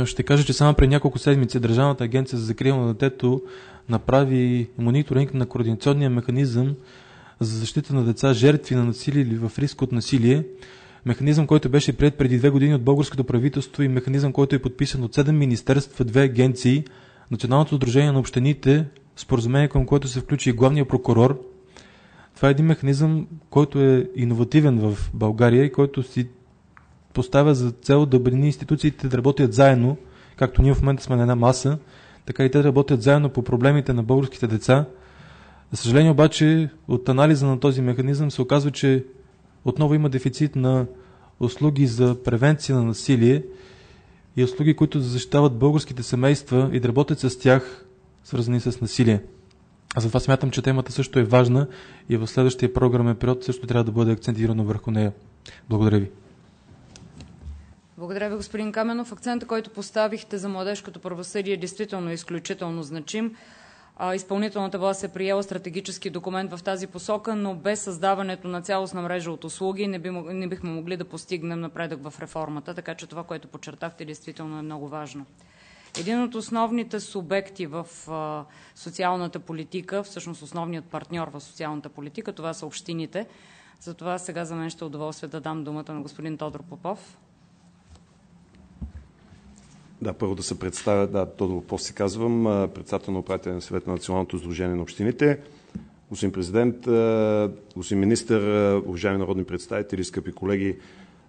ще кажа, че само преди няколко седмици Държавната агенция за закрила на детето направи мониторинг на координационния механизъм за защита на деца, жертви на насилие или в риск от насилие. Механизъм, който беше прият преди две години от българското правителство и механизъм, който е подписан от 7 министерства, две агенции – Националното сдружение на общините, споразумение към което се включи и главния прокурор, това е един механизъм, който е иновативен в България и който си поставя за цел да обедини институциите да работят заедно, както ние в момента сме на една маса, така и те работят заедно по проблемите на българските деца. За съжаление обаче, от анализа на този механизъм се оказва, че отново има дефицит на услуги за превенция на насилие и услуги, които защитават българските семейства и да работят с тях, свързани с насилие. А затова смятам, че темата също е важна и в следващия програмен период също трябва да бъде акцентирано върху нея. Благодаря ви. Благодаря ви, господин Каменов. Акцента, който поставихте за младежкото правосъдие е действително изключително значим. Изпълнителната власт е приела стратегически документ в тази посока, но без създаването на цялостна мрежа от услуги не, би, не бихме могли да постигнем напредък в реформата, така че това, което подчертахте, действително е много важно. Един от основните субекти в социалната политика, всъщност основният партньор в социалната политика, това са общините. Затова сега за мен ще е удоволствие да дам думата на господин Тодор Попов. Да, първо да се представя. Да, Тодор Попов се казвам, председател на управителен съвет на Националното сдружение на общините. Господин президент, господин министър, уважаеми народни представители, скъпи колеги,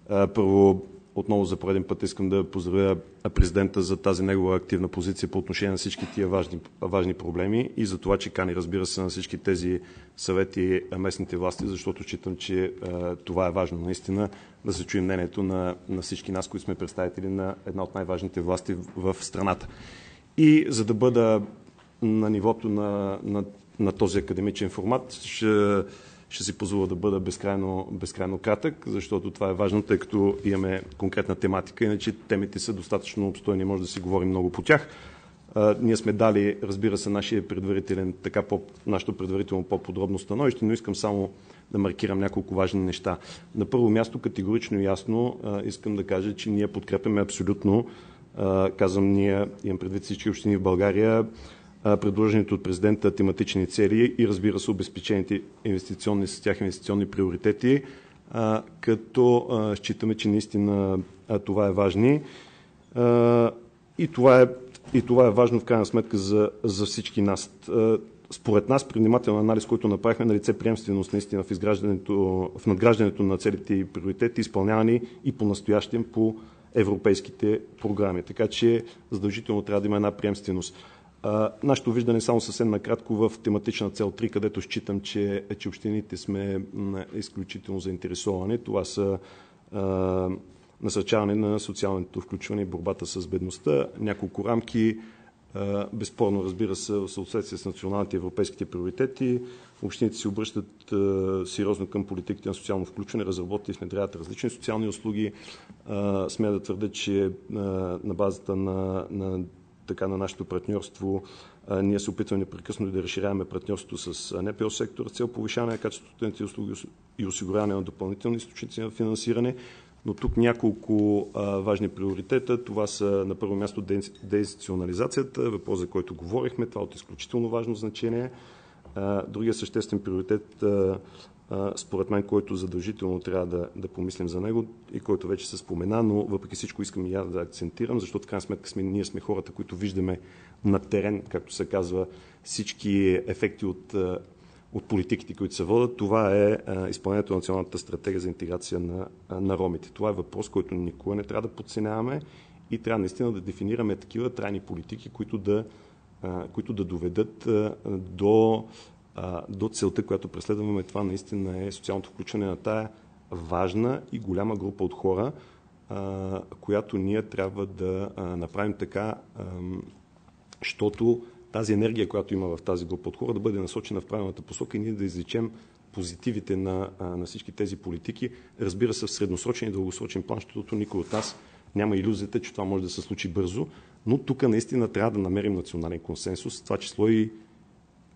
първо отново за пореден път искам да поздравя президента за тази негова активна позиция по отношение на всички тия важни, важни проблеми и за това, че кани, разбира се, на всички тези съвети местните власти, защото считам, че това е важно наистина да се чуе мнението на, на всички нас, които сме представители на една от най-важните власти в, страната. И за да бъда на нивото на, на, на този академичен формат, ще ще си позволя да бъда безкрайно, безкрайно кратък, защото това е важно, тъй като имаме конкретна тематика, иначе темите са достатъчно обстойни, може да си говорим много по тях. А, ние сме дали, разбира се, нашия предварителен, така по, нашето предварително по-подробно становище, но искам само да маркирам няколко важни неща. На първо място, категорично и ясно, искам да кажа, че ние подкрепяме абсолютно, казвам ние, имам предвид всички общини в България, предложените от президента тематични цели и разбира се обезпечените инвестиционни с тях инвестиционни приоритети, като считаме, че наистина това е важно. И това е, и това е важно в крайна сметка за, за всички нас. Според нас, при внимателен анализ, който направихме на лице приемственост наистина в, изграждането, в надграждането на целите и приоритети, изпълнявани и по-настоящем по европейските програми. Така че задължително трябва да има една приемственост. Нашето виждане само съвсем накратко в тематична цел 3, където считам, че, че общините сме изключително заинтересовани. Това са а, насърчаване на социалното включване и борбата с бедността. Няколко рамки, а, безспорно разбира се, в съответствие с националните европейските приоритети. Общините се обръщат сериозно към политиките на социално включване, разработват и внедряват различни социални услуги. Смея да твърдя, че на базата на, на така на нашето партньорство ние се опитваме непрекъснато да разширяваме партньорството с НПО сектора цел повишаване на качеството на тези услуги и осигуряване на допълнителни източници на финансиране. Но тук няколко а, важни приоритета. Това са на първо място деинституционализацията, въпрос за който говорихме. Това е от изключително важно значение. А, другия съществен приоритет а, според мен, който задължително трябва да, да помислим за него и който вече се спомена, но въпреки всичко искам и аз да акцентирам, защото в крайна сметка сме, ние сме хората, които виждаме на терен, както се казва, всички ефекти от, от политиките, които се водят. Това е изпълнението на националната стратегия за интеграция на, на ромите. Това е въпрос, който никога не трябва да подценяваме и трябва наистина да дефинираме такива трайни политики, които да, които да доведат до до целта, която преследваме. Това наистина е социалното включване на тая важна и голяма група от хора, която ние трябва да направим така, защото тази енергия, която има в тази група от хора, да бъде насочена в правилната посока и ние да изречем позитивите на, на всички тези политики. Разбира се, в средносрочен и дългосрочен план, защото никой от нас няма иллюзията, че това може да се случи бързо, но тук наистина трябва да намерим национален консенсус, това число и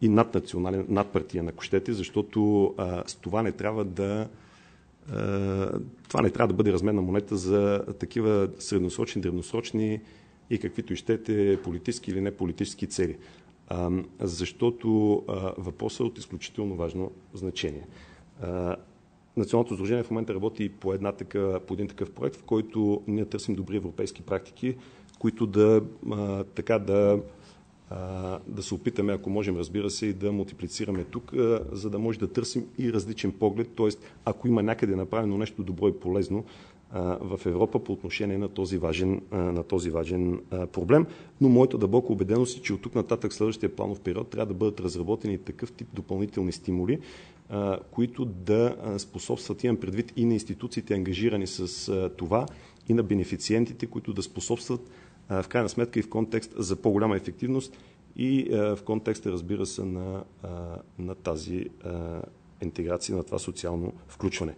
и наднационален, надпартиен, ако щете, защото а, с това не трябва да а, това не трябва да бъде разменна монета за такива средносрочни, древносрочни и каквито и щете политически или не политически цели. А, защото а, въпросът е от изключително важно значение. А, Националното сдружение в момента работи по, една така, по един такъв проект, в който ние търсим добри европейски практики, които да, а, така да да се опитаме, ако можем, разбира се, и да мултиплицираме тук, за да може да търсим и различен поглед, т.е. ако има някъде направено нещо добро и полезно в Европа по отношение на този важен, на този важен проблем. Но моята дълбока убеденост е, че от тук нататък следващия планов период трябва да бъдат разработени такъв тип допълнителни стимули, които да способстват, имам предвид и на институциите ангажирани с това, и на бенефициентите, които да способстват в крайна сметка и в контекст за по-голяма ефективност и в контекста, разбира се, на, на тази интеграция, на това социално включване.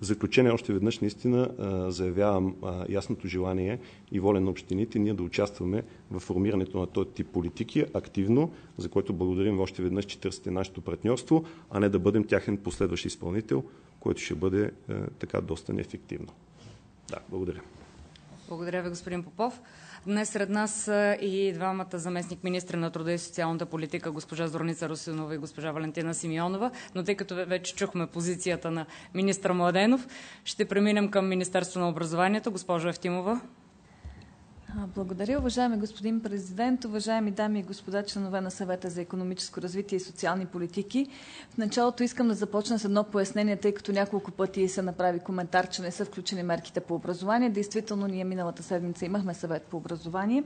В заключение още веднъж наистина заявявам ясното желание и воля на общините ние да участваме в формирането на този тип политики активно, за което благодарим още веднъж, че търсите нашето партньорство, а не да бъдем тяхен последващ изпълнител, което ще бъде така доста неефективно. Да, благодаря. Благодаря ви, господин Попов. Днес сред нас и двамата заместник министри на труда и социалната политика, госпожа Зорница Русинова и госпожа Валентина Симеонова. Но тъй като вече чухме позицията на министър Младенов, ще преминем към Министерство на образованието. Госпожа Ефтимова. Благодаря, уважаеми господин президент, уважаеми дами и господа, членове на съвета за економическо развитие и социални политики. В началото искам да започна с едно пояснение, тъй като няколко пъти се направи коментар, че не са включени мерките по образование. Действително, ние миналата седмица имахме съвет по образование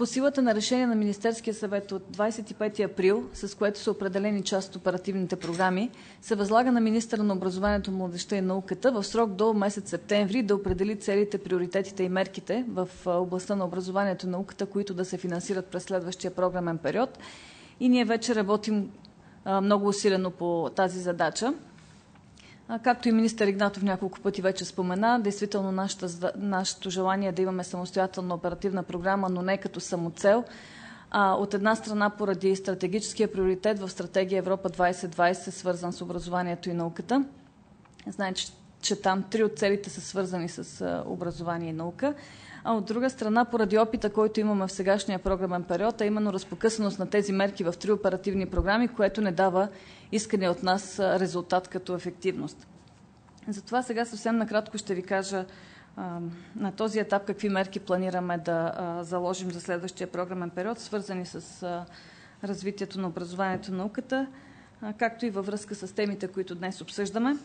по силата на решение на Министерския съвет от 25 април, с което са определени част от оперативните програми, се възлага на министъра на образованието, младеща и науката в срок до месец септември да определи целите, приоритетите и мерките в областта на образованието и науката, които да се финансират през следващия програмен период. И ние вече работим много усилено по тази задача. Както и министър Игнатов няколко пъти вече спомена, действително нашата, нашето желание е да имаме самостоятелна оперативна програма, но не като самоцел. От една страна поради стратегическия приоритет в стратегия Европа 2020, свързан с образованието и науката. Знаете, че там три от целите са свързани с образование и наука. А от друга страна, поради опита, който имаме в сегашния програмен период, а именно разпокъсаност на тези мерки в три оперативни програми, което не дава искане от нас резултат като ефективност. Затова сега съвсем накратко ще ви кажа на този етап какви мерки планираме да заложим за следващия програмен период, свързани с развитието на образованието и науката, както и във връзка с темите, които днес обсъждаме.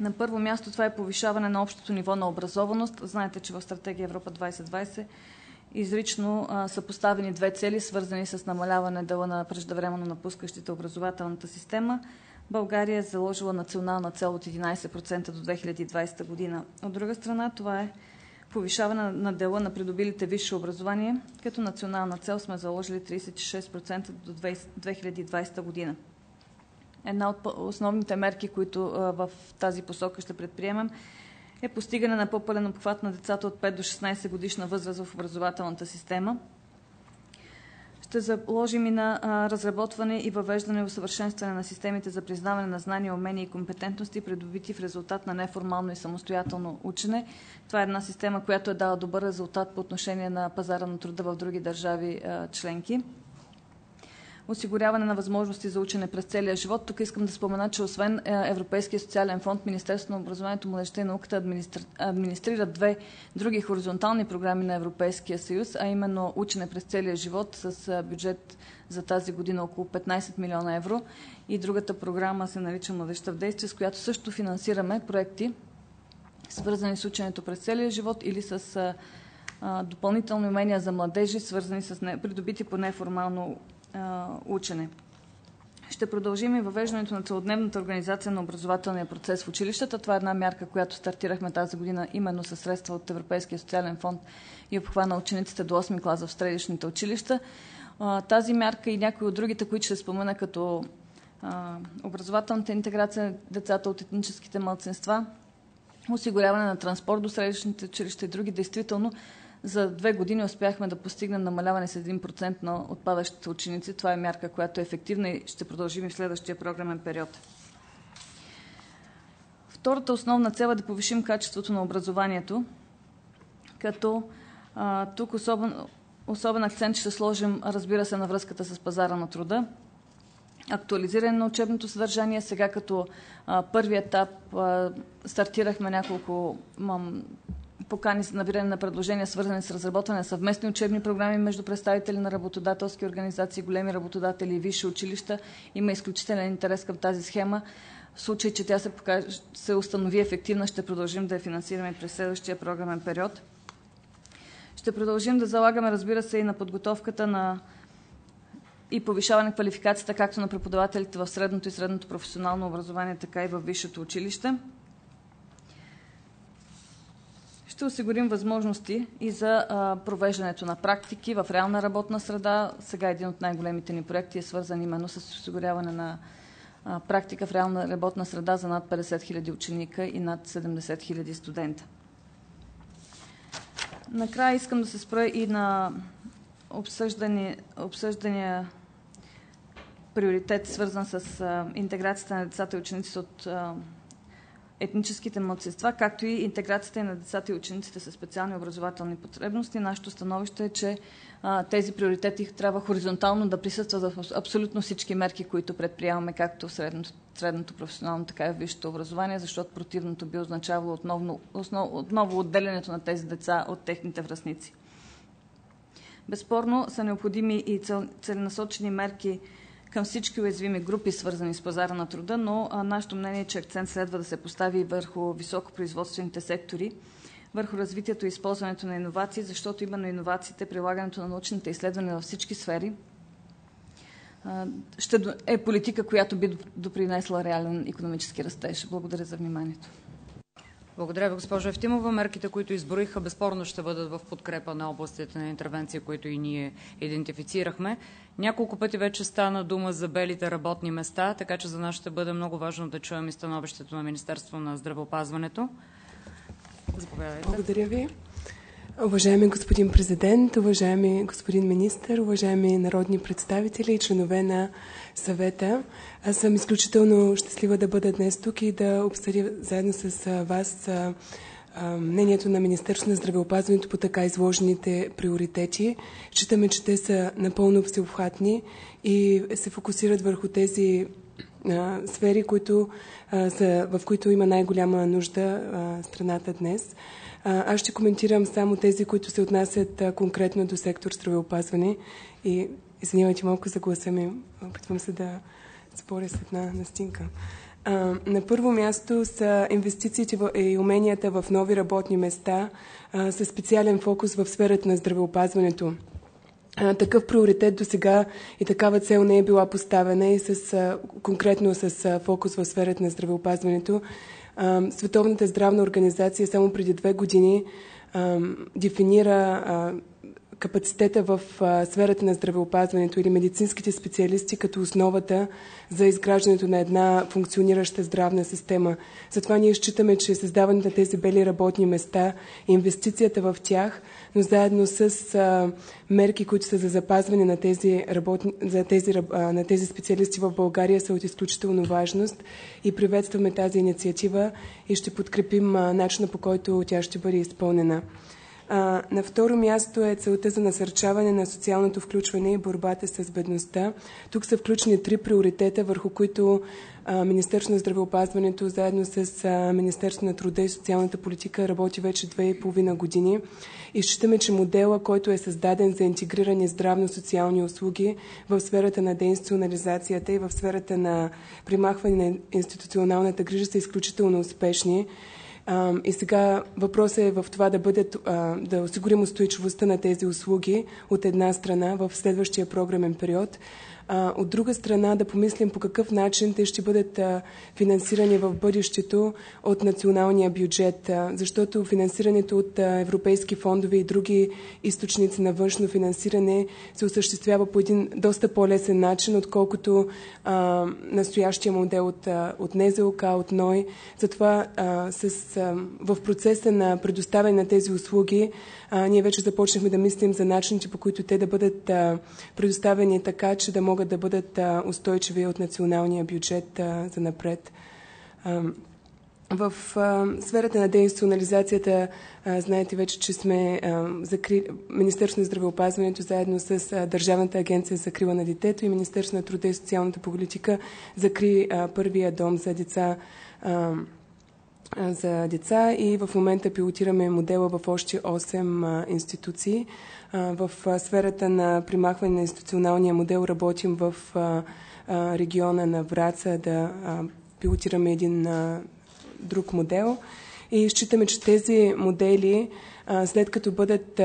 На първо място това е повишаване на общото ниво на образованост. Знаете, че в Стратегия Европа 2020 изрично а, са поставени две цели, свързани с намаляване дела на преждевременно напускащите образователната система. България е заложила национална цел от 11% до 2020 година. От друга страна, това е повишаване на дела на придобилите висше образование, като национална цел сме заложили 36% до 2020 година. Една от основните мерки, които в тази посока ще предприемем, е постигане на по-пълен обхват на децата от 5 до 16 годишна възраст в образователната система. Ще заложим и на разработване и въвеждане и усъвършенстване на системите за признаване на знания, умения и компетентности, придобити в резултат на неформално и самостоятелно учене. Това е една система, която е дала добър резултат по отношение на пазара на труда в други държави членки осигуряване на възможности за учене през целия живот. Тук искам да спомена, че освен е, Европейския социален фонд, Министерството на образованието, младежта и науката администрира две други хоризонтални програми на Европейския съюз, а именно учене през целия живот с бюджет за тази година около 15 милиона евро и другата програма се нарича Младежта в действие, с която също финансираме проекти, свързани с ученето през целия живот или с допълнителни умения за младежи, свързани с придобити по неформално учене. Ще продължим и въвеждането на целодневната организация на образователния процес в училищата. Това е една мярка, която стартирахме тази година именно със средства от Европейския социален фонд и обхвана учениците до 8 класа в средищните училища. Тази мярка и някои от другите, които ще спомена като образователната интеграция на децата от етническите младсенства, осигуряване на транспорт до средищните училища и други, действително за две години успяхме да постигнем намаляване с 1% на отпадащите ученици. Това е мярка, която е ефективна и ще продължим и в следващия програмен период. Втората основна цел е да повишим качеството на образованието, като а, тук особен, особен акцент ще сложим, разбира се, на връзката с пазара на труда, актуализиране на учебното съдържание. Сега като а, първи етап а, стартирахме няколко покани за набиране на предложения, свързани с разработване на съвместни учебни програми между представители на работодателски организации, големи работодатели и висши училища. Има изключителен интерес към тази схема. В случай, че тя се, покаже, се установи ефективна, ще продължим да я финансираме през следващия програмен период. Ще продължим да залагаме, разбира се, и на подготовката на и повишаване квалификацията както на преподавателите в средното и средното професионално образование, така и в висшето училище. Ще осигурим възможности и за провеждането на практики в реална работна среда. Сега един от най-големите ни проекти е свързан именно с осигуряване на практика в реална работна среда за над 50 000 ученика и над 70 000 студента. Накрая искам да се спра и на обсъждания приоритет, свързан с интеграцията на децата и учениците от етническите младсинства, както и интеграцията на децата и учениците с специални образователни потребности. Нашето становище е, че а, тези приоритети трябва хоризонтално да присъстват в абсолютно всички мерки, които предприемаме, както в средното, средното професионално, така и в висшето образование, защото противното би означавало отново, основ, отново отделянето на тези деца от техните връзници. Безспорно са необходими и цел, целенасочени мерки към всички уязвими групи, свързани с пазара на труда, но нашето мнение е, че акцент следва да се постави върху високопроизводствените сектори, върху развитието и използването на иновации, защото именно иновациите, прилагането на научните изследвания във всички сфери ще е политика, която би допринесла реален економически растеж. Благодаря за вниманието. Благодаря ви, госпожо Ефтимова. Мерките, които изброиха, безспорно ще бъдат в подкрепа на областите на интервенция, които и ние идентифицирахме. Няколко пъти вече стана дума за белите работни места, така че за нас ще бъде много важно да чуем и становището на Министерство на здравеопазването. Заповядайте. Благодаря ви. Уважаеми господин президент, уважаеми господин министр, уважаеми народни представители и членове на съвета, аз съм изключително щастлива да бъда днес тук и да обсъдя заедно с вас мнението на Министерството на здравеопазването по така изложените приоритети. Считаме, че те са напълно всеобхватни и се фокусират върху тези сфери, които, са, в които има най-голяма нужда страната днес. Аз ще коментирам само тези, които се отнасят конкретно до сектор здравеопазване и извинявайте малко за гласа ми, опитвам се да споря с една настинка. На първо място са инвестициите и уменията в нови работни места с специален фокус в сферата на здравеопазването. Такъв приоритет до сега и такава цел не е била поставена и с, конкретно с фокус в сферата на здравеопазването. Световната здравна организация само преди две години дефинира капацитета в сферата на здравеопазването или медицинските специалисти като основата за изграждането на една функционираща здравна система. Затова ние считаме, че създаването на тези бели работни места, инвестицията в тях, но заедно с а, мерки, които са за запазване на тези, работни, за тези, а, на тези специалисти в България, са от изключително важност и приветстваме тази инициатива и ще подкрепим а, начина по който тя ще бъде изпълнена. А, на второ място е целта за насърчаване на социалното включване и борбата с бедността. Тук са включени три приоритета, върху които Министерството на здравеопазването заедно с Министерството на труда и социалната политика работи вече две и половина години. И считаме, че модела, който е създаден за интегрирани здравно-социални услуги в сферата на деинституционализацията и в сферата на примахване на институционалната грижа са изключително успешни. И сега въпросът е в това да, бъдат, да осигурим устойчивостта на тези услуги от една страна в следващия програмен период, а, от друга страна да помислим по какъв начин те ще бъдат а, финансирани в бъдещето от националния бюджет, а, защото финансирането от а, европейски фондове и други източници на външно финансиране се осъществява по един доста по-лесен начин, отколкото а, настоящия модел от, а, от НЗОК, от НОЙ. Затова а, с, а, в процеса на предоставяне на тези услуги а, ние вече започнахме да мислим за начините, по които те да бъдат а, предоставени така, че да могат да бъдат а, устойчиви от националния бюджет а, за напред. А, в а, сферата на деинституционализацията знаете вече, че сме а, закри... Министерството на здравеопазването заедно с а, Държавната агенция за закрила на детето и Министерството на труда и социалната политика закри а, първия дом за деца а, за деца и в момента пилотираме модела в още 8 институции. В сферата на примахване на институционалния модел работим в региона на Враца да пилотираме един друг модел и считаме, че тези модели след като бъдат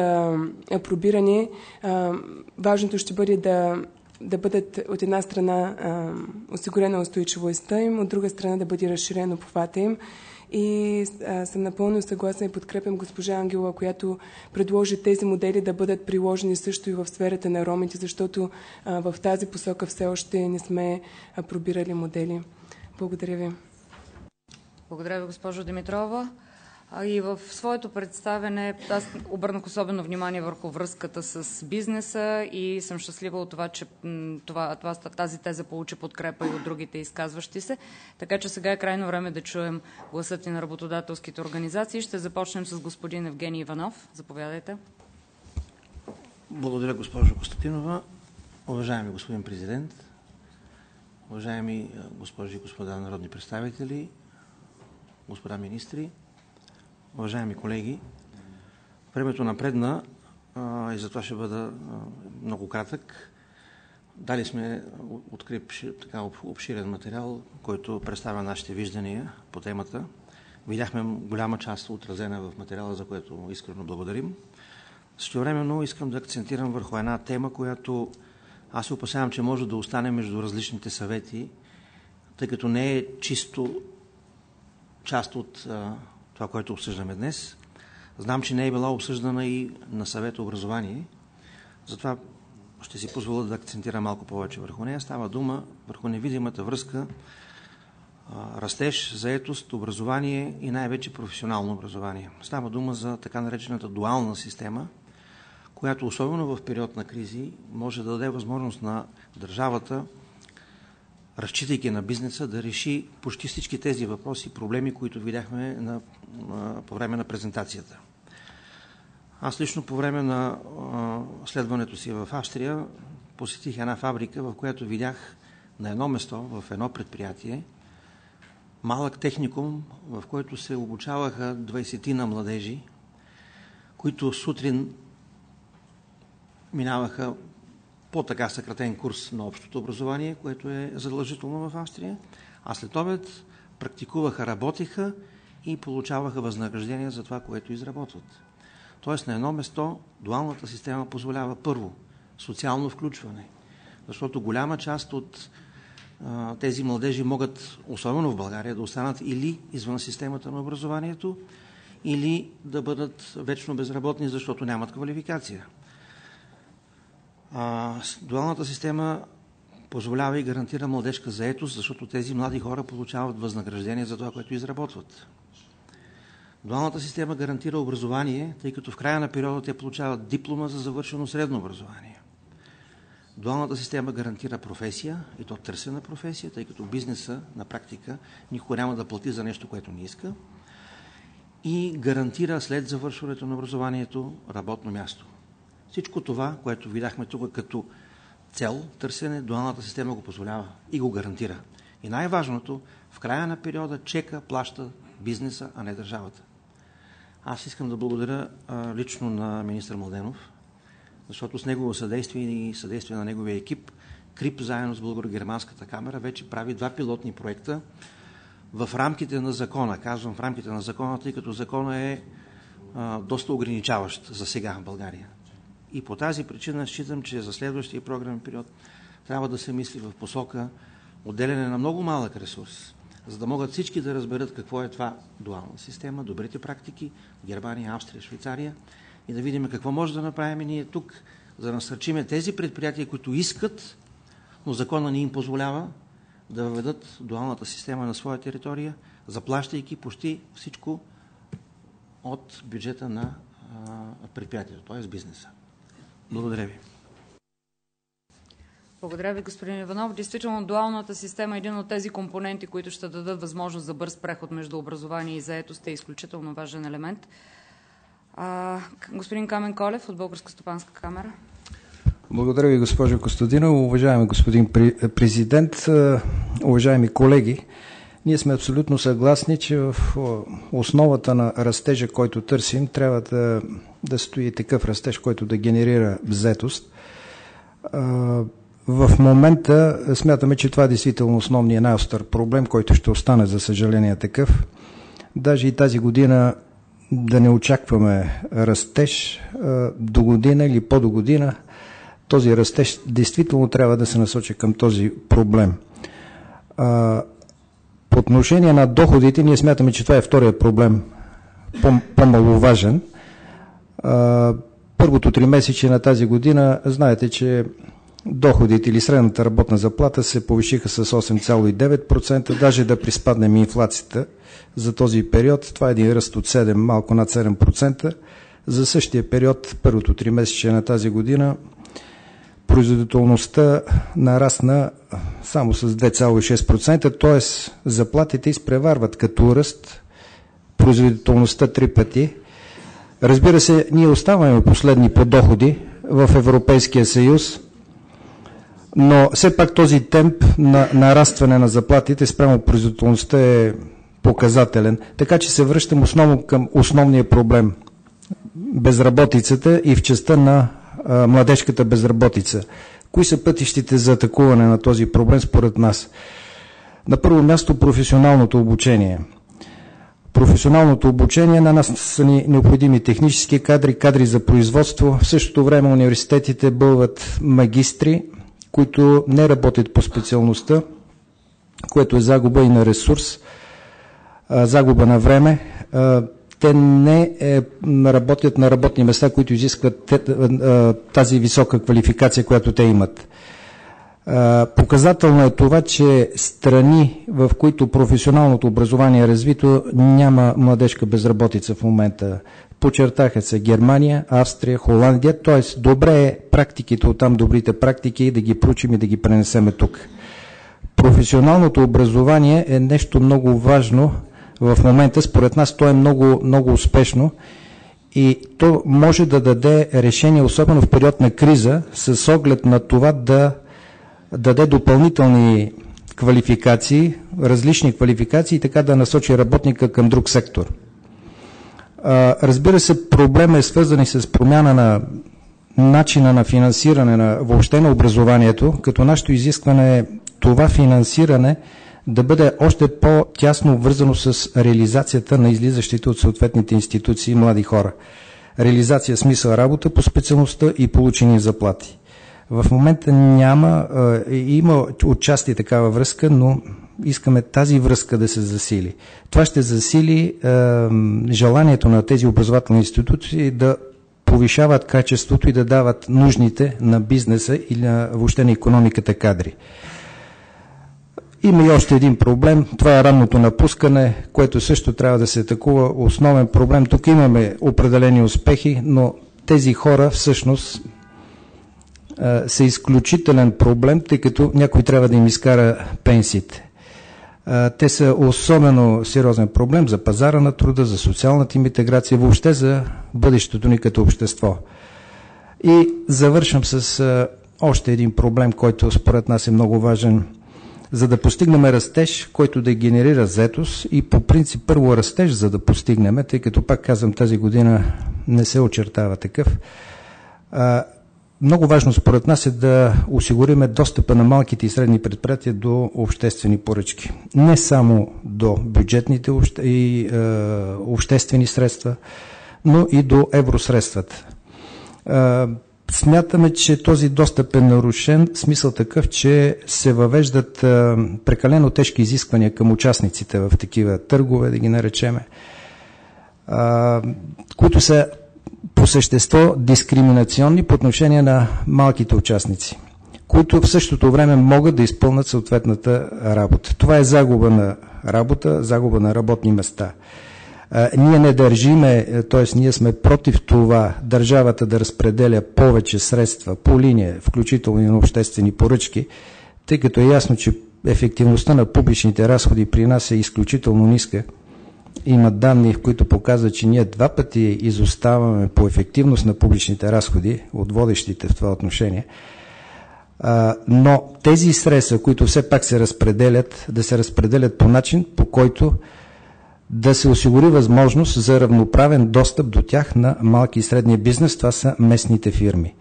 апробирани, важното ще бъде да да бъдат от една страна осигурена устойчивостта им, от друга страна да бъде разширено обхвата им И а, съм напълно съгласна и подкрепям госпожа Ангела, която предложи тези модели да бъдат приложени също и в сферата на ромите, защото а, в тази посока все още не сме пробирали модели. Благодаря ви. Благодаря ви, госпожо Димитрова. И в своето представене аз обърнах особено внимание върху връзката с бизнеса и съм щастлива от това, че това, това, тази теза получи подкрепа и от другите изказващи се. Така че сега е крайно време да чуем гласът и на работодателските организации. Ще започнем с господин Евгений Иванов. Заповядайте. Благодаря, госпожо Костатинова. Уважаеми господин президент, уважаеми госпожи и господа народни представители, господа министри, уважаеми колеги, времето напредна а, и затова ще бъда а, много кратък. Дали сме открит така обширен материал, който представя нашите виждания по темата. Видяхме голяма част отразена в материала, за което искрено благодарим. Също времено искам да акцентирам върху една тема, която аз се опасявам, че може да остане между различните съвети, тъй като не е чисто част от а, това, което обсъждаме днес. Знам, че не е била обсъждана и на съвета образование, затова ще си позволя да акцентирам малко повече върху нея. Става дума върху невидимата връзка растеж, заетост, образование и най-вече професионално образование. Става дума за така наречената дуална система, която особено в период на кризи може да даде възможност на държавата разчитайки на бизнеса, да реши почти всички тези въпроси и проблеми, които видяхме на, на, по време на презентацията. Аз лично по време на а, следването си в Австрия посетих една фабрика, в която видях на едно место, в едно предприятие, малък техникум, в който се обучаваха 20 на младежи, които сутрин минаваха по така съкратен курс на общото образование, което е задължително в Австрия, а след обед практикуваха, работиха и получаваха възнаграждение за това, което изработват. Тоест на едно место дуалната система позволява първо социално включване, защото голяма част от а, тези младежи могат, особено в България, да останат или извън системата на образованието, или да бъдат вечно безработни, защото нямат квалификация. А, дуалната система позволява и гарантира младежка заетост, защото тези млади хора получават възнаграждение за това, което изработват. Дуалната система гарантира образование, тъй като в края на периода те получават диплома за завършено средно образование. Дуалната система гарантира професия, и то търсена професия, тъй като бизнеса на практика никога няма да плати за нещо, което не иска. И гарантира след завършването на образованието работно място. Всичко това, което видяхме тук като цел, търсене, дуалната система го позволява и го гарантира. И най-важното, в края на периода чека плаща бизнеса, а не държавата. Аз искам да благодаря а, лично на министър Младенов, защото с негово съдействие и съдействие на неговия екип, КРИП заедно с Българо-германската камера вече прави два пилотни проекта в рамките на закона. Казвам в рамките на закона, тъй като закона е а, доста ограничаващ за сега в България. И по тази причина считам, че за следващия програмен период трябва да се мисли в посока отделяне на много малък ресурс, за да могат всички да разберат какво е това дуална система, добрите практики Германия, Австрия, Швейцария и да видим какво може да направим ние тук, за да насърчиме тези предприятия, които искат, но закона не им позволява да въведат дуалната система на своя територия, заплащайки почти всичко от бюджета на предприятието, т.е. бизнеса. Благодаря ви. Благодаря ви, господин Иванов. Действително, дуалната система е един от тези компоненти, които ще дадат възможност за бърз преход между образование и заетост е изключително важен елемент. А, господин Камен Колев от Българска стопанска камера. Благодаря ви, госпожо Костадинова. Уважаеми господин президент, уважаеми колеги, ние сме абсолютно съгласни, че в основата на растежа, който търсим, трябва да, да стои такъв растеж, който да генерира взетост. В момента смятаме, че това е действително основният най-остър проблем, който ще остане, за съжаление, такъв. Даже и тази година да не очакваме растеж до година или по-до година. Този растеж действително трябва да се насочи към този проблем. По отношение на доходите, ние смятаме, че това е втория проблем, по-маловажен. Първото три месече на тази година, знаете, че доходите или средната работна заплата се повишиха с 8,9%, даже да приспаднем инфлацията за този период. Това е един ръст от 7, малко над 7%. За същия период, първото три месече на тази година, производителността нарасна само с 2,6%, т.е. заплатите изпреварват като ръст производителността три пъти. Разбира се, ние оставаме последни по доходи в Европейския съюз, но все пак този темп на нарастване на заплатите спрямо производителността е показателен. Така че се връщам основно към основния проблем – безработицата и в частта на младежката безработица. Кои са пътищите за атакуване на този проблем според нас? На първо място професионалното обучение. Професионалното обучение на нас са ни необходими технически кадри, кадри за производство. В същото време университетите бълват магистри, които не работят по специалността, което е загуба и на ресурс, загуба на време. Те не е, работят на работни места, които изискват тази висока квалификация, която те имат. Показателно е това, че страни, в които професионалното образование е развито, няма младежка безработица в момента. Почертаха се Германия, Австрия, Холандия, т.е. добре е практиките от там, добрите практики, да ги проучим и да ги пренесеме тук. Професионалното образование е нещо много важно в момента. Според нас то е много, много успешно и то може да даде решение, особено в период на криза, с оглед на това да даде допълнителни квалификации, различни квалификации и така да насочи работника към друг сектор. Разбира се, проблема е свързан и с промяна на начина на финансиране на въобще на образованието, като нашето изискване е това финансиране да бъде още по-тясно вързано с реализацията на излизащите от съответните институции млади хора. Реализация смисъл работа по специалността и получени заплати. В момента няма, има отчасти такава връзка, но искаме тази връзка да се засили. Това ще засили желанието на тези образователни институции да повишават качеството и да дават нужните на бизнеса или на, въобще на економиката кадри. Има и още един проблем. Това е ранното напускане, което също трябва да се атакува. Основен проблем. Тук имаме определени успехи, но тези хора всъщност са изключителен проблем, тъй като някой трябва да им изкара пенсиите. Те са особено сериозен проблем за пазара на труда, за социалната им интеграция, въобще за бъдещето ни като общество. И завършвам с още един проблем, който според нас е много важен. За да постигнем растеж, който да генерира заетост и по принцип първо растеж, за да постигнем, тъй като пак казвам тази година не се очертава такъв, много важно според нас е да осигуриме достъпа на малките и средни предприятия до обществени поръчки. Не само до бюджетните и е, обществени средства, но и до евросредствата. Смятаме, че този достъп е нарушен, смисъл такъв, че се въвеждат прекалено тежки изисквания към участниците в такива търгове, да ги наречеме, които са по същество дискриминационни по отношение на малките участници, които в същото време могат да изпълнят съответната работа. Това е загуба на работа, загуба на работни места. Ние не държиме, т.е. ние сме против това държавата да разпределя повече средства по линия, включително и на обществени поръчки, тъй като е ясно, че ефективността на публичните разходи при нас е изключително ниска има данни, които показват, че ние два пъти изоставаме по ефективност на публичните разходи от водещите в това отношение. Но тези средства, които все пак се разпределят, да се разпределят по начин, по който да се осигури възможност за равноправен достъп до тях на малки и средния бизнес, това са местните фирми.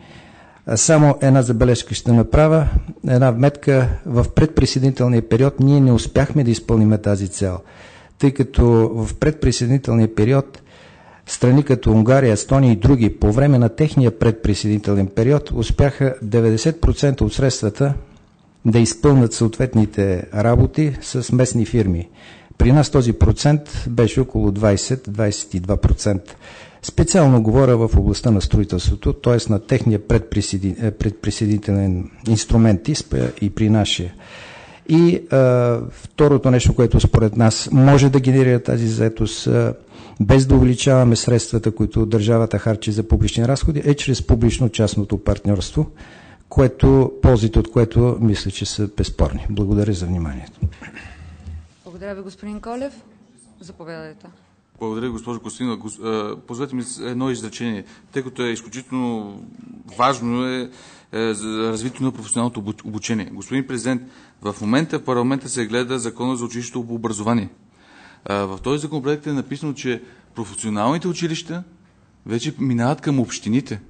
Само една забележка ще направя, една вметка. В предприсъединителния период ние не успяхме да изпълним тази цел – тъй като в предприсъединителния период страни като Унгария, Естония и други по време на техния предприсъединителен период успяха 90% от средствата да изпълнат съответните работи с местни фирми. При нас този процент беше около 20-22%. Специално говоря в областта на строителството, т.е. на техния предприсъединителен инструмент ИСПА и при нашия. И а, второто нещо, което според нас може да генерира тази заетост, а, без да увеличаваме средствата, които държавата харчи за публични разходи, е чрез публично-частното партньорство, което, ползите от което мисля, че са безспорни. Благодаря за вниманието. Благодаря ви, господин Колев. Заповядайте. Благодаря, госпожо Костина. Позволете ми едно изречение, тъй като е изключително важно е, е развитието на професионалното обучение. Господин президент, в момента в парламента се гледа закона за училището образование. В този законопроект е написано, че професионалните училища вече минават към общините,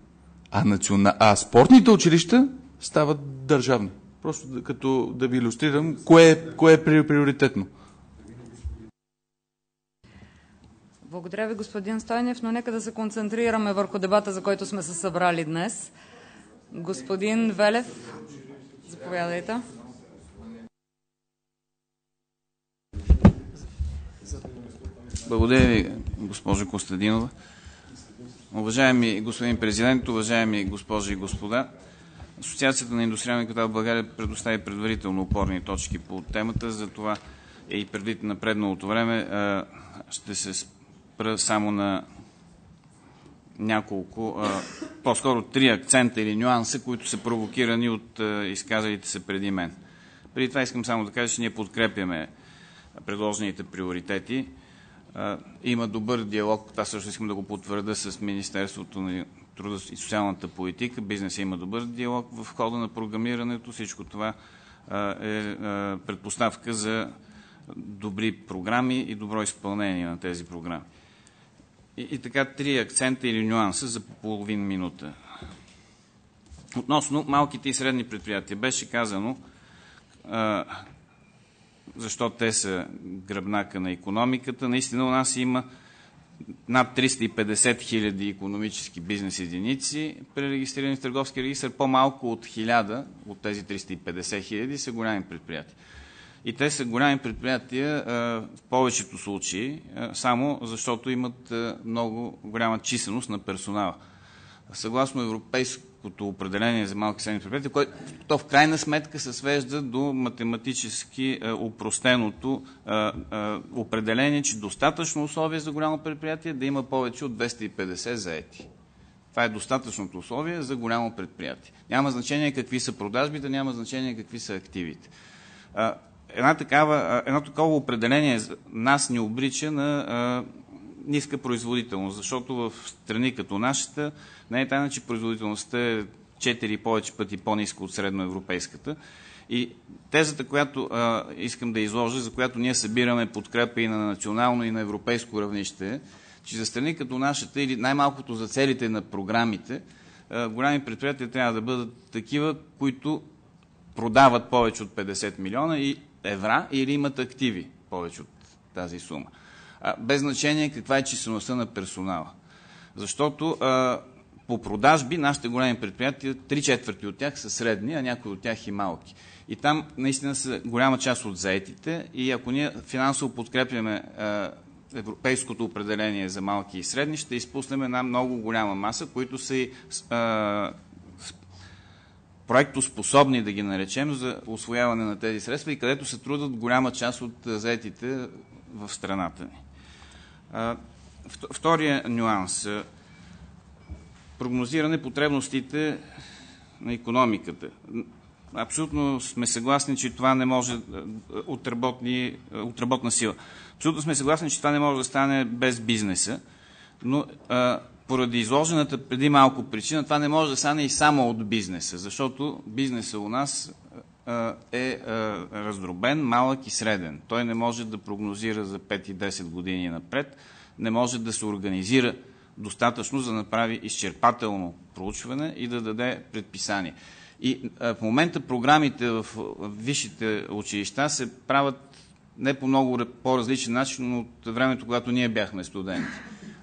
а, национа... а спортните училища стават държавни. Просто като да ви иллюстрирам кое е, кое е приоритетно. Благодаря ви, господин Стойнев, но нека да се концентрираме върху дебата, за който сме се събрали днес. Господин Велев, заповядайте. Благодаря ви, госпожо Костадинова. Уважаеми господин президент, уважаеми госпожи и господа, Асоциацията на индустриалния капитал в България предостави предварително опорни точки по темата, за това е и предвид на предналото време ще се спра само на няколко, по-скоро три акцента или нюанса, които са провокирани от изказалите се преди мен. Преди това искам само да кажа, че ние подкрепяме предложените приоритети. Има добър диалог, това също искам да го потвърда с Министерството на труда и социалната политика. Бизнесът има добър диалог в хода на програмирането. Всичко това е предпоставка за добри програми и добро изпълнение на тези програми. И, и така три акцента или нюанса за половин минута. Относно малките и средни предприятия беше казано, а, защо те са гръбнака на економиката. Наистина у нас има над 350 хиляди економически бизнес единици, пререгистрирани в търговски регистр, по-малко от 1000 от тези 350 хиляди са голями предприятия. И те са голями предприятия в повечето случаи, само защото имат много голяма численост на персонала. Съгласно европейското определение за малки средни предприятия, което то в крайна сметка се свежда до математически упростеното определение, че достатъчно условие за голямо предприятие да има повече от 250 заети. Това е достатъчното условие за голямо предприятие. Няма значение какви са продажбите, няма значение какви са активите една такава, едно такова определение нас ни обрича на а, ниска производителност, защото в страни като нашата не е тайна, че производителността е 4 повече пъти по-ниска от средноевропейската. И тезата, която а, искам да изложа, за която ние събираме подкрепа и на национално и на европейско равнище, че за страни като нашата или най-малкото за целите на програмите, а, голями предприятия трябва да бъдат такива, които продават повече от 50 милиона и евра или имат активи повече от тази сума. А, без значение каква е числеността на персонала. Защото а, по продажби нашите големи предприятия, три четвърти от тях са средни, а някои от тях и малки. И там наистина са голяма част от заетите и ако ние финансово подкрепяме европейското определение за малки и средни, ще изпуснем една много голяма маса, които са и а, проектоспособни, да ги наречем, за освояване на тези средства и където се трудат голяма част от заетите в страната ни. Втория нюанс. Прогнозиране потребностите на економиката. Абсолютно сме съгласни, че това не може от, работни, от работна сила. Абсолютно сме съгласни, че това не може да стане без бизнеса, но а, поради изложената преди малко причина, това не може да стане и само от бизнеса, защото бизнеса у нас е раздробен, малък и среден. Той не може да прогнозира за 5 и 10 години напред, не може да се организира достатъчно, за да направи изчерпателно проучване и да даде предписание. И в момента програмите в висшите училища се правят не по много по-различен начин от времето, когато ние бяхме студенти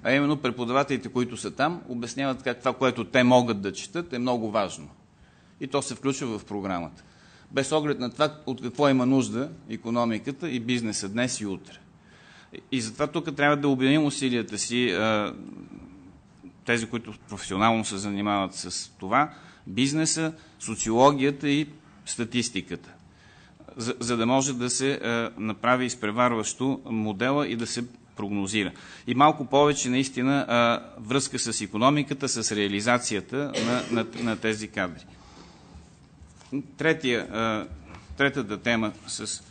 а именно преподавателите, които са там, обясняват как това, което те могат да четат, е много важно. И то се включва в програмата. без оглед на това от какво има нужда економиката и бизнеса днес и утре. И затова тук трябва да обединим усилията си, тези, които професионално се занимават с това, бизнеса, социологията и статистиката, за, за да може да се направи изпреварващо модела и да се прогнозира. И малко повече наистина връзка с економиката, с реализацията на, на, на тези кадри. Третия, третата тема с,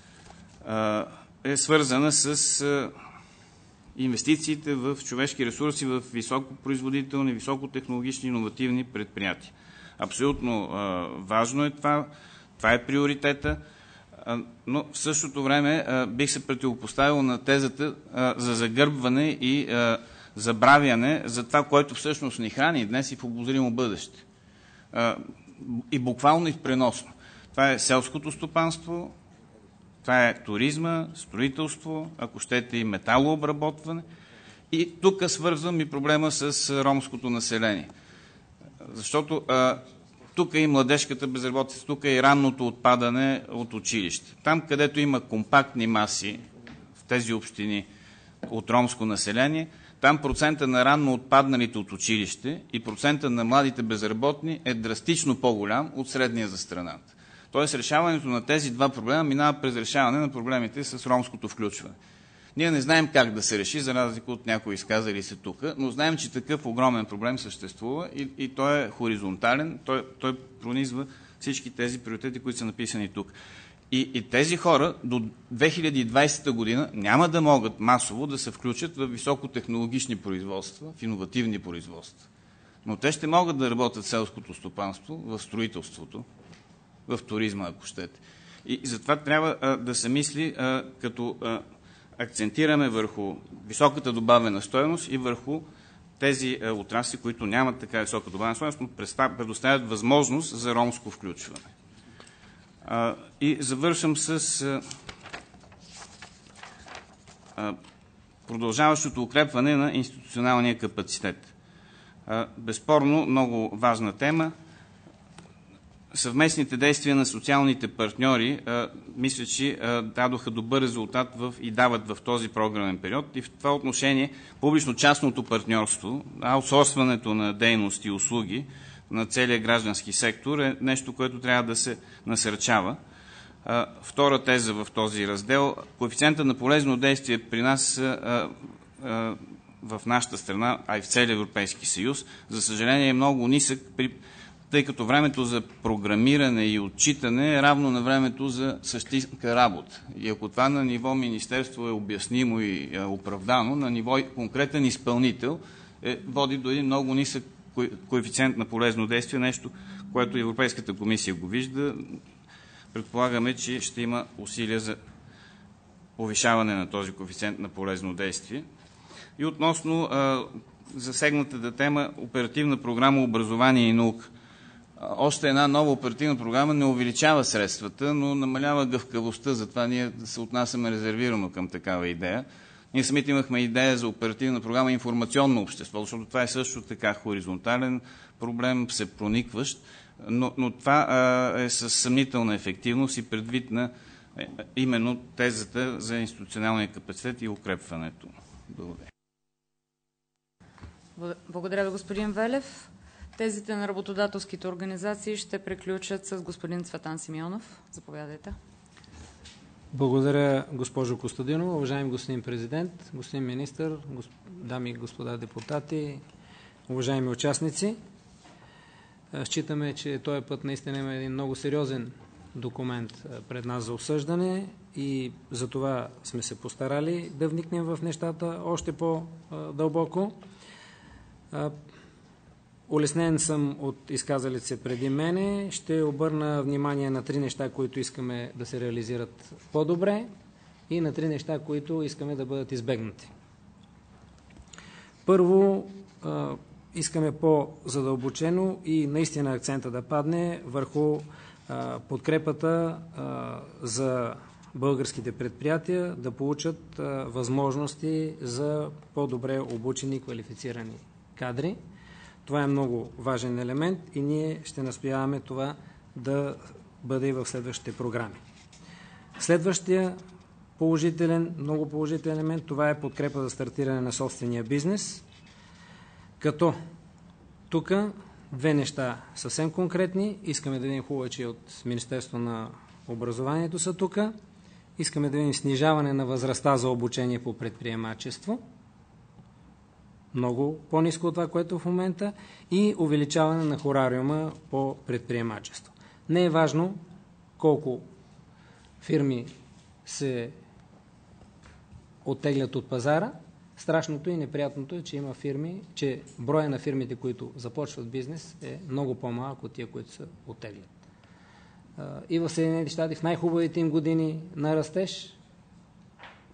е свързана с инвестициите в човешки ресурси в високопроизводителни, високотехнологични, иновативни предприятия. Абсолютно важно е това. Това е приоритета. Но в същото време бих се противопоставил на тезата за загърбване и забравяне за това, което всъщност ни храни днес и в обозримо бъдеще и буквално и преносно. Това е селското стопанство, това е туризма, строителство, ако щете и металообработване. И тук свързвам и проблема с ромското население. Защото тук е и младежката безработица, тук е и ранното отпадане от училище. Там, където има компактни маси в тези общини от ромско население – там процента на ранно отпадналите от училище и процента на младите безработни е драстично по-голям от средния за страната. Тоест решаването на тези два проблема минава през решаване на проблемите с ромското включване. Ние не знаем как да се реши, за разлика от някои изказали се тук, но знаем, че такъв огромен проблем съществува и, и той е хоризонтален, той, той пронизва всички тези приоритети, които са написани тук. И, и тези хора до 2020 година няма да могат масово да се включат в високотехнологични производства, в иновативни производства. Но те ще могат да работят в селското стопанство, в строителството, в туризма, ако щете. И, затова трябва а, да се мисли, а, като а, акцентираме върху високата добавена стоеност и върху тези а, отрасли, които нямат така висока добавена стоеност, но предоставят възможност за ромско включване. И завършвам с продължаващото укрепване на институционалния капацитет. Безспорно, много важна тема. Съвместните действия на социалните партньори мисля, че дадоха добър резултат в, и дават в този програмен период. И в това отношение публично-частното партньорство, аутсорсването на дейности и услуги на целия граждански сектор е нещо, което трябва да се насърчава. Втора теза в този раздел. Коефициента на полезно действие при нас в нашата страна, а и в целия Европейски съюз, за съжаление е много нисък, тъй като времето за програмиране и отчитане е равно на времето за същинска работа. И ако това на ниво Министерство е обяснимо и оправдано, на ниво конкретен изпълнител е, води до един много нисък коефициент на полезно действие, нещо, което Европейската комисия го вижда. Предполагаме, че ще има усилия за повишаване на този коефициент на полезно действие. И относно а, засегнатата тема Оперативна програма Образование и наука. Още една нова оперативна програма не увеличава средствата, но намалява гъвкавостта, затова ние се отнасяме резервирано към такава идея. Ние самите имахме идея за оперативна програма информационно общество, защото това е също така хоризонтален проблем, се проникващ, но, но това а, е със съмнителна ефективност и предвид на е, именно тезата за институционалния капацитет и укрепването. Благодаря. Благодаря ви, господин Велев. Тезите на работодателските организации ще приключат с господин Цветан Симеонов. Заповядайте. Благодаря, госпожо Костадинова. Уважаеми господин президент, господин министр, дами и господа депутати, уважаеми участници. Считаме, че този път наистина има един много сериозен документ пред нас за обсъждане и за това сме се постарали да вникнем в нещата още по-дълбоко. Улеснен съм от изказалите се преди мене. Ще обърна внимание на три неща, които искаме да се реализират по-добре и на три неща, които искаме да бъдат избегнати. Първо, искаме по-задълбочено и наистина акцента да падне върху подкрепата за българските предприятия да получат възможности за по-добре обучени квалифицирани кадри. Това е много важен елемент и ние ще настояваме това да бъде и в следващите програми. Следващия положителен, много положителен елемент, това е подкрепа за стартиране на собствения бизнес, като тук две неща съвсем конкретни. Искаме да видим хубаво, че от Министерство на образованието са тук. Искаме да видим снижаване на възрастта за обучение по предприемачество. Много по-низко от това, което е в момента. И увеличаване на хорариума по предприемачество. Не е важно колко фирми се оттеглят от пазара. Страшното и неприятното е, че има фирми, че броя на фирмите, които започват бизнес е много по-малък от тия, които се оттеглят. И в Съединените щати в най-хубавите им години на растеж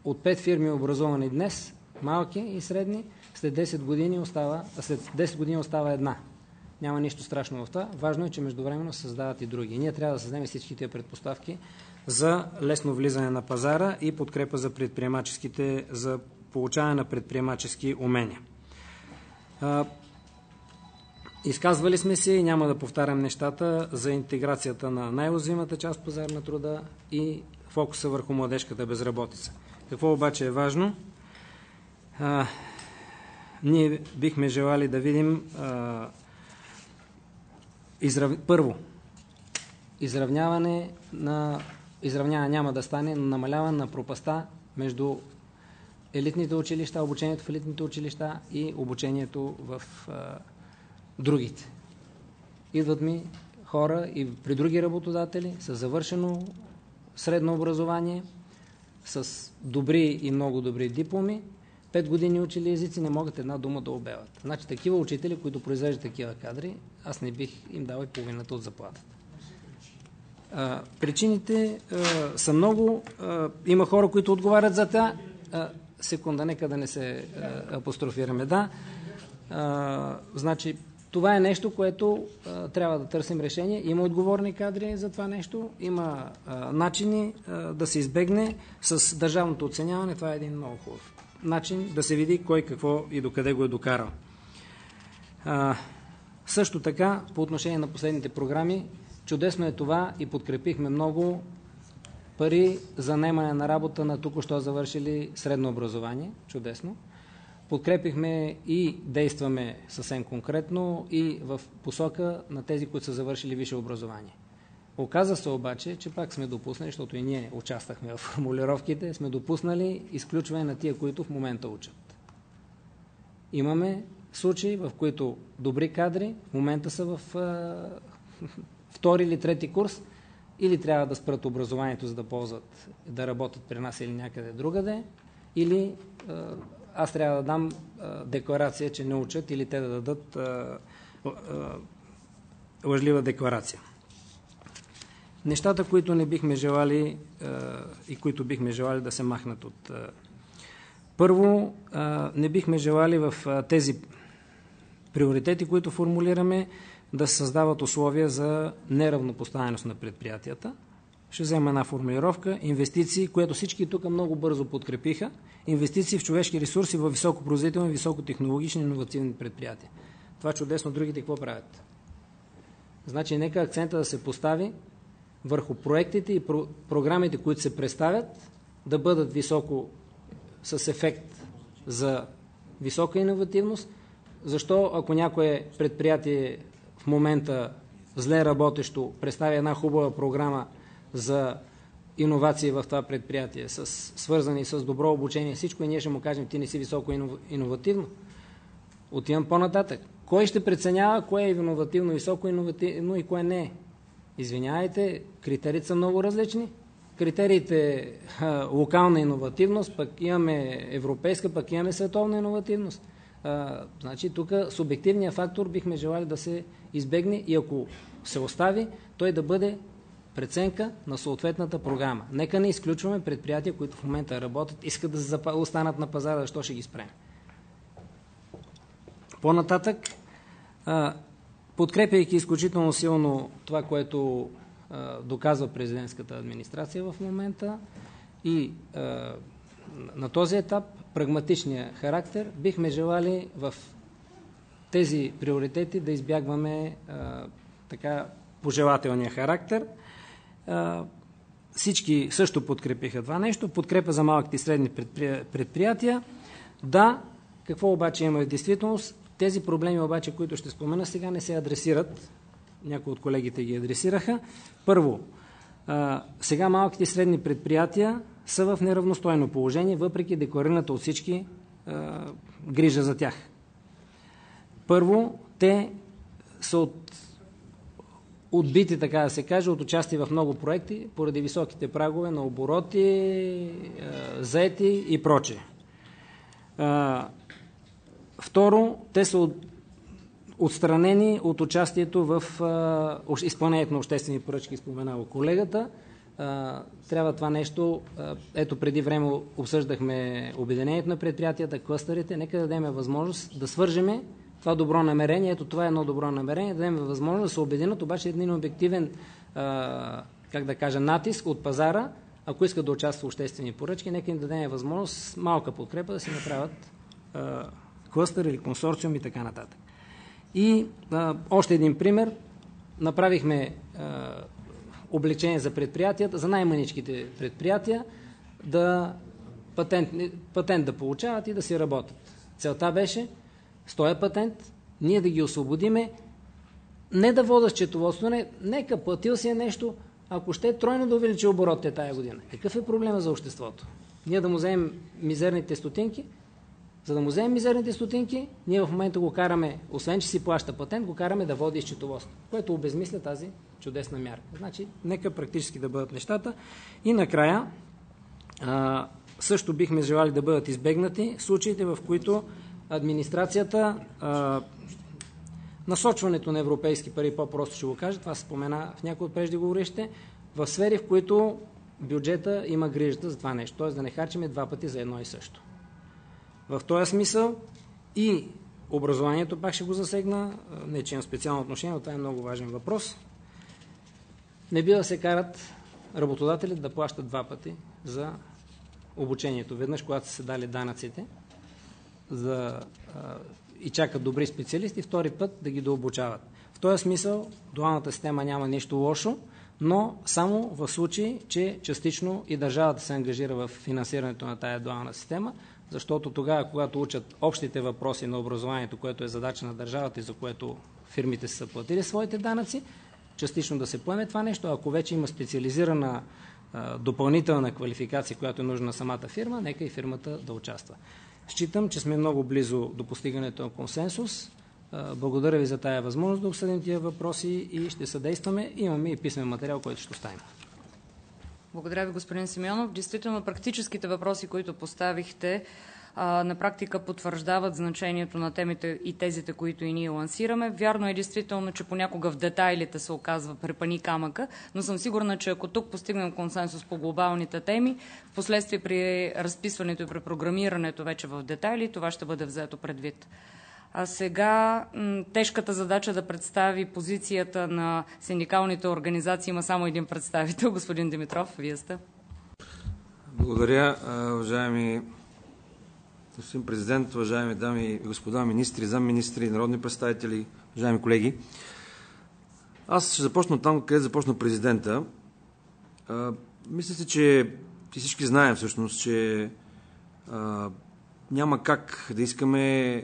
от пет фирми образувани днес, малки и средни, след 10 години остава, след 10 години остава една. Няма нищо страшно в това. Важно е, че междувременно създават и други. Ние трябва да създадем всички тези предпоставки за лесно влизане на пазара и подкрепа за предприемаческите, за получаване на предприемачески умения. Изказвали сме се и няма да повтарям нещата за интеграцията на най-уязвимата част пазар на труда и фокуса върху младежката безработица. Какво обаче е важно? Ние бихме желали да видим а, израв... първо изравняване на изравняване няма да стане, но намаляване на пропаста между елитните училища, обучението в елитните училища и обучението в а, другите. Идват ми хора и при други работодатели с завършено средно образование, с добри и много добри дипломи, пет години учили езици, не могат една дума да обеват. Значи такива учители, които произвеждат такива кадри, аз не бих им дал и половината от заплатата. А, причините а, са много. А, има хора, които отговарят за това. секунда, нека да не се апострофираме. Да. Значи, това е нещо, което а, трябва да търсим решение. Има отговорни кадри за това нещо, има а, начини а, да се избегне с държавното оценяване. Това е един много хубав начин да се види кой какво и докъде го е докарал. А, също така, по отношение на последните програми, чудесно е това и подкрепихме много пари за наемане на работа на току-що завършили средно образование. Чудесно. Подкрепихме и действаме съвсем конкретно и в посока на тези, които са завършили висше образование. Оказа се обаче, че пак сме допуснали, защото и ние участвахме в формулировките, сме допуснали изключване на тия, които в момента учат. Имаме случаи, в които добри кадри в момента са в втори или трети курс, или трябва да спрат образованието, за да ползват, да работят при нас или някъде другаде, или аз трябва да дам а, декларация, че не учат или те да дадат лъжлива декларация. Нещата, които не бихме желали а, и които бихме желали да се махнат от... А, първо, а, не бихме желали в тези приоритети, които формулираме, да се създават условия за неравнопоставеност на предприятията. Ще взема една формулировка. Инвестиции, което всички тук много бързо подкрепиха. Инвестиции в човешки ресурси в високопроизводителни, високотехнологични, иновативни предприятия. Това чудесно. Другите какво правят? Значи, нека акцента да се постави върху проектите и про- програмите, които се представят, да бъдат високо с ефект за висока иновативност. Защо, ако някое предприятие в момента зле работещо представя една хубава програма за иновации в това предприятие, с, свързани с добро обучение, всичко и ние ще му кажем, ти не си високо иновативно. Отивам по-нататък. Кой ще преценява кое е иновативно, високо иновативно и кое не е? Извинявайте, критериите са много различни. Критериите а, локална иновативност, пък имаме европейска, пък имаме световна иновативност. А, значи тук субективният фактор бихме желали да се избегне и ако се остави, той да бъде преценка на съответната програма. Нека не изключваме предприятия, които в момента работят, искат да останат на пазара, защо ще ги спрем. По-нататък, подкрепяйки изключително силно това, което доказва президентската администрация в момента и на този етап прагматичния характер, бихме желали в тези приоритети да избягваме така пожелателния характер Всички също подкрепиха това нещо. Подкрепа за малките и средни предприятия. Да, какво обаче има в действителност? Тези проблеми обаче, които ще спомена сега, не се адресират. Някои от колегите ги адресираха. Първо, сега малките и средни предприятия са в неравностойно положение, въпреки декларираната от всички грижа за тях. Първо, те са от, отбити, така да се каже, от участие в много проекти, поради високите прагове на обороти, заети и прочее. Второ, те са от, отстранени от участието в изпълнението на обществени поръчки, споменава колегата. Трябва това нещо, ето преди време обсъждахме обединението на предприятията, клъстерите, нека да дадем възможност да свържеме това добро намерение. Ето това е едно добро намерение, да дадем възможност да се обединят, обаче един обективен, как да кажа, натиск от пазара, ако искат да участват в обществени поръчки, нека им дадем възможност малка подкрепа да си направят клъстър или консорциум и така нататък. И а, още един пример. Направихме а, облегчение за предприятията, за най-маничките предприятия, да патент, патент да получават и да си работят. Целта беше с този патент ние да ги освободиме, не да водят счетоводство, не, нека платил си е нещо, ако ще тройно да увеличи оборотите тая година. Какъв е проблема за обществото? Ние да му вземем мизерните стотинки, за да му вземем мизерните стотинки, ние в момента го караме, освен че си плаща патент, го караме да води счетоводство, което обезмисля тази чудесна мярка. Значи, нека практически да бъдат нещата. И накрая, а, също бихме желали да бъдат избегнати случаите, в които администрацията, а, насочването на европейски пари, по-просто ще го кажа, това се спомена в някои от преждеговорище, в сфери, в които бюджета има грижата за това нещо, т.е. да не харчиме два пъти за едно и също. В този смисъл и образованието пак ще го засегна, не че имам специално отношение, но това е много важен въпрос. Не бива да се карат работодателите да плащат два пъти за обучението. Веднъж, когато са се дали данъците за, и чакат добри специалисти, втори път да ги дообучават. В този смисъл дуалната система няма нищо лошо, но само в случай, че частично и държавата се ангажира в финансирането на тая дуална система, защото тогава, когато учат общите въпроси на образованието, което е задача на държавата и за което фирмите са платили своите данъци, частично да се поеме това нещо. Ако вече има специализирана допълнителна квалификация, която е нужна на самата фирма, нека и фирмата да участва. Считам, че сме много близо до постигането на консенсус. Благодаря ви за тая възможност да обсъдим тия въпроси и ще съдействаме. Имаме и писмен материал, който ще оставим. Благодаря ви, господин Симеонов. Действително, практическите въпроси, които поставихте, на практика потвърждават значението на темите и тезите, които и ние лансираме. Вярно е действително, че понякога в детайлите се оказва препани камъка, но съм сигурна, че ако тук постигнем консенсус по глобалните теми, в последствие при разписването и при програмирането вече в детайли, това ще бъде взето предвид. А сега тежката задача да представи позицията на синдикалните организации има само един представител. Господин Димитров, вие сте. Благодаря, уважаеми господин президент, уважаеми дами и господа министри, замминистри, народни представители, уважаеми колеги. Аз ще започна там, къде започна президента. мисля си, че всички знаем всъщност, че няма как да искаме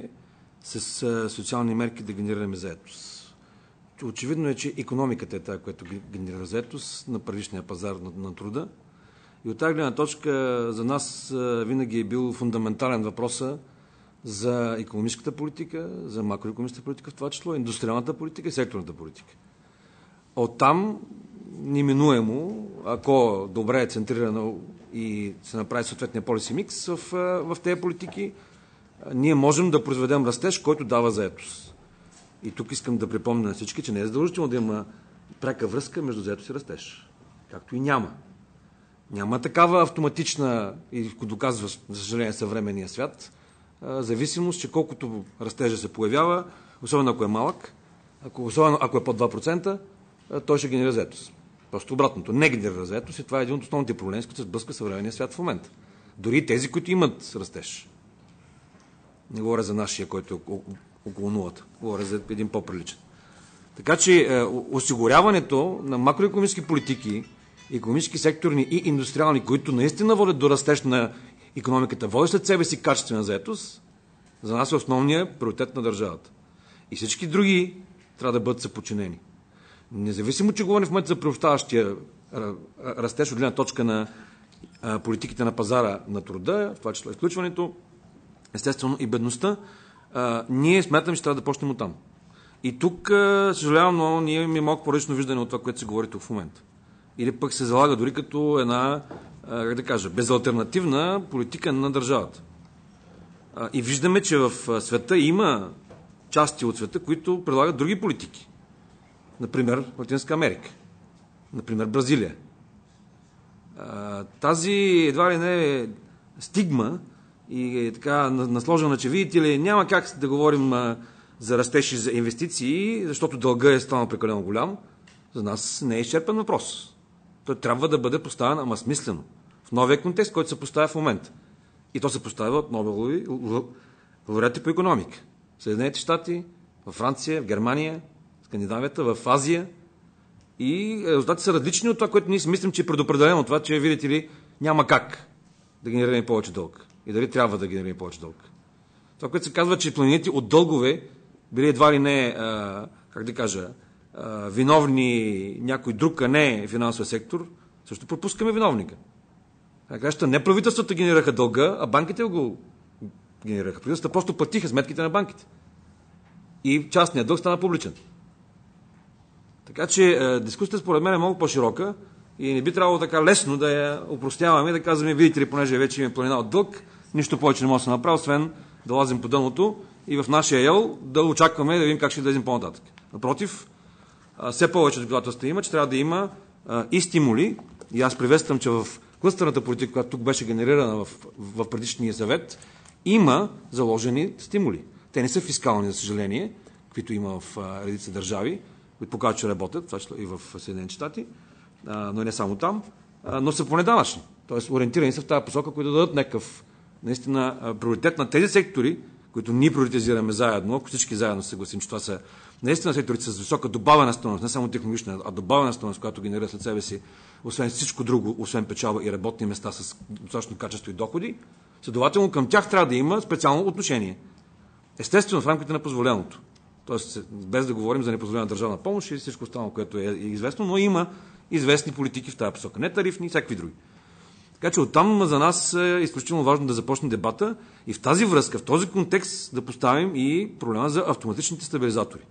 с социални мерки да генерираме заетост. Очевидно е, че економиката е тази, която генерира заетост на първичния пазар на, на труда. И от тази гледна точка за нас винаги е бил фундаментален въпроса за економическата политика, за макроекономическата политика, в това число индустриалната политика и секторната политика. Оттам неминуемо, ако добре е центрирано и се направи съответния полиси микс в, в тези политики, ние можем да произведем растеж, който дава заетост. И тук искам да припомня на всички, че не е задължително да има пряка връзка между заетост и растеж. Както и няма. Няма такава автоматична, и доказва, за съжаление, съвременния свят, зависимост, че колкото растежа се появява, особено ако е малък, ако, особено ако е под 2%, той ще генерира заетост. Просто обратното. Не генерира заетост и това е един от основните проблеми, с които се сблъска съвременния свят в момента. Дори тези, които имат растеж. Не говоря за нашия, който е около нулата. Говоря за един по-приличен. Така че е, осигуряването на макроекономически политики економически секторни и индустриални, които наистина водят до растеж на економиката, водят след себе си качествена заетост, за нас е основният приоритет на държавата. И всички други трябва да бъдат съпочинени. Независимо, че говорим в момента за приобщаващия растеж от гледна точка на политиките на пазара на труда, в това число изключването, естествено и бедността, ние смятаме, че трябва да почнем от там. И тук, съжалявам, но ние имаме малко по-различно виждане от това, което се говори тук в момента. Или пък се залага дори като една, как да кажа, безалтернативна политика на държавата. И виждаме, че в света има части от света, които предлагат други политики. Например, Латинска Америка. Например, Бразилия. Тази едва ли не стигма и е така насложена, че видите ли, няма как да говорим за растеж и за инвестиции, защото дълга е станал прекалено голям. За нас не е изчерпан въпрос. Той трябва да бъде поставен, ама смислено. В новия контекст, който се поставя в момента. И то се поставя от Нобелови лауреати по економика. В Съединените щати, в Франция, в Германия, Скандинавията, в Азия. И резултатите са различни от това, което ние си мислим, че е предопределено това, че, видите ли, няма как да генерираме повече дълг. И дали трябва да генерираме повече дълг. Това, което се казва, че планините от дългове били едва ли не, а, как да кажа, а, виновни някой друг, а не финансовия сектор, също пропускаме виновника. Така не правителствата генерираха дълга, а банките го генерираха. Правителствата просто платиха сметките на банките. И частният дълг стана публичен. Така че е, дискусията според мен е много по-широка и не би трябвало така лесно да я упростяваме и да казваме, видите ли, понеже вече имаме планина от дълг, нищо повече не може да се направи, освен да лазим по дъното и в нашия ел да очакваме да видим как ще излезем по-нататък. Напротив, все повече доказателства има, че трябва да има и стимули. И аз приветствам, че в клъстърната политика, която тук беше генерирана в, в предишния съвет, има заложени стимули. Те не са фискални, за съжаление, каквито има в редица държави, които показват, че работят, това и в Съединените щати, но не само там, но са поне. Тоест, ориентирани са в тази посока, които да дадат някакъв наистина приоритет на тези сектори, които ние приоритизираме заедно, ако всички заедно съгласим, че това са наистина секторите с висока добавена стойност, не само технологична, а добавена стойност, която генерира след себе си, освен всичко друго, освен печалба и работни места с достатъчно качество и доходи, следователно към тях трябва да има специално отношение. Естествено, в рамките на позволеното. Тоест, без да говорим за непозволена държавна помощ и всичко останало, което е известно, но има известни политики в тази посока. Не тарифни, всякакви други. Така че оттам за нас е изключително важно да започне дебата и в тази връзка, в този контекст да поставим и проблема за автоматичните стабилизатори.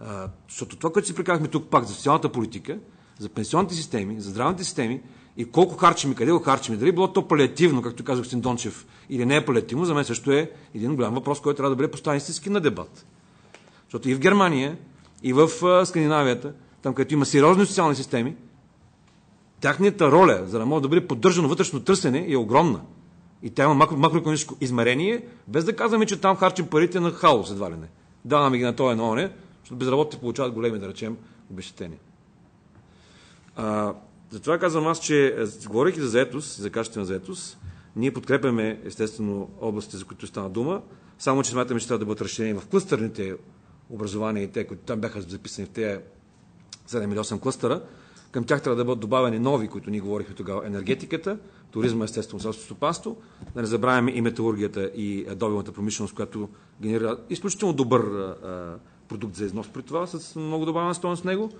А, защото това, което си приказахме тук пак за социалната политика, за пенсионните системи, за здравните системи и колко харчим и къде го харчим, дали било то палиативно, както казах Син Дончев, или не е палиативно, за мен също е един голям въпрос, който трябва да бъде поставен истински на дебат. Защото и в Германия, и в Скандинавията, там където има сериозни социални системи, тяхната роля, за да може да бъде поддържано вътрешно търсене, е огромна. И тя има макро, макроекономическо измерение, без да казваме, че там харчим парите на хаос, едва ли не. Даваме ги на едно, не, защото безработните получават големи, да речем, обещетения. Затова казвам аз, че е, говорейки за заетост, за качествена заетост, ние подкрепяме естествено областите, за които стана дума, само че смятаме, че трябва да бъдат разширени в клъстърните образования и те, които там бяха записани в тези 7 или 8 клъстъра, към тях трябва да бъдат добавени нови, които ние говорихме тогава, енергетиката, туризма, естествено, селското стопанство, да не забравяме и металургията и добивната промишленост, която генерира изключително добър продукт за износ при това, с много добавена стоеност в него.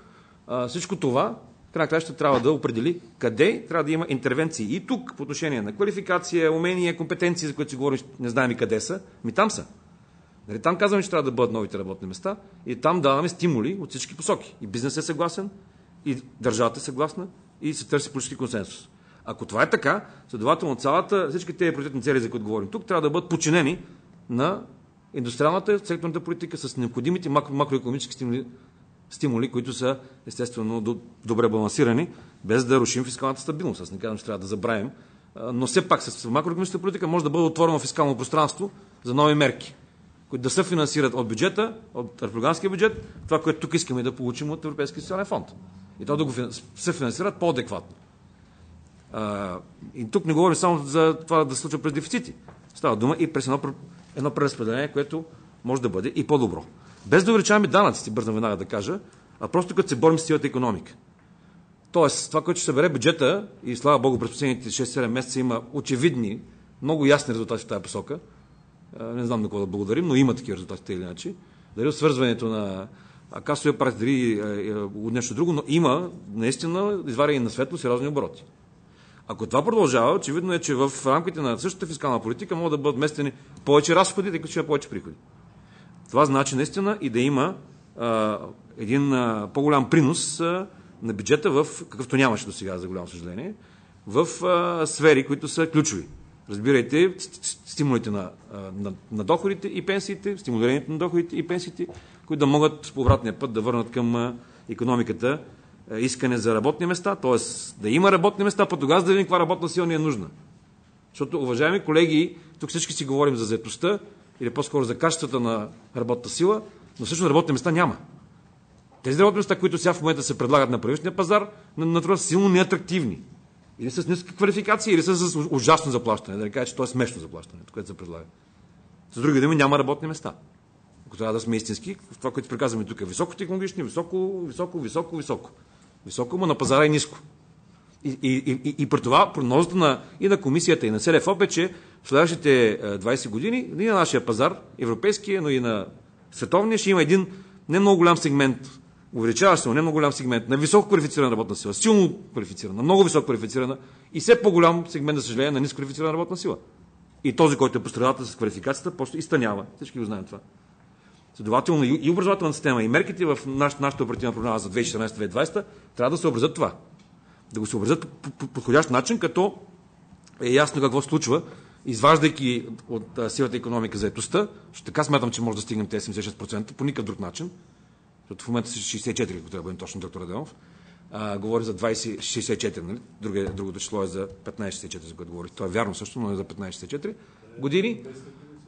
Всичко това, край края ще трябва да определи къде трябва да има интервенции. И тук, по отношение на квалификация, умения, компетенции, за които си говорим, не знаем и къде са, ми там са. Нали, там казваме, че трябва да бъдат новите работни места и там даваме стимули от всички посоки. И бизнесът е съгласен, и държавата е съгласна, и се търси политически консенсус. Ако това е така, следователно цялата, всички тези приоритетни цели, за които говорим тук, трябва да бъдат подчинени на индустриалната секторната политика с необходимите макро, макроекономически стимули, стимули, които са естествено добре балансирани, без да рушим фискалната стабилност. Аз не казвам, че трябва да забравим, но все пак с макроекономическата политика може да бъде отворено фискално пространство за нови мерки които да се финансират от бюджета, от републиканския бюджет, това, което тук искаме да получим от Европейския социален фонд. И то да го се финансират по-адекватно. И тук не говорим само за това да се случва през дефицити. Става дума и през едно, едно преразпределение, което може да бъде и по-добро. Без да увеличаваме данъците, бързам веднага да кажа, а просто като се борим с силата економика. Тоест, това, което ще събере бюджета, и слава Богу, през последните 6-7 месеца има очевидни, много ясни резултати в тази посока. Не знам на кого да благодарим, но има такива резултати, или иначе. Дали от свързването на касовия апарат, дали от нещо друго, но има наистина изваряне на светло сериозни обороти. Ако това продължава, очевидно е, че в рамките на същата фискална политика могат да бъдат вместени повече разходи, тъй като ще има повече приходи. Това значи наистина и да има а, един а, по-голям принос а, на бюджета, в, какъвто нямаше до сега, за голямо съжаление, в а, сфери, които са ключови. Разбирайте, стимулите на, на, на доходите и пенсиите, стимулирането на доходите и пенсиите, които да могат по обратния път да върнат към економиката искане за работни места, т.е. да има работни места, по тогава да видим каква работна сила ни е нужна. Защото, уважаеми колеги, тук всички си говорим за заетостта или по-скоро за качествата на работната сила, но всъщност работни места няма. Тези работни места, които сега в момента се предлагат на правителствения пазар, на, на това са силно неатрактивни. Или с ниска квалификация, или с ужасно заплащане. Да не кажа, че то е смешно заплащане, което се предлага. С други думи, няма работни места. Ако трябва да сме истински, това, което приказваме тук е високо технологични, високо, високо, високо, високо. Високо, но на пазара е ниско. И, и, и, и при това прогнозата на, и на комисията, и на СЛФОП е, че в следващите 20 години и на нашия пазар, европейския, но и на световния, ще има един не много голям сегмент, увеличаващ се, но не много голям сегмент на високо квалифицирана работна сила, силно квалифицирана, много високо квалифицирана и все по-голям сегмент, за съжаление, на ниско квалифицирана работна сила. И този, който е пострадата с квалификацията, просто изтънява. Всички го знаем това. Следователно и образователната система, и мерките в наш, нашата оперативна програма за 2014-2020 трябва да се образят това. Да го се образят по, по подходящ начин, като е ясно какво случва, изваждайки от а, силата економика заетостта, ще така смятам, че може да стигнем тези 76% по никакъв друг начин, защото в момента са 64, ако трябва да бъдем точно, доктор Адемов. А, говори за 20-64, нали? Друго, другото число е за 15-64, за което говорих. Това е вярно също, но е за 15-64 години.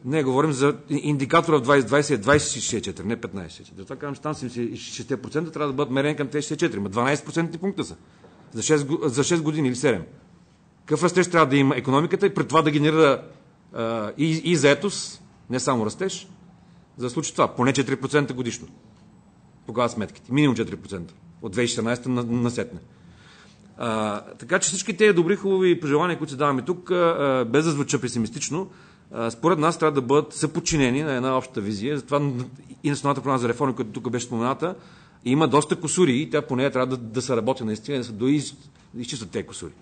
Не, говорим за индикатора в 2020 е 24, не 15. Затова казвам, че там 76% трябва да бъдат мерени към тези 64. Ма 12% пункта са. За 6, за 6 години или 7. Какъв растеж трябва да има економиката и пред това да генерира а, и, и заетост, не само растеж, за да случи това. Поне 4% годишно. Тогава сметките. Минимум 4%. От 2014 на, насетне. А, така че всички тези добри, хубави пожелания, които се даваме тук, а, без да звуча песимистично, според нас трябва да бъдат съподчинени на една обща визия. Затова и Националната програма за реформи, която тук беше спомената, има доста косури и тя по нея трябва да, да се работи наистина, да се доизчистват тези косури.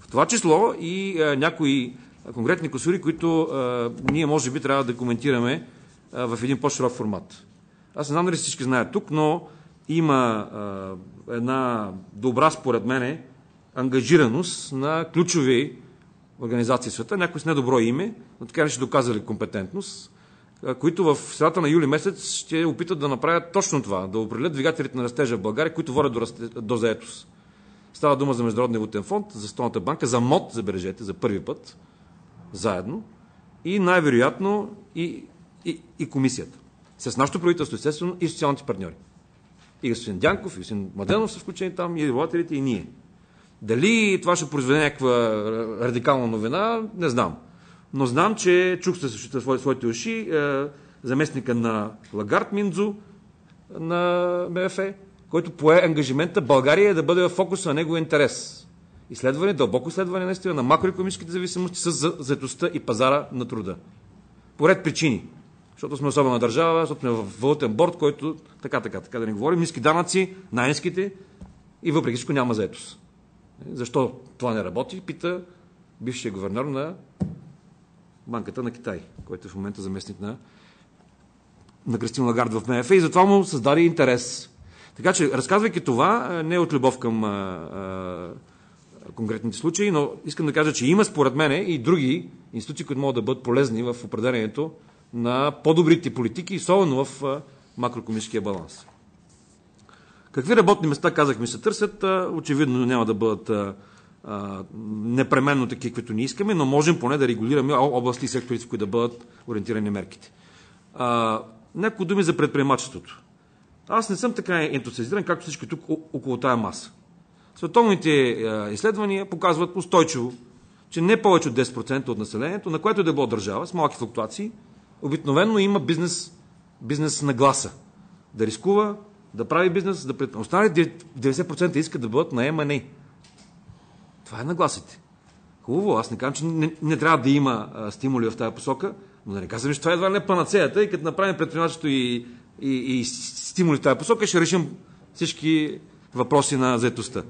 В това число и а, някои конкретни косури, които а, ние може би трябва да коментираме а, в един по-широк формат. Аз не знам дали всички знаят тук, но има а, една добра, според мене, ангажираност на ключови организации в света, някои с недобро име, но така не ще доказали компетентност, които в средата на юли месец ще опитат да направят точно това, да определят двигателите на растежа в България, които водят до, расте, до заетост. Става дума за Международния валутен фонд, за Столната банка, за МОД, забележете, за първи път, заедно, и най-вероятно и, и, и комисията. С нашето правителство, естествено, и социалните партньори. И господин Дянков, и господин Маденов са включени там, и регулаторите, и ние. Дали това ще произведе някаква радикална новина, не знам. Но знам, че чух също своите уши е, заместника на Лагард Миндзо на МФ, който пое ангажимента България да бъде в фокуса на неговия интерес. Изследване, дълбоко изследване наистина на макроекономическите зависимости с заедостта и пазара на труда. По ред причини. Защото сме особена държава, защото сме в валутен борт, който така, така, така да не говорим, ниски данъци, най-ниските и въпреки всичко няма заетост. Защо това не работи? Пита бившия гувернер на Банката на Китай, който е в момента заместник на, на Кристин Лагард в МФ и затова му създаде интерес. Така че, разказвайки това, не е от любов към а, а, конкретните случаи, но искам да кажа, че има според мене и други институции, които могат да бъдат полезни в определението на по-добрите политики, особено в макроекономическия баланс. Какви работни места, казахме, се търсят? Очевидно няма да бъдат непременно такива, които ни искаме, но можем поне да регулираме области и сектори, в които да бъдат ориентирани мерките. А, няколко думи за предприемачеството. Аз не съм така ентусиазиран, както всички тук около тая маса. Световните изследвания показват устойчиво, че не повече от 10% от населението, на което да било държава, с малки флуктуации, обикновено има бизнес, бизнес нагласа. Да рискува, да прави бизнес, да пред... Останалите 90% искат да бъдат наемани. Това е нагласите. Хубаво, аз не казвам, че не, не трябва да има а, стимули в тази посока, но да не казвам, че това едва не е панацеята и като направим предпринимателство и, и, и стимули в тази посока, ще решим всички въпроси на заетостта.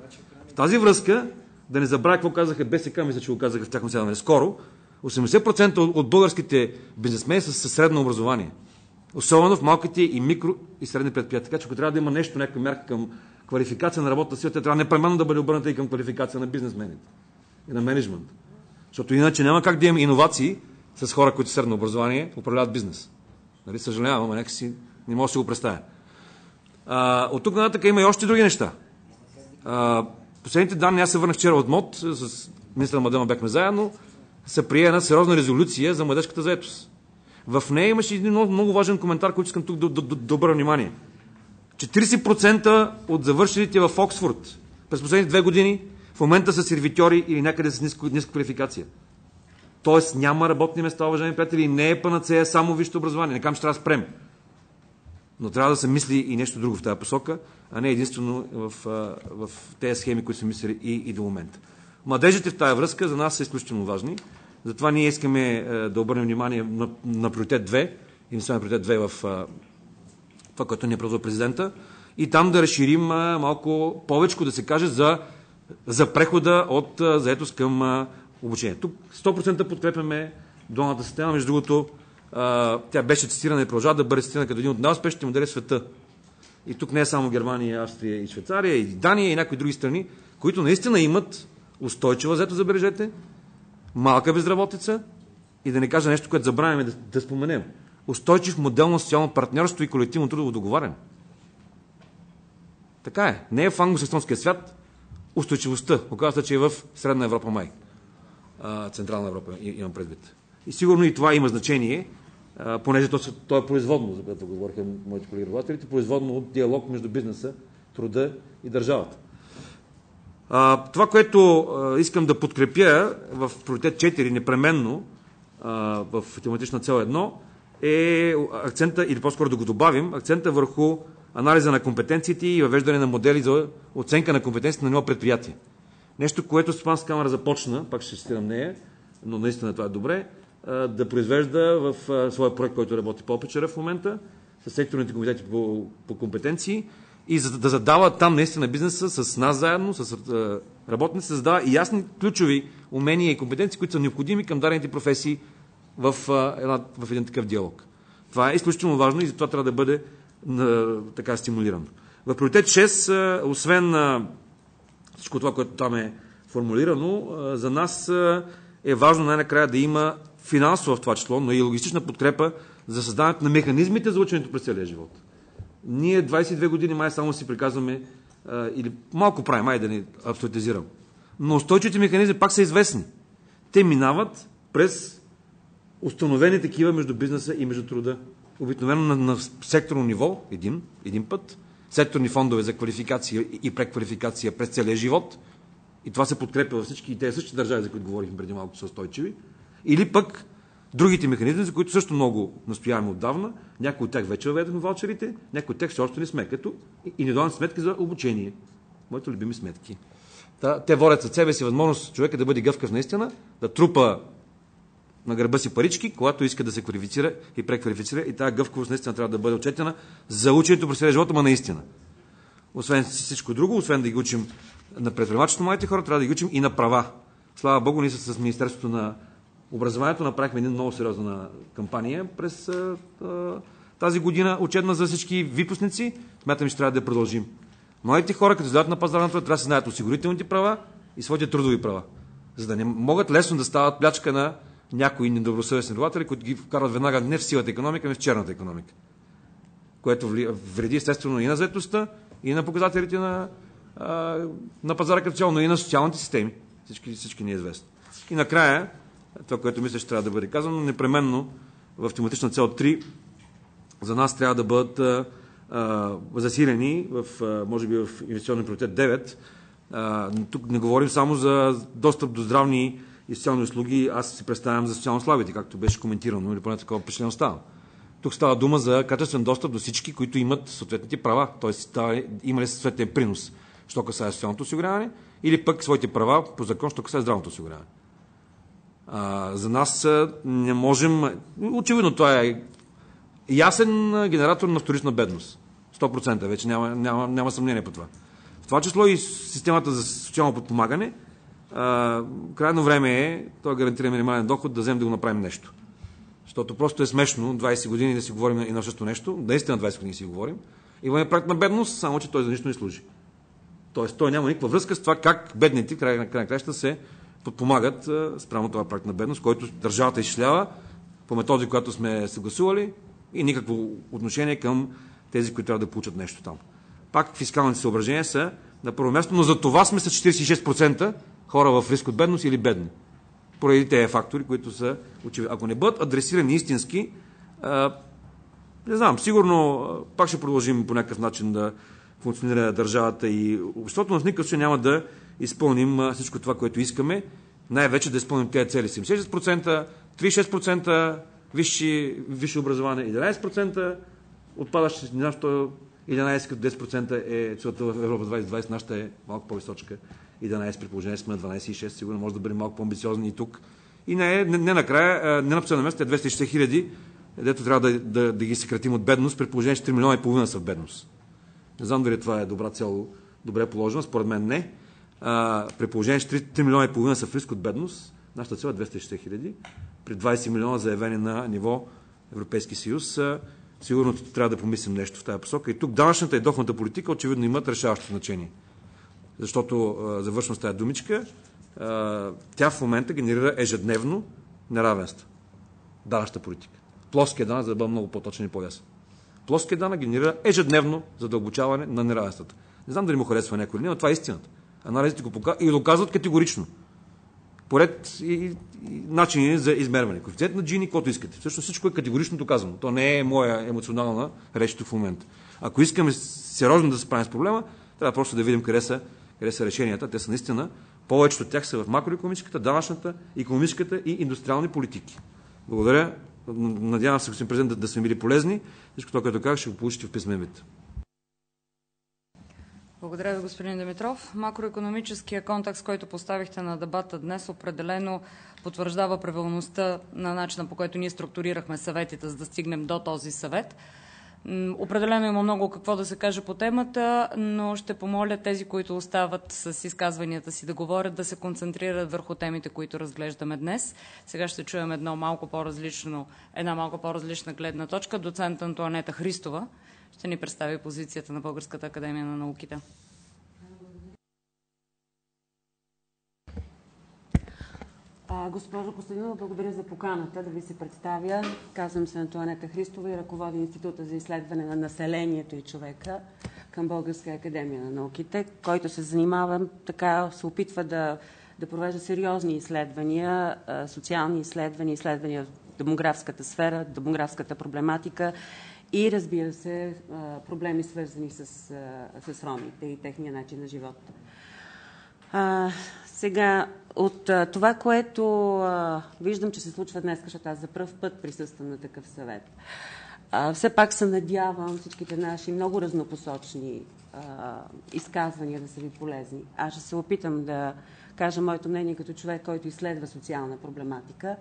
В тази връзка, да не забравя какво казаха БСК, мисля, че го казаха в тяхно седане скоро, 80% от българските бизнесмени са със средно образование. Особено в малките и микро и средни предприятия. Така че ако трябва да има нещо, някаква мярка към квалификация на работната сила, тя трябва непременно да бъде обърната и към квалификация на бизнесмените и на менеджмент. Защото иначе няма как да имаме иновации с хора, които средно образование управляват бизнес. Нали, съжалявам, ама някакси не мога да си го представя. А, от тук нататък има и още други неща. А, последните данни, аз се върнах вчера от МОД, с министър Мадема бяхме заедно, се прие една сериозна резолюция за младежката заетост. В нея имаше един много, много важен коментар, който искам тук да, да, да, да внимание. 40% от завършилите в Оксфорд през последните две години в момента са сервитьори или някъде с ниска, ниска квалификация. Тоест няма работни места, уважаеми приятели, не е панацея само висшето образование. Не казвам, че трябва да спрем. Но трябва да се мисли и нещо друго в тази посока, а не единствено в, в тези схеми, които са мислили и, и до момента. Младежите в тази връзка за нас са изключително важни. Затова ние искаме да обърнем внимание на, на приоритет 2, инвестиционен приоритет 2 в това, което ни е предложил президента, и там да разширим малко повече, да се каже, за, за прехода от заетост към обучение. Тук 100% подкрепяме дуалната система. Между другото, тя беше цитирана и продължава да бъде цитирана като един от най-успешните модели в света. И тук не е само Германия, Австрия и Швейцария, и Дания, и някои други страни, които наистина имат устойчива заето, забележете, малка безработица и да не кажа нещо, което забравяме да, да споменем. Устойчив модел на социално партньорство и колективно трудово договаряне. Така е. Не е в англосаксонския свят устойчивостта. Оказва се, че е в Средна Европа май. Централна Европа имам предвид. И сигурно и това има значение, понеже то, то е производно, за което говориха моите колеги работателите, производно от диалог между бизнеса, труда и държавата. А, това, което а, искам да подкрепя в приоритет 4 непременно а, в тематична цел 1 е акцента, или по-скоро да го добавим, акцента върху анализа на компетенциите и въвеждане на модели за оценка на компетенциите на ниво предприятие. Нещо, което Стопанска камера започна, пак ще цитирам нея, но наистина това е добре, да произвежда в своя проект, който работи по в момента, с секторните комитети по, по компетенции и за да задава там наистина бизнеса с нас заедно, с работници, се задава и ясни ключови умения и компетенции, които са необходими към дадените професии в, една, в един такъв диалог. Това е изключително важно и затова трябва да бъде така стимулирано. В приоритет 6, освен всичко това, което там е формулирано, за нас е важно най-накрая да има финансова в това число, но и логистична подкрепа за създаването на механизмите за ученето през целия живот. Ние 22 години май само си приказваме, или малко правим, май да не абсолютизирам. Но устойчивите механизми пак са известни. Те минават през установени такива между бизнеса и между труда. Обикновено на, на секторно ниво, един, един път, секторни фондове за квалификация и преквалификация през целия живот, и това се подкрепя във всички и тези същи държави, за които говорихме преди малко, са устойчиви, или пък другите механизми, за които също много настояваме отдавна, някои от тях вече въведохме ваучерите, някои от тях все още не сме, като индивидуални сметки за обучение. Моите любими сметки. Та, те водят със себе си възможност човека да бъде гъвкав наистина, да трупа на гърба си парички, когато иска да се квалифицира и преквалифицира. И тази гъвкавост наистина трябва да бъде отчетена за ученето през целия живота, ма наистина. Освен всичко друго, освен да ги учим на предприемачеството младите хора, трябва да ги учим и на права. Слава Богу, ние с Министерството на образованието направихме една много сериозна кампания през тази година, учебна за всички випускници. Смятам, че трябва да продължим. Младите хора, като излязат на пазара трябва да се знаят осигурителните права и своите трудови права. За да не могат лесно да стават плячка на някои недобросъвестни работодатели, които ги вкарват веднага не в силата економика, но в черната економика. Което вреди естествено и на заедостта, и на показателите на, на пазара като цяло, но и на социалните системи. Всички, всички ни е известно. И накрая, това, което мисля, че трябва да бъде казано, непременно в тематична цел 3 за нас трябва да бъдат а, засилени, в, а, може би в инвестиционен приоритет 9. А, тук не говорим само за достъп до здравни и социални услуги. Аз си представям за социално слабите, както беше коментирано, или поне такова впечатление остава. Тук става дума за качествен достъп до всички, които имат съответните права, т.е. имали съответен принос, що касае социалното осигуряване, или пък своите права по закон, що касае здравното осигуряване. А, за нас не можем... Очевидно това е ясен генератор на вторична бедност. 100% вече няма, няма, няма съмнение по това. В това число и системата за социално подпомагане, а, крайно време е, това гарантира минимален доход, да вземем да го направим нещо. Защото просто е смешно 20 години да си говорим и на същото нещо, наистина 20 години си говорим. Имаме проект на бедност, само че той за нищо не служи. Тоест той няма никаква връзка с това как бедните край на край краща се подпомагат спрямо това проект на бедност, който държавата изчислява по методи, която сме съгласували и никакво отношение към тези, които трябва да получат нещо там. Пак фискалните съображения са на първо място, но за това сме с 46% хора в риск от бедност или бедни. Поради тези фактори, които са очевидни. Ако не бъдат адресирани истински, не знам, сигурно пак ще продължим по някакъв начин да функционира държавата и обществото, но в никакъв случай няма да изпълним всичко това, което искаме. Най-вече да изпълним тези цели. 76%, 36% висше, висше образование, 11% отпадащи нашото 11 като 10% е целта в Европа 2020, нашата е малко по-височка. 11 при положение сме на 12,6, сигурно може да бъдем малко по-амбициозни и тук. И не, не, не накрая, не на последно место е 260 хиляди, дето трябва да, да, да ги съкратим от бедност, при положение, че 3 милиона и половина са в бедност. Не знам дали това е добра цел, добре положена, според мен не. А, при положение, че 3, 3 милиона и половина са в риск от бедност, нашата цел е 260 хиляди. При 20 милиона заявени на ниво Европейски съюз, сигурно трябва да помислим нещо в тази посока. И тук данъчната и доходната политика очевидно имат решаващо значение. Защото, завършвам с тази думичка, тя в момента генерира ежедневно неравенство. Данъчната политика. Плоския данък, за да бъда много по-точен и по-ясен. Плоския данък генерира ежедневно задълбочаване на неравенствата. Не знам дали му харесва някой или не, но това е истината. Анализите го показват и доказват категорично. Поред и, и, и начини за измерване. Коефициент на Джини, каквото искате. Също всичко е категорично доказано. То не е моя емоционална реч в момента. Ако искаме сериозно да се справим с проблема, трябва просто да видим къде са, къде са решенията. Те са наистина, повечето от тях са в макроекономическата, данъчната, економическата и индустриални политики. Благодаря. Надявам се, господин президент, да, да сме били полезни. Всичко това, което казах, ще го получите в писмен. Благодаря ви, господин Димитров. Макроекономическия контекст, който поставихте на дебата днес, определено потвърждава правилността на начина, по който ние структурирахме съветите, за да стигнем до този съвет. Определено има много какво да се каже по темата, но ще помоля тези, които остават с изказванията си да говорят, да се концентрират върху темите, които разглеждаме днес. Сега ще чуем едно малко по-различно, една малко по-различна гледна точка. Доцент Антуанета Христова ще ни представи позицията на Българската академия на науките. Госпожо Костадинова, благодаря за поканата да ви се представя. Казвам се Антуанета Христова и ръководя Института за изследване на населението и човека към Българска академия на науките, който се занимава, така се опитва да, да провежда сериозни изследвания, социални изследвания, изследвания в демографската сфера, демографската проблематика и разбира се проблеми свързани с, с ромите и техния начин на живот. А, сега, от а, това, което а, виждам, че се случва днес, защото аз за първ път присъствам на такъв съвет, а, все пак се надявам всичките наши много разнопосочни а, изказвания да са ви полезни. Аз ще се опитам да кажа моето мнение като човек, който изследва социална проблематика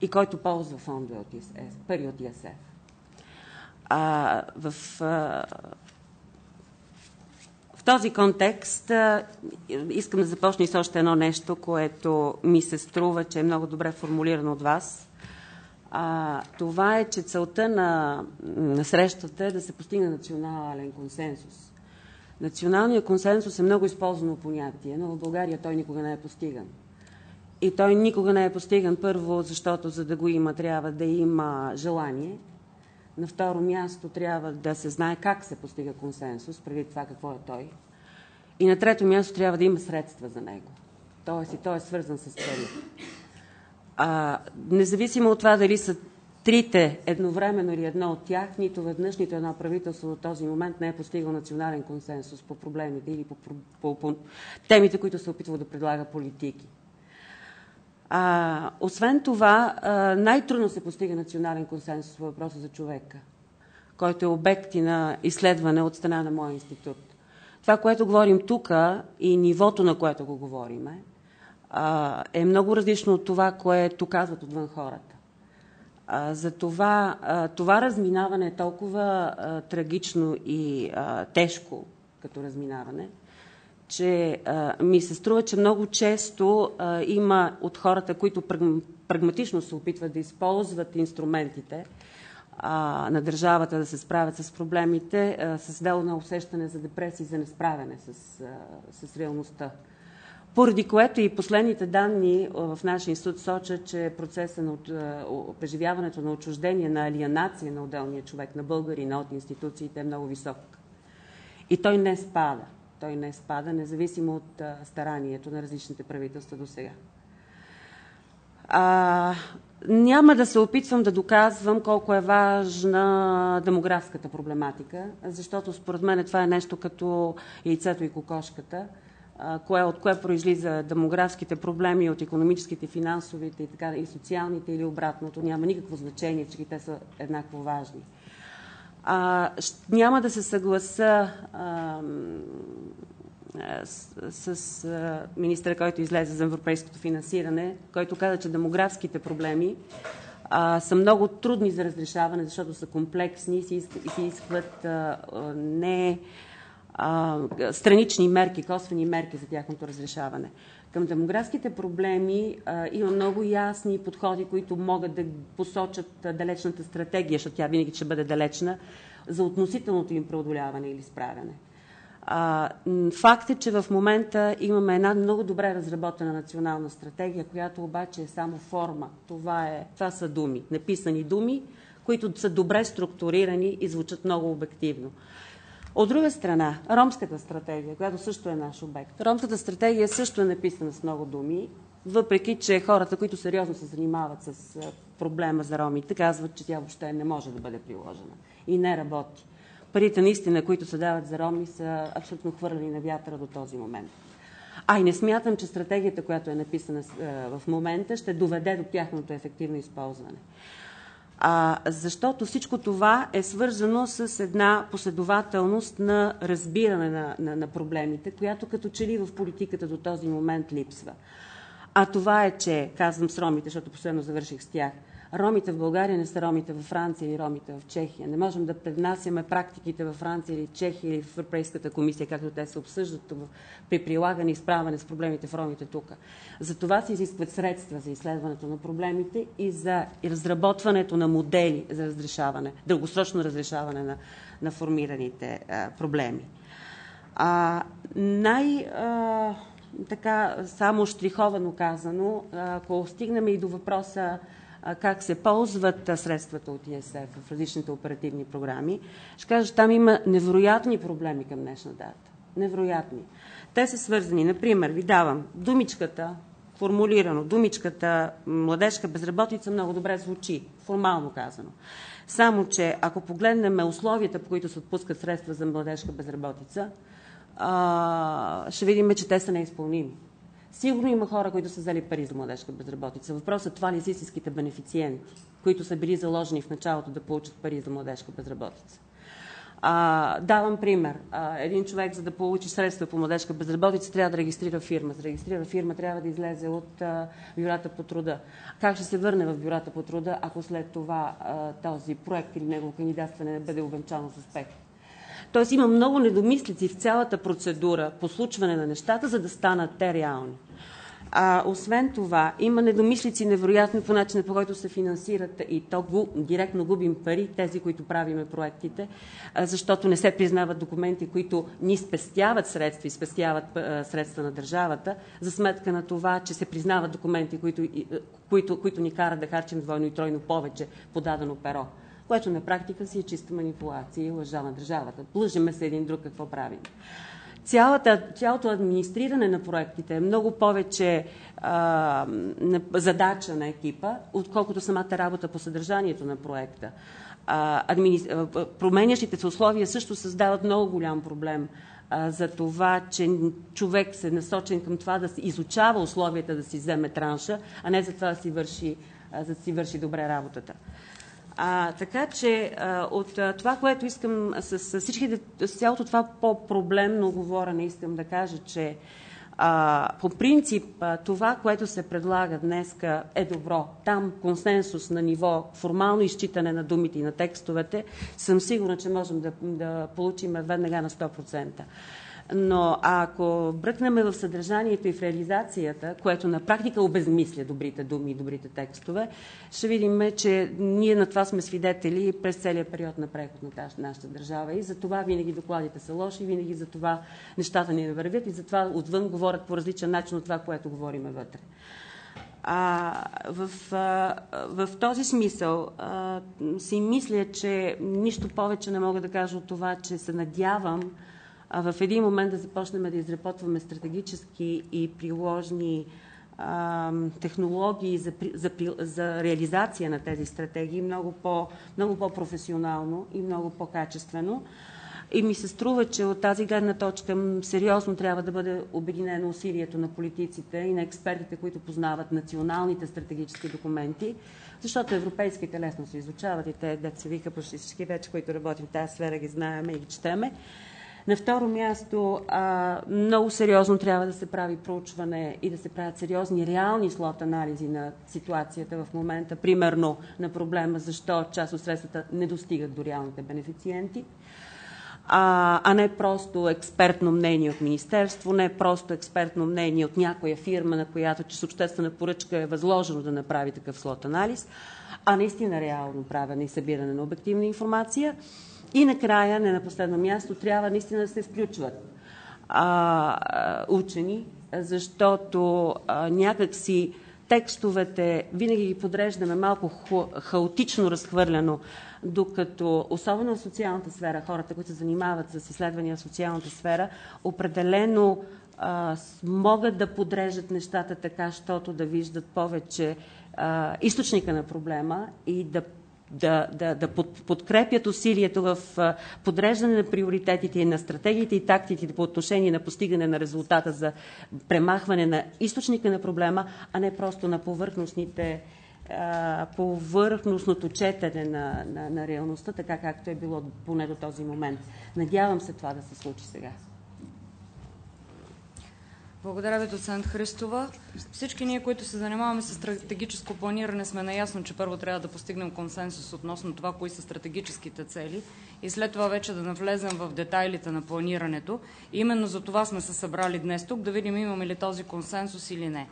и който ползва фондове от ИСФ, пари от ИСФ. А, в а, в този контекст искам да започна и с още едно нещо, което ми се струва, че е много добре формулирано от вас. А, това е, че целта на, на срещата е да се постигне национален консенсус. Националният консенсус е много използвано понятие, но в България той никога не е постиган. И той никога не е постиган първо, защото за да го има трябва да има желание. На второ място трябва да се знае как се постига консенсус, преди това какво е той. И на трето място трябва да има средства за него. Тоест и той е свързан с пари. А, независимо от това дали са трите едновременно или едно от тях, нито веднъж, нито едно правителство до този момент не е постигал национален консенсус по проблемите или по, по, по темите, които се опитва да предлага политики. А, освен това, най-трудно се постига национален консенсус по въпроса за човека, който е обект и на изследване от страна на моя институт. Това, което говорим тук и нивото, на което го говориме, е много различно от това, което казват отвън хората. За това, това разминаване е толкова трагично и тежко като разминаване, че ми се струва, че много често има от хората, които прагматично се опитват да използват инструментите на държавата да се справят с проблемите, с дело на усещане за депресия и за несправяне с, с реалността. Поради което и последните данни в нашия институт сочат, че процеса на преживяването на отчуждение, на алиенация на отделния човек, на българина от институциите е много висок. И той не спада. Той не спада, независимо от старанието на различните правителства до сега. А, няма да се опитвам да доказвам колко е важна демографската проблематика, защото според мен това е нещо като яйцето и кокошката, кое, от кое произлиза демографските проблеми от економическите, финансовите и, така, и социалните или обратното. Няма никакво значение, че те са еднакво важни. А, няма да се съгласа а, с, с министра, който излезе за европейското финансиране, който каза, че демографските проблеми а, са много трудни за разрешаване, защото са комплексни и се изискват, изискват а, не а, странични мерки, косвени мерки за тяхното разрешаване. Към демографските проблеми а, има много ясни подходи, които могат да посочат далечната стратегия, защото тя винаги ще бъде далечна, за относителното им преодоляване или справяне. А, факт е, че в момента имаме една много добре разработена национална стратегия, която обаче е само форма. Това, е, това са думи, написани думи, които са добре структурирани и звучат много обективно. От друга страна, ромската стратегия, която също е наш обект. Ромската стратегия също е написана с много думи, въпреки че хората, които сериозно се занимават с проблема за ромите, казват, че тя въобще не може да бъде приложена и не работи. Парите наистина, които се дават за роми, са абсолютно хвърлени на вятъра до този момент. А и не смятам, че стратегията, която е написана в момента, ще доведе до тяхното ефективно използване. А, защото всичко това е свързано с една последователност на разбиране на, на, на проблемите, която като че ли в политиката до този момент липсва. А това е, че, казвам с ромите, защото последно завърших с тях – ромите в България не са ромите във Франция или ромите в Чехия. Не можем да преднасяме практиките във Франция или Чехия или в Европейската комисия, както те се обсъждат при прилагане и справяне с проблемите в ромите тук. За това се изискват средства за изследването на проблемите и за разработването на модели за разрешаване, дългосрочно разрешаване на, на формираните а, проблеми. А, най- а, така, само штриховано казано, ако стигнем и до въпроса как се ползват средствата от ИСФ в различните оперативни програми, ще кажа, че там има невероятни проблеми към днешна дата. Невероятни. Те са свързани. Например, ви давам думичката, формулирано, думичката младежка безработица много добре звучи, формално казано. Само, че ако погледнем условията, по които се отпускат средства за младежка безработица, ще видим, че те са неизпълними. Сигурно има хора, които са взели пари за младежка безработица. Въпросът е това ли са истинските бенефициенти, които са били заложени в началото да получат пари за младежка безработица. А, давам пример. А, един човек, за да получи средства по младежка безработица, трябва да регистрира фирма. За да регистрира фирма трябва да излезе от а, бюрата по труда. Как ще се върне в бюрата по труда, ако след това а, този проект или негово кандидатстване не бъде увенчано с успех? Тоест има много недомислици в цялата процедура по случване на нещата, за да станат те реални. А, освен това, има недомислици невероятни по начина, по който се финансират и то го, директно губим пари, тези, които правиме проектите, а, защото не се признават документи, които ни спестяват средства и спестяват а, средства на държавата, за сметка на това, че се признават документи, които, които, които ни карат да харчим двойно и тройно повече по дадено перо което на практика си е чиста манипулация и лъжа на държавата. Лъжиме се един друг какво правим. Цялата, цялото администриране на проектите е много повече а, задача на екипа, отколкото самата работа по съдържанието на проекта. А, админи... Променящите се условия също създават много голям проблем за това, че човек се насочен към това да изучава условията да си вземе транша, а не за това да си върши, да си върши добре работата. А, така че а, от а, това, което искам с, с, с цялото това по-проблемно говорене, искам да кажа, че а, по принцип а, това, което се предлага днес е добро. Там консенсус на ниво формално изчитане на думите и на текстовете, съм сигурна, че можем да, да получим веднага на 100%. Но ако бръкнем в съдържанието и в реализацията, което на практика обезмисля добрите думи и добрите текстове, ще видим, че ние на това сме свидетели през целия период на преход на нашата държава. И за това винаги докладите са лоши, винаги за това нещата ни не вървят и затова отвън говорят по различен начин от това, което говориме вътре. А, в, а, в този смисъл а, си мисля, че нищо повече не мога да кажа от това, че се надявам а в един момент да започнем да изработваме стратегически и приложни технологии за, за, за реализация на тези стратегии много, по, много по-професионално и много по-качествено. И ми се струва, че от тази гледна точка сериозно трябва да бъде обединено усилието на политиците и на експертите, които познават националните стратегически документи, защото европейските лесно се изучават и те, деца вика, почти всички вече, които работим в тази сфера, ги знаеме и ги четеме. На второ място, а, много сериозно трябва да се прави проучване и да се правят сериозни реални слот анализи на ситуацията в момента, примерно на проблема защо част от средствата не достигат до реалните бенефициенти а, а не просто експертно мнение от Министерство, не просто експертно мнение от някоя фирма, на която че с обществена поръчка е възложено да направи такъв слот анализ, а наистина реално правене и събиране на обективна информация. И накрая, не на последно място, трябва наистина да се включват а, учени, защото а, някакси текстовете винаги ги подреждаме малко хаотично разхвърляно, докато особено в социалната сфера, хората, които се занимават с изследвания в социалната сфера, определено а, могат да подрежат нещата така, щото да виждат повече а, източника на проблема и да да, да, да подкрепят усилието в подреждане на приоритетите на стратегиите и тактиките по отношение на постигане на резултата за премахване на източника на проблема, а не просто на повърхностните повърхностното четене на, на, на реалността, така както е било поне до този момент. Надявам се това да се случи сега. Благодаря ви, доцент Христова. Всички ние, които се занимаваме с стратегическо планиране, сме наясно, че първо трябва да постигнем консенсус относно това, кои са стратегическите цели и след това вече да навлезем в детайлите на планирането. Именно за това сме се събрали днес тук, да видим имаме ли този консенсус или не.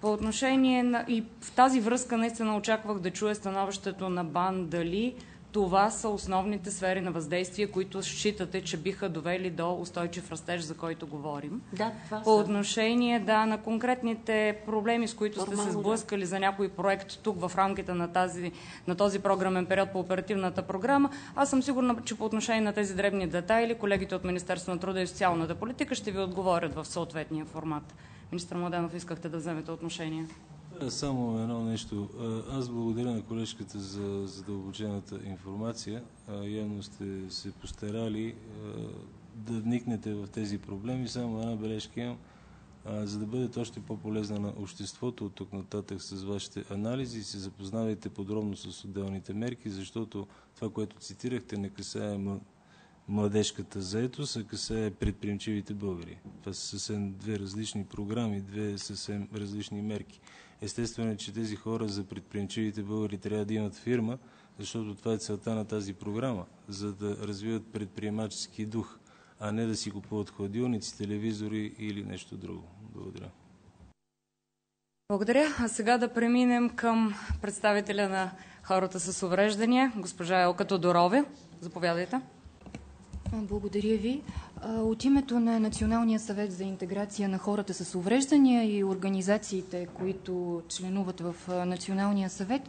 По отношение на... И в тази връзка наистина очаквах да чуя становището на БАН дали това са основните сфери на въздействие, които считате, че биха довели до устойчив растеж, за който говорим. Да, това По отношение да, на конкретните проблеми, с които Нормално, сте се сблъскали да. за някой проект тук в рамките на, тази, на този програмен период по оперативната програма, аз съм сигурна, че по отношение на тези дребни детайли, колегите от Министерство на труда и социалната политика ще ви отговорят в съответния формат. Министър Младенов, искахте да вземете отношение. Само едно нещо. Аз благодаря на колежката за задълбочената информация. Явно сте се постарали да вникнете в тези проблеми. Само една бележка имам. За да бъдете още по-полезна на обществото от тук нататък с вашите анализи, се запознавайте подробно с отделните мерки, защото това, което цитирахте, не касае младежката заетост, а касае предприемчивите българи. Това са съвсем две различни програми, две съвсем различни мерки. Естествено е, че тези хора за предприемчивите българи трябва да имат фирма, защото това е целта на тази програма, за да развиват предприемачески дух, а не да си купуват хладилници, телевизори или нещо друго. Благодаря. Благодаря. А сега да преминем към представителя на хората с увреждания, госпожа Елка Тодорове. Заповядайте. Благодаря ви. От името на Националния съвет за интеграция на хората с увреждания и организациите, които членуват в Националния съвет,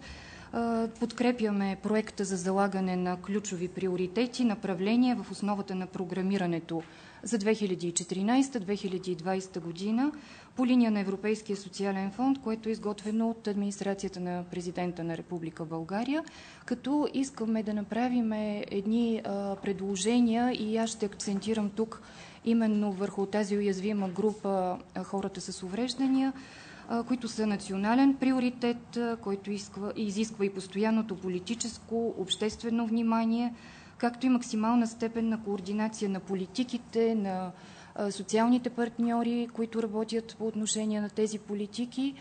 подкрепяме проекта за залагане на ключови приоритети, направления в основата на програмирането за 2014-2020 година по линия на Европейския социален фонд, което е изготвено от администрацията на президента на Република България, като искаме да направим едни предложения и аз ще акцентирам тук именно върху тази уязвима група хората с увреждания, които са национален приоритет, който изисква и постоянното политическо, обществено внимание, както и максимална степен на координация на политиките, на социалните партньори, които работят по отношение на тези политики,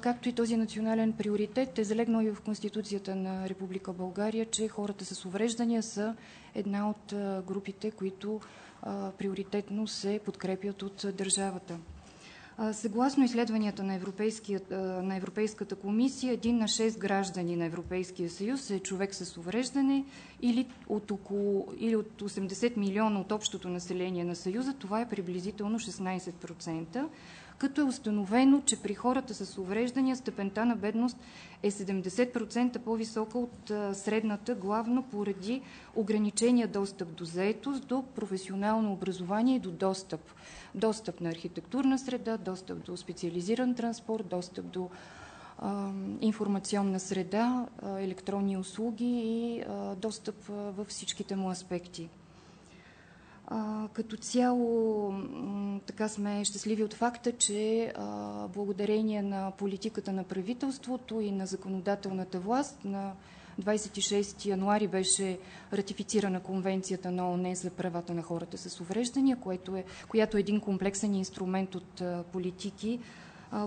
както и този национален приоритет е залегнал и в Конституцията на Република България, че хората с увреждания са една от групите, които приоритетно се подкрепят от държавата. Съгласно изследванията на, на Европейската комисия, един на 6 граждани на Европейския съюз е човек с увреждане или от, около, или от 80 милиона от общото население на Съюза. Това е приблизително 16% като е установено, че при хората с увреждания степента на бедност е 70% по-висока от средната, главно поради ограничения достъп до заетост, до професионално образование и до достъп. Достъп на архитектурна среда, достъп до специализиран транспорт, достъп до информационна среда, електронни услуги и достъп във всичките му аспекти. Като цяло така сме щастливи от факта, че благодарение на политиката на правителството и на законодателната власт на 26 януари беше ратифицирана Конвенцията на ООН за правата на хората с увреждания, което е, която е един комплексен инструмент от политики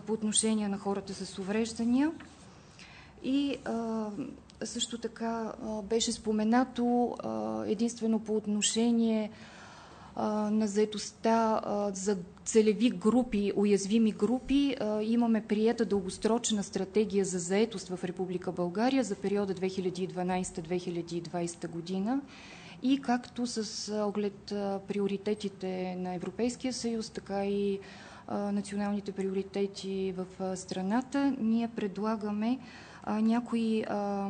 по отношение на хората с увреждания. И също така беше споменато единствено по отношение на заедостта за целеви групи, уязвими групи, имаме приета дългосрочна стратегия за заетост в Република България за периода 2012-2020 година. И както с оглед приоритетите на Европейския съюз, така и националните приоритети в страната, ние предлагаме а, някои, а,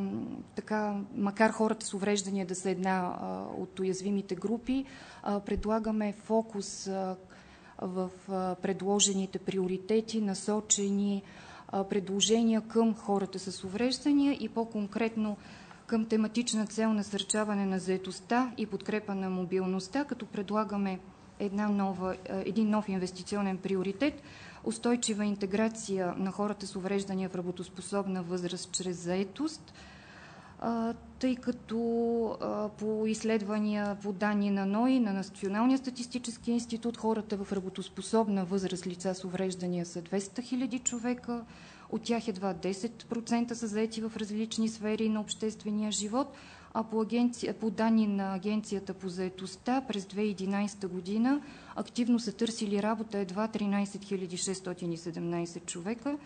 така, макар хората с увреждания да са една а, от уязвимите групи, а, предлагаме фокус а, в а, предложените приоритети, насочени а, предложения към хората с увреждания и по-конкретно към тематична цел насърчаване на заетостта и подкрепа на мобилността, като предлагаме една нова, един нов инвестиционен приоритет – устойчива интеграция на хората с увреждания в работоспособна възраст чрез заетост, тъй като по изследвания, по данни на НОИ, на Националния статистически институт, хората в работоспособна възраст лица с увреждания са 200 000 човека, от тях едва 10% са заети в различни сфери на обществения живот, а по, агенция, по данни на Агенцията по заетостта през 2011 година активно са търсили работа едва 13 617 човека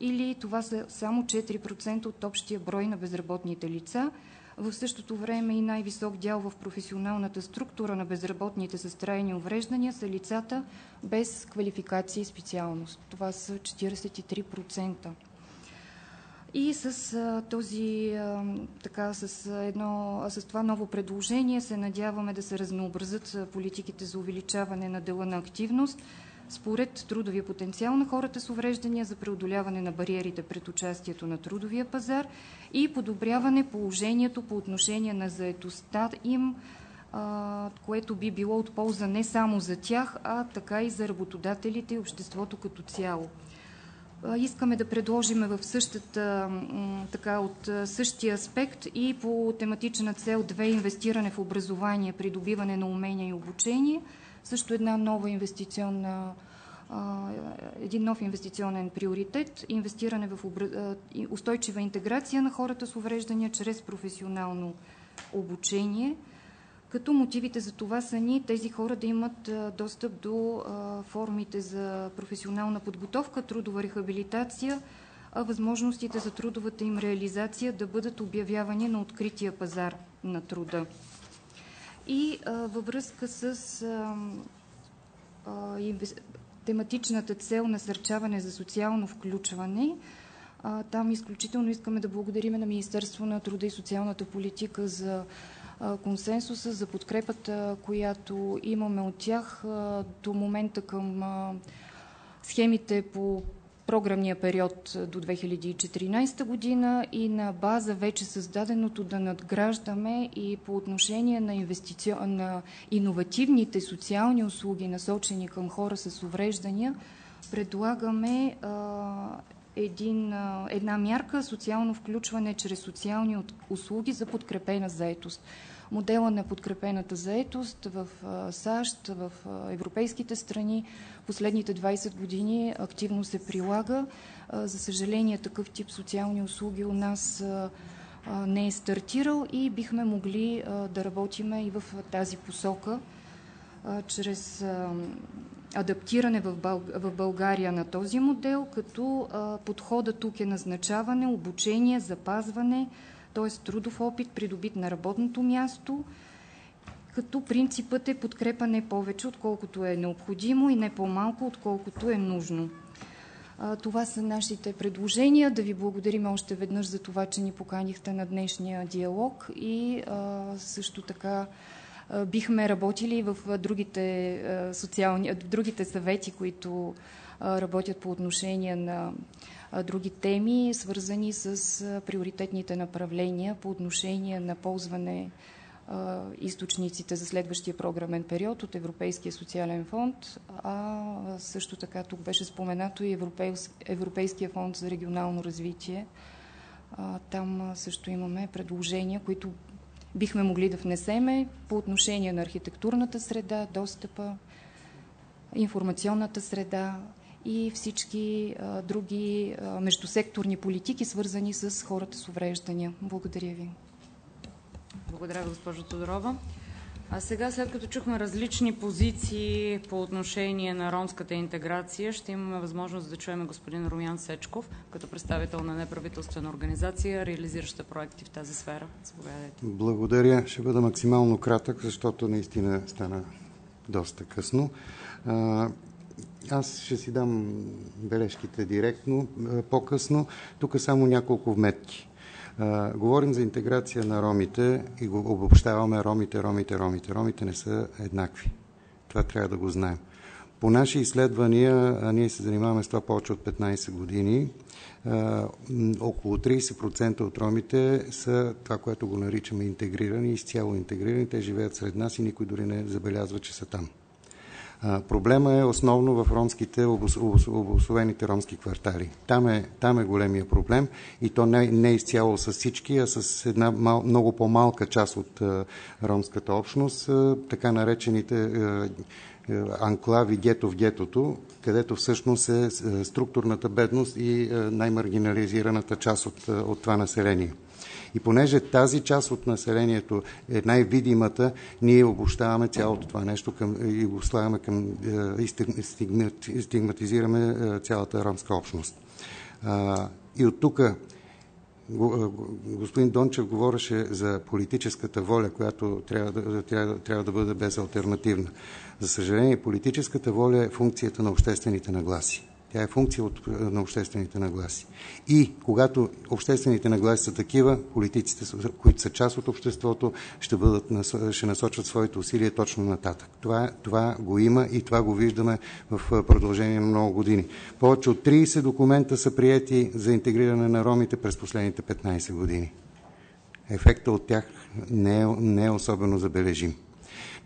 или това са само 4% от общия брой на безработните лица. В същото време и най-висок дял в професионалната структура на безработните с трайни увреждания са лицата без квалификация и специалност. Това са 43%. И с този, така, с, едно, с това ново предложение се надяваме да се разнообразят политиките за увеличаване на дела на активност според трудовия потенциал на хората с увреждания за преодоляване на бариерите пред участието на трудовия пазар и подобряване положението по отношение на заетостта им, което би било от полза не само за тях, а така и за работодателите и обществото като цяло. Искаме да предложим в същата, така, от същия аспект и по тематична цел 2 инвестиране в образование, придобиване на умения и обучение, също една нова инвестиционна един нов инвестиционен приоритет – инвестиране в устойчива интеграция на хората с увреждания чрез професионално обучение – като мотивите за това са ни тези хора да имат достъп до формите за професионална подготовка, трудова рехабилитация, а възможностите за трудовата им реализация да бъдат обявявани на открития пазар на труда. И във връзка с тематичната цел насърчаване за социално включване, там изключително искаме да благодарим на Министерство на труда и социалната политика за консенсуса, за подкрепата, която имаме от тях до момента към схемите по програмния период до 2014 година и на база вече създаденото да надграждаме и по отношение на, инвестици... на иновативните социални услуги, насочени към хора с увреждания, предлагаме а, един, а, една мярка социално включване чрез социални услуги за подкрепена заетост. Модела на подкрепената заетост в САЩ, в европейските страни последните 20 години активно се прилага. За съжаление, такъв тип социални услуги у нас не е стартирал и бихме могли да работиме и в тази посока, чрез адаптиране в България на този модел, като подхода тук е назначаване, обучение, запазване, т.е. трудов опит, придобит на работното място, като принципът е подкрепа не повече, отколкото е необходимо и не по-малко, отколкото е нужно. Това са нашите предложения. Да ви благодарим още веднъж за това, че ни поканихте на днешния диалог и също така бихме работили в другите, социални, другите съвети, които работят по отношение на други теми, свързани с приоритетните направления по отношение на ползване източниците за следващия програмен период от Европейския социален фонд, а също така тук беше споменато и Европейския фонд за регионално развитие. Там също имаме предложения, които бихме могли да внесеме по отношение на архитектурната среда, достъпа, информационната среда, и всички а, други а, междусекторни политики, свързани с хората с увреждания. Благодаря ви. Благодаря, госпожо Тодорова. А сега, след като чухме различни позиции по отношение на ромската интеграция, ще имаме възможност да чуем господин Румян Сечков, като представител на неправителствена организация, реализираща проекти в тази сфера. Заповядайте. Благодаря. Ще бъда максимално кратък, защото наистина стана доста късно. Аз ще си дам бележките директно по-късно. Тук само няколко вметки. Говорим за интеграция на ромите и го обобщаваме ромите, ромите, ромите. Ромите не са еднакви. Това трябва да го знаем. По наши изследвания, а ние се занимаваме с това повече от 15 години, около 30% от ромите са това, което го наричаме интегрирани, изцяло интегрирани. Те живеят сред нас и никой дори не забелязва, че са там. Проблема е основно в ромските, обословените ромски квартали. Там е, там е големия проблем и то не, не изцяло с всички, а с една мал, много по-малка част от ромската общност, така наречените анклави гето в гетото, където всъщност е структурната бедност и най-маргинализираната част от, от това население. И понеже тази част от населението е най-видимата, ние обощаваме цялото това нещо към, и го слагаме към е, и стигматизираме е, цялата ромска общност. И от тук господин Дончев говореше за политическата воля, която трябва да, трябва, трябва да бъде безалтернативна. За съжаление, политическата воля е функцията на обществените нагласи. Тя е функция от, на обществените нагласи. И когато обществените нагласи са такива, политиците, които са част от обществото, ще, бъдат, ще насочват своите усилия точно нататък. Това, това го има и това го виждаме в продължение на много години. Повече от 30 документа са приети за интегриране на ромите през последните 15 години. Ефекта от тях не е, не е особено забележим.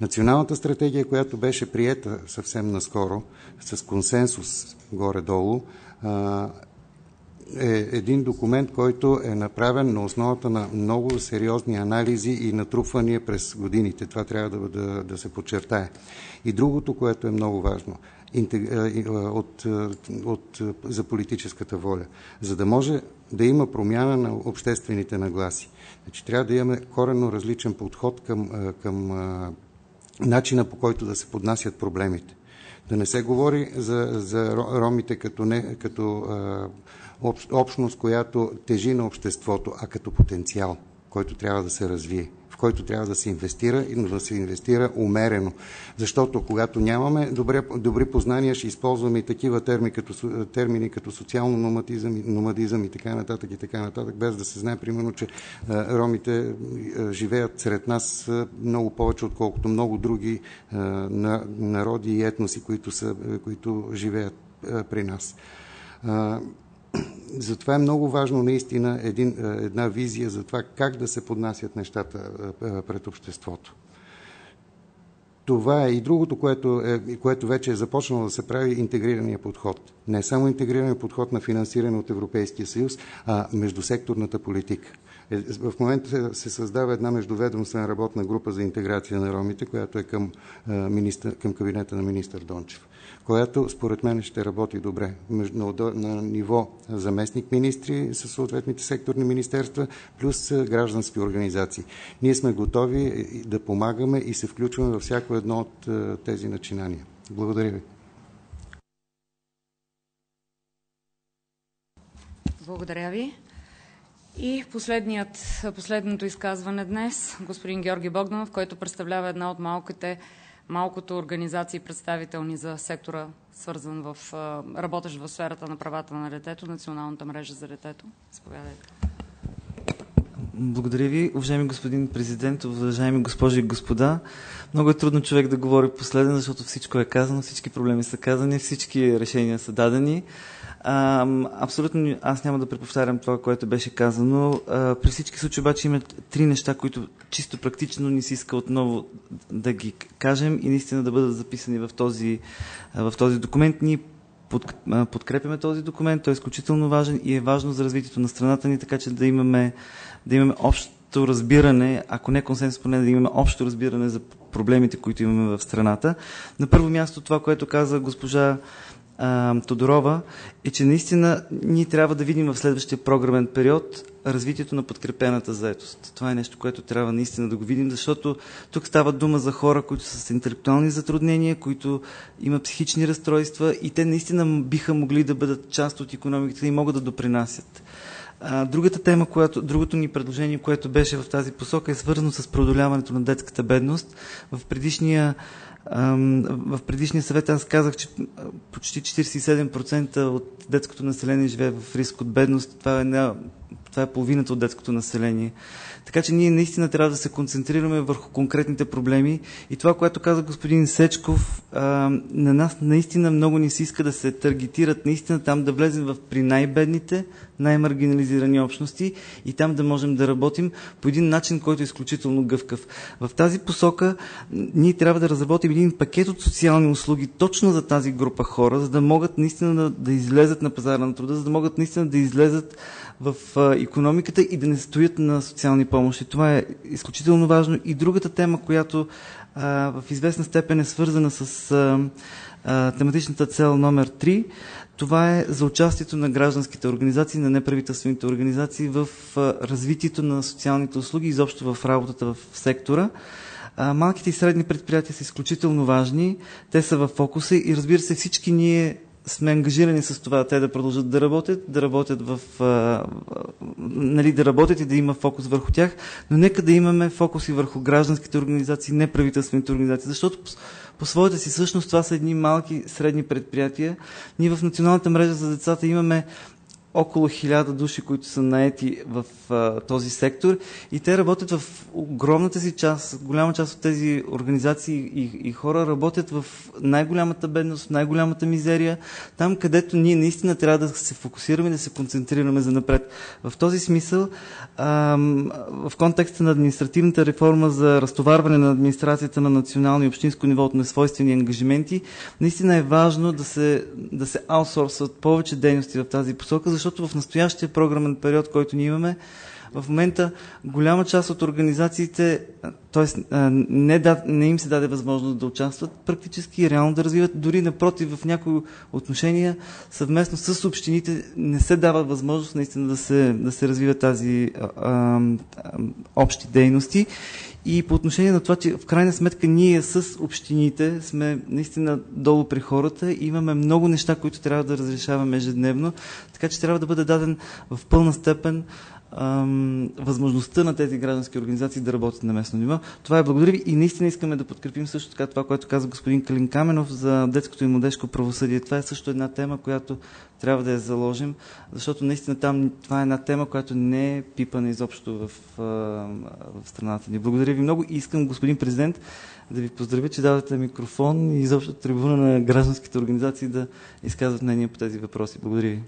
Националната стратегия, която беше приета съвсем наскоро, с консенсус горе-долу, е един документ, който е направен на основата на много сериозни анализи и натрупвания през годините. Това трябва да, да, да се подчертае. И другото, което е много важно от, от, за политическата воля. За да може да има промяна на обществените нагласи. Значи, трябва да имаме коренно различен подход към, към начина по който да се поднасят проблемите. Да не се говори за, за ромите като, не, като а, общност, която тежи на обществото, а като потенциал, който трябва да се развие в който трябва да се инвестира, но да се инвестира умерено. Защото когато нямаме добре, добри познания, ще използваме и такива термини като, термини като социално номадизъм, номадизъм и така нататък и така нататък, без да се знае примерно, че ромите живеят сред нас много повече, отколкото много други народи и етноси, които, са, които живеят при нас. Затова е много важно наистина един, една визия за това как да се поднасят нещата пред обществото. Това е и другото, което, е, което вече е започнало да се прави, интегрирания подход. Не само интегрирания подход на финансиране от Европейския съюз, а междусекторната политика. Е, в момента се създава една междуведомствена работна група за интеграция на ромите, която е към, към кабинета на министър Дончев която според мен ще работи добре на, на ниво заместник министри с съответните секторни министерства, плюс граждански организации. Ние сме готови да помагаме и се включваме във всяко едно от тези начинания. Благодаря ви. Благодаря ви. И последният, последното изказване днес, господин Георги Богданов, който представлява една от малките малкото организации, представителни за сектора, свързан в, работещ в сферата на правата на детето, Националната мрежа за детето. Заповядайте. Благодаря ви, уважаеми господин президент, уважаеми госпожи и господа. Много е трудно човек да говори последен, защото всичко е казано, всички проблеми са казани, всички решения са дадени. А, абсолютно аз няма да преповтарям това, което беше казано. А, при всички случаи обаче има три неща, които чисто практично ни се иска отново да ги кажем и наистина да бъдат записани в този, в този документ. Ние под, подкрепяме този документ, той е изключително важен и е важно за развитието на страната ни, така че да имаме, да имаме общо разбиране, ако не консенсус, поне да имаме общо разбиране за проблемите, които имаме в страната. На първо място това, което каза госпожа а, Тодорова, е, че наистина ние трябва да видим в следващия програмен период развитието на подкрепената заетост. Това е нещо, което трябва наистина да го видим, защото тук става дума за хора, които са с интелектуални затруднения, които имат психични разстройства и те наистина биха могли да бъдат част от економиката и могат да допринасят. Другата тема, която, другото ни предложение, което беше в тази посока е свързано с преодоляването на детската бедност. В предишния в предишния съвет аз казах, че почти 47% от детското население живее в риск от бедност. Това е, не, това е половината от детското население. Така че ние наистина трябва да се концентрираме върху конкретните проблеми. И това, което каза господин Сечков, на нас наистина много ни се иска да се таргетират, наистина там да влезем в при най-бедните, най-маргинализирани общности и там да можем да работим по един начин, който е изключително гъвкав. В тази посока ние трябва да разработим един пакет от социални услуги точно за тази група хора, за да могат наистина да, да излезат на пазара на труда, за да могат наистина да излезат в економиката и да не стоят на социални помощи. Това е изключително важно. И другата тема, която а, в известна степен е свързана с а, а, тематичната цел номер 3, това е за участието на гражданските организации, на неправителствените организации в развитието на социалните услуги, изобщо в работата в сектора. Малките и средни предприятия са изключително важни, те са в фокуса и разбира се всички ние сме ангажирани с това те да продължат да работят, да работят в, а, нали, да работят и да има фокус върху тях, но нека да имаме фокус и върху гражданските организации, неправителствените организации, защото по, своята си същност това са едни малки средни предприятия. Ние в Националната мрежа за децата имаме около хиляда души, които са наети в а, този сектор и те работят в огромната си част, голяма част от тези организации и, и хора работят в най-голямата бедност, в най-голямата мизерия, там където ние наистина трябва да се фокусираме, да се концентрираме за напред. В този смисъл, а, в контекста на административната реформа за разтоварване на администрацията на национално и общинско ниво от несвойствени ангажименти, наистина е важно да се, да се аутсорсват повече дейности в тази посока, защото в настоящия програмен период, който ние имаме, в момента голяма част от организациите, т.е. Не, не им се даде възможност да участват практически и реално да развиват. Дори напротив, в някои отношения съвместно с общините не се дава възможност наистина да се, да се развиват тази а, а, общи дейности. И по отношение на това, че в крайна сметка ние с общините сме наистина долу при хората и имаме много неща, които трябва да разрешаваме ежедневно, така че трябва да бъде даден в пълна степен възможността на тези граждански организации да работят на местно ниво. Това е благодаря и наистина искаме да подкрепим също така това, което каза господин Калин Каменов за детското и младежко правосъдие. Това е също една тема, която трябва да я заложим, защото наистина там това е една тема, която не е пипана изобщо в, в страната ни. Благодаря ви много и искам, господин президент, да ви поздравя, че давате микрофон и изобщо трибуна на гражданските организации да изказват мнение по тези въпроси. Благодаря ви.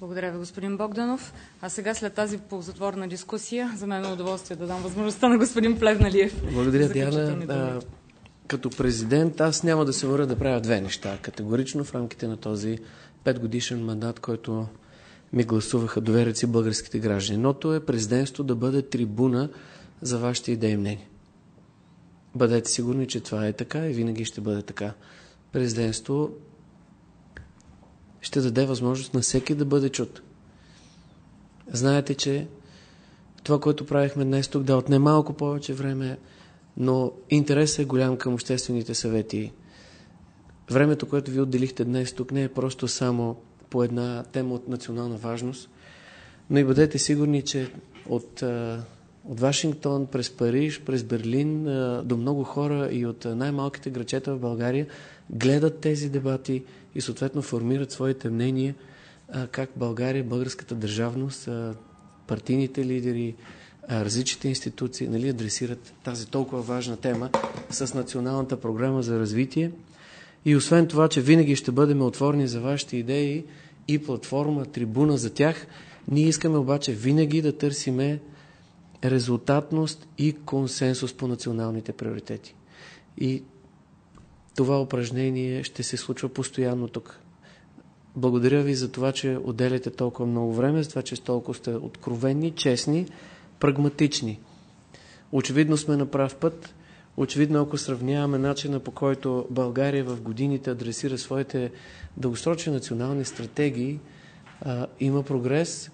Благодаря ви, господин Богданов. А сега след тази ползотворна дискусия, за мен е удоволствие да дам възможността на господин Плевналиев. Благодаря, Диана. Като президент аз няма да се върна да правя две неща. Категорично в рамките на този петгодишен мандат, който ми гласуваха доверят си българските граждани. Ното е президентство да бъде трибуна за вашите идеи и мнения. Бъдете сигурни, че това е така и винаги ще бъде така. Президентство ще даде възможност на всеки да бъде чут. Знаете, че това, което правихме днес тук, да отне малко повече време, но интересът е голям към обществените съвети. Времето, което ви отделихте днес тук, не е просто само по една тема от национална важност, но и бъдете сигурни, че от, от Вашингтон през Париж, през Берлин до много хора и от най-малките грачета в България гледат тези дебати и съответно формират своите мнения как България, българската държавност, партийните лидери, различните институции нали, адресират тази толкова важна тема с Националната програма за развитие. И освен това, че винаги ще бъдем отворени за вашите идеи и платформа, трибуна за тях, ние искаме обаче винаги да търсиме резултатност и консенсус по националните приоритети. И това упражнение ще се случва постоянно тук. Благодаря ви за това, че отделяте толкова много време, за това, че толкова сте откровенни, честни, прагматични. Очевидно сме на прав път. Очевидно, ако сравняваме начина по който България в годините адресира своите дългосрочни национални стратегии, а, има прогрес.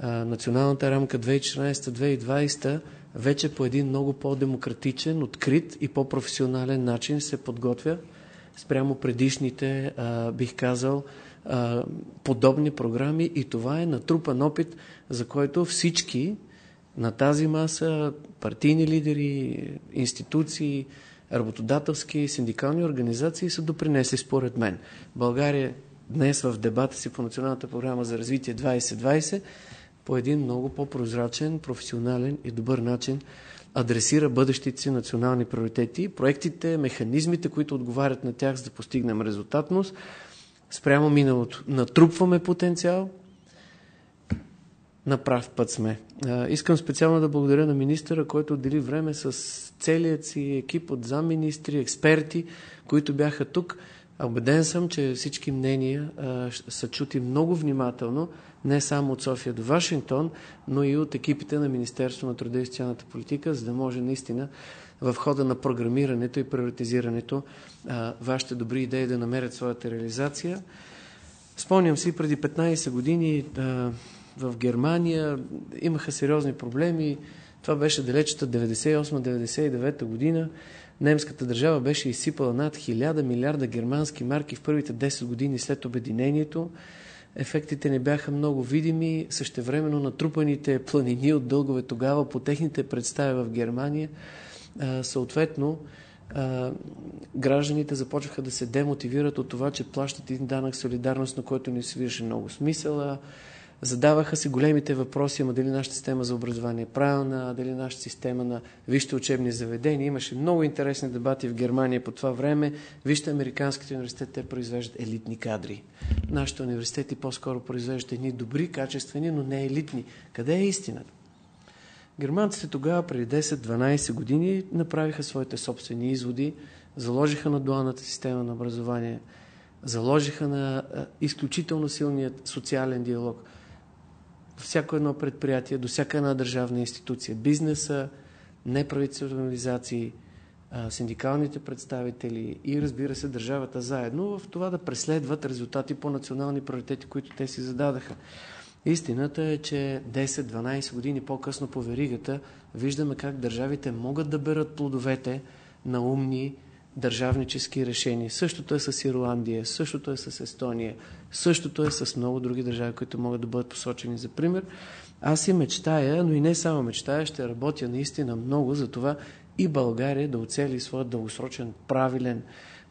А, националната рамка 2014-2020 вече по един много по-демократичен, открит и по-професионален начин се подготвя спрямо предишните, а, бих казал, а, подобни програми и това е натрупан опит, за който всички на тази маса, партийни лидери, институции, работодателски, синдикални организации са допринесли според мен. България днес в дебата си по Националната програма за развитие 2020 по един много по-прозрачен, професионален и добър начин адресира бъдещите си национални приоритети, проектите, механизмите, които отговарят на тях, за да постигнем резултатност. Спрямо миналото натрупваме потенциал, на прав път сме. Искам специално да благодаря на министъра, който отдели време с целият си екип от замминистри, експерти, които бяха тук. Обеден съм, че всички мнения са чути много внимателно, не само от София до Вашингтон, но и от екипите на Министерство на труда и социалната политика, за да може наистина в хода на програмирането и приоритизирането вашите добри идеи да намерят своята реализация. Спомням си, преди 15 години в Германия имаха сериозни проблеми. Това беше далечета 98-99 година. Немската държава беше изсипала над 1000 милиарда германски марки в първите 10 години след обединението. Ефектите не бяха много видими. Същевременно натрупаните планини от дългове тогава по техните представи в Германия съответно гражданите започваха да се демотивират от това, че плащат един данък солидарност, на който не свираше много смисъла. Задаваха се големите въпроси, ама дали нашата система за образование е правилна, дали нашата система на висшите учебни заведения. Имаше много интересни дебати в Германия по това време. Вижте, американските университети, те произвеждат елитни кадри. Нашите университети по-скоро произвеждат едни добри, качествени, но не елитни. Къде е истината? Германците тогава, преди 10-12 години, направиха своите собствени изводи, заложиха на дуалната система на образование, заложиха на изключително силният социален диалог – всяко едно предприятие, до всяка една държавна институция, бизнеса, неправителствени организации, синдикалните представители и разбира се държавата заедно в това да преследват резултати по национални приоритети, които те си зададаха. Истината е, че 10-12 години по-късно по веригата виждаме как държавите могат да берат плодовете на умни държавнически решения. Същото е с Ирландия, същото е с Естония, същото е с много други държави, които могат да бъдат посочени за пример. Аз и мечтая, но и не само мечтая, ще работя наистина много за това и България да оцели своят дългосрочен правилен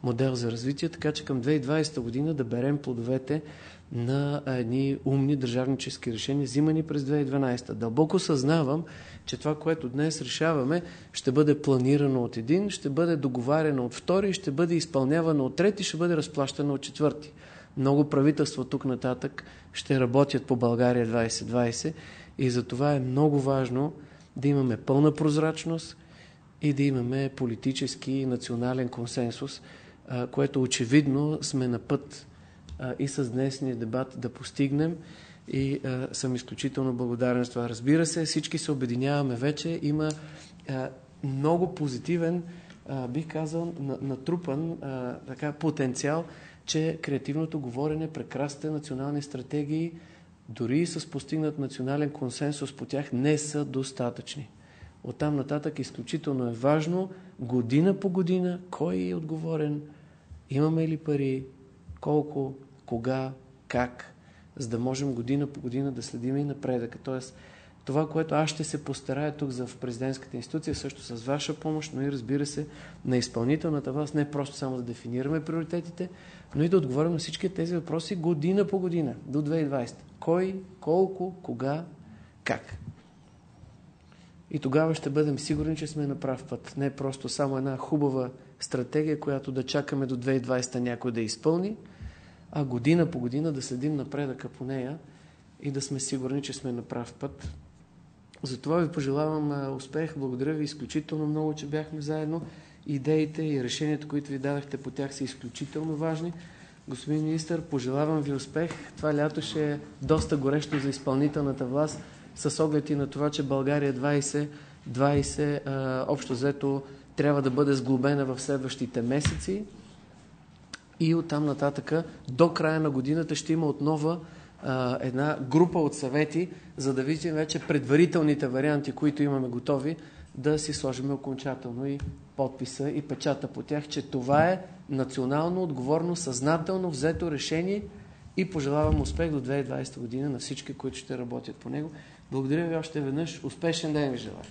модел за развитие, така че към 2020 година да берем плодовете на едни умни държавнически решения, взимани през 2012. Дълбоко съзнавам, че това, което днес решаваме, ще бъде планирано от един, ще бъде договаряно от втори, ще бъде изпълнявано от трети, ще бъде разплащано от четвърти. Много правителства тук нататък ще работят по България 2020 и за това е много важно да имаме пълна прозрачност и да имаме политически и национален консенсус, което очевидно сме на път и с днесния дебат да постигнем и а, съм изключително благодарен за това. Разбира се, всички се обединяваме вече. Има а, много позитивен, а, бих казал, натрупан а, така, потенциал, че креативното говорене, прекрасните национални стратегии, дори и с постигнат национален консенсус по тях, не са достатъчни. Оттам нататък изключително е важно година по година кой е отговорен, имаме ли пари, колко, кога, как, за да можем година по година да следим и напредъка. Тоест, това, което аз ще се постарая тук за в президентската институция, също с ваша помощ, но и разбира се на изпълнителната власт, не просто само да дефинираме приоритетите, но и да отговорим на всички тези въпроси година по година, до 2020. Кой, колко, кога, как. И тогава ще бъдем сигурни, че сме на прав път. Не просто само една хубава стратегия, която да чакаме до 2020 някой да изпълни, а година по година да следим напредъка по нея и да сме сигурни, че сме на прав път. Затова ви пожелавам успех. Благодаря ви изключително много, че бяхме заедно. Идеите и решенията, които ви дадахте по тях са изключително важни. Господин министр, пожелавам ви успех. Това лято ще е доста горещо за изпълнителната власт, с оглед и на това, че България 20, 20 общо взето трябва да бъде сглобена в следващите месеци и оттам нататъка до края на годината ще има отново а, една група от съвети, за да видим вече предварителните варианти, които имаме готови, да си сложим окончателно и подписа и печата по тях, че това е национално отговорно, съзнателно взето решение и пожелавам успех до 2020 година на всички, които ще работят по него. Благодаря ви още веднъж. Успешен ден ви желая.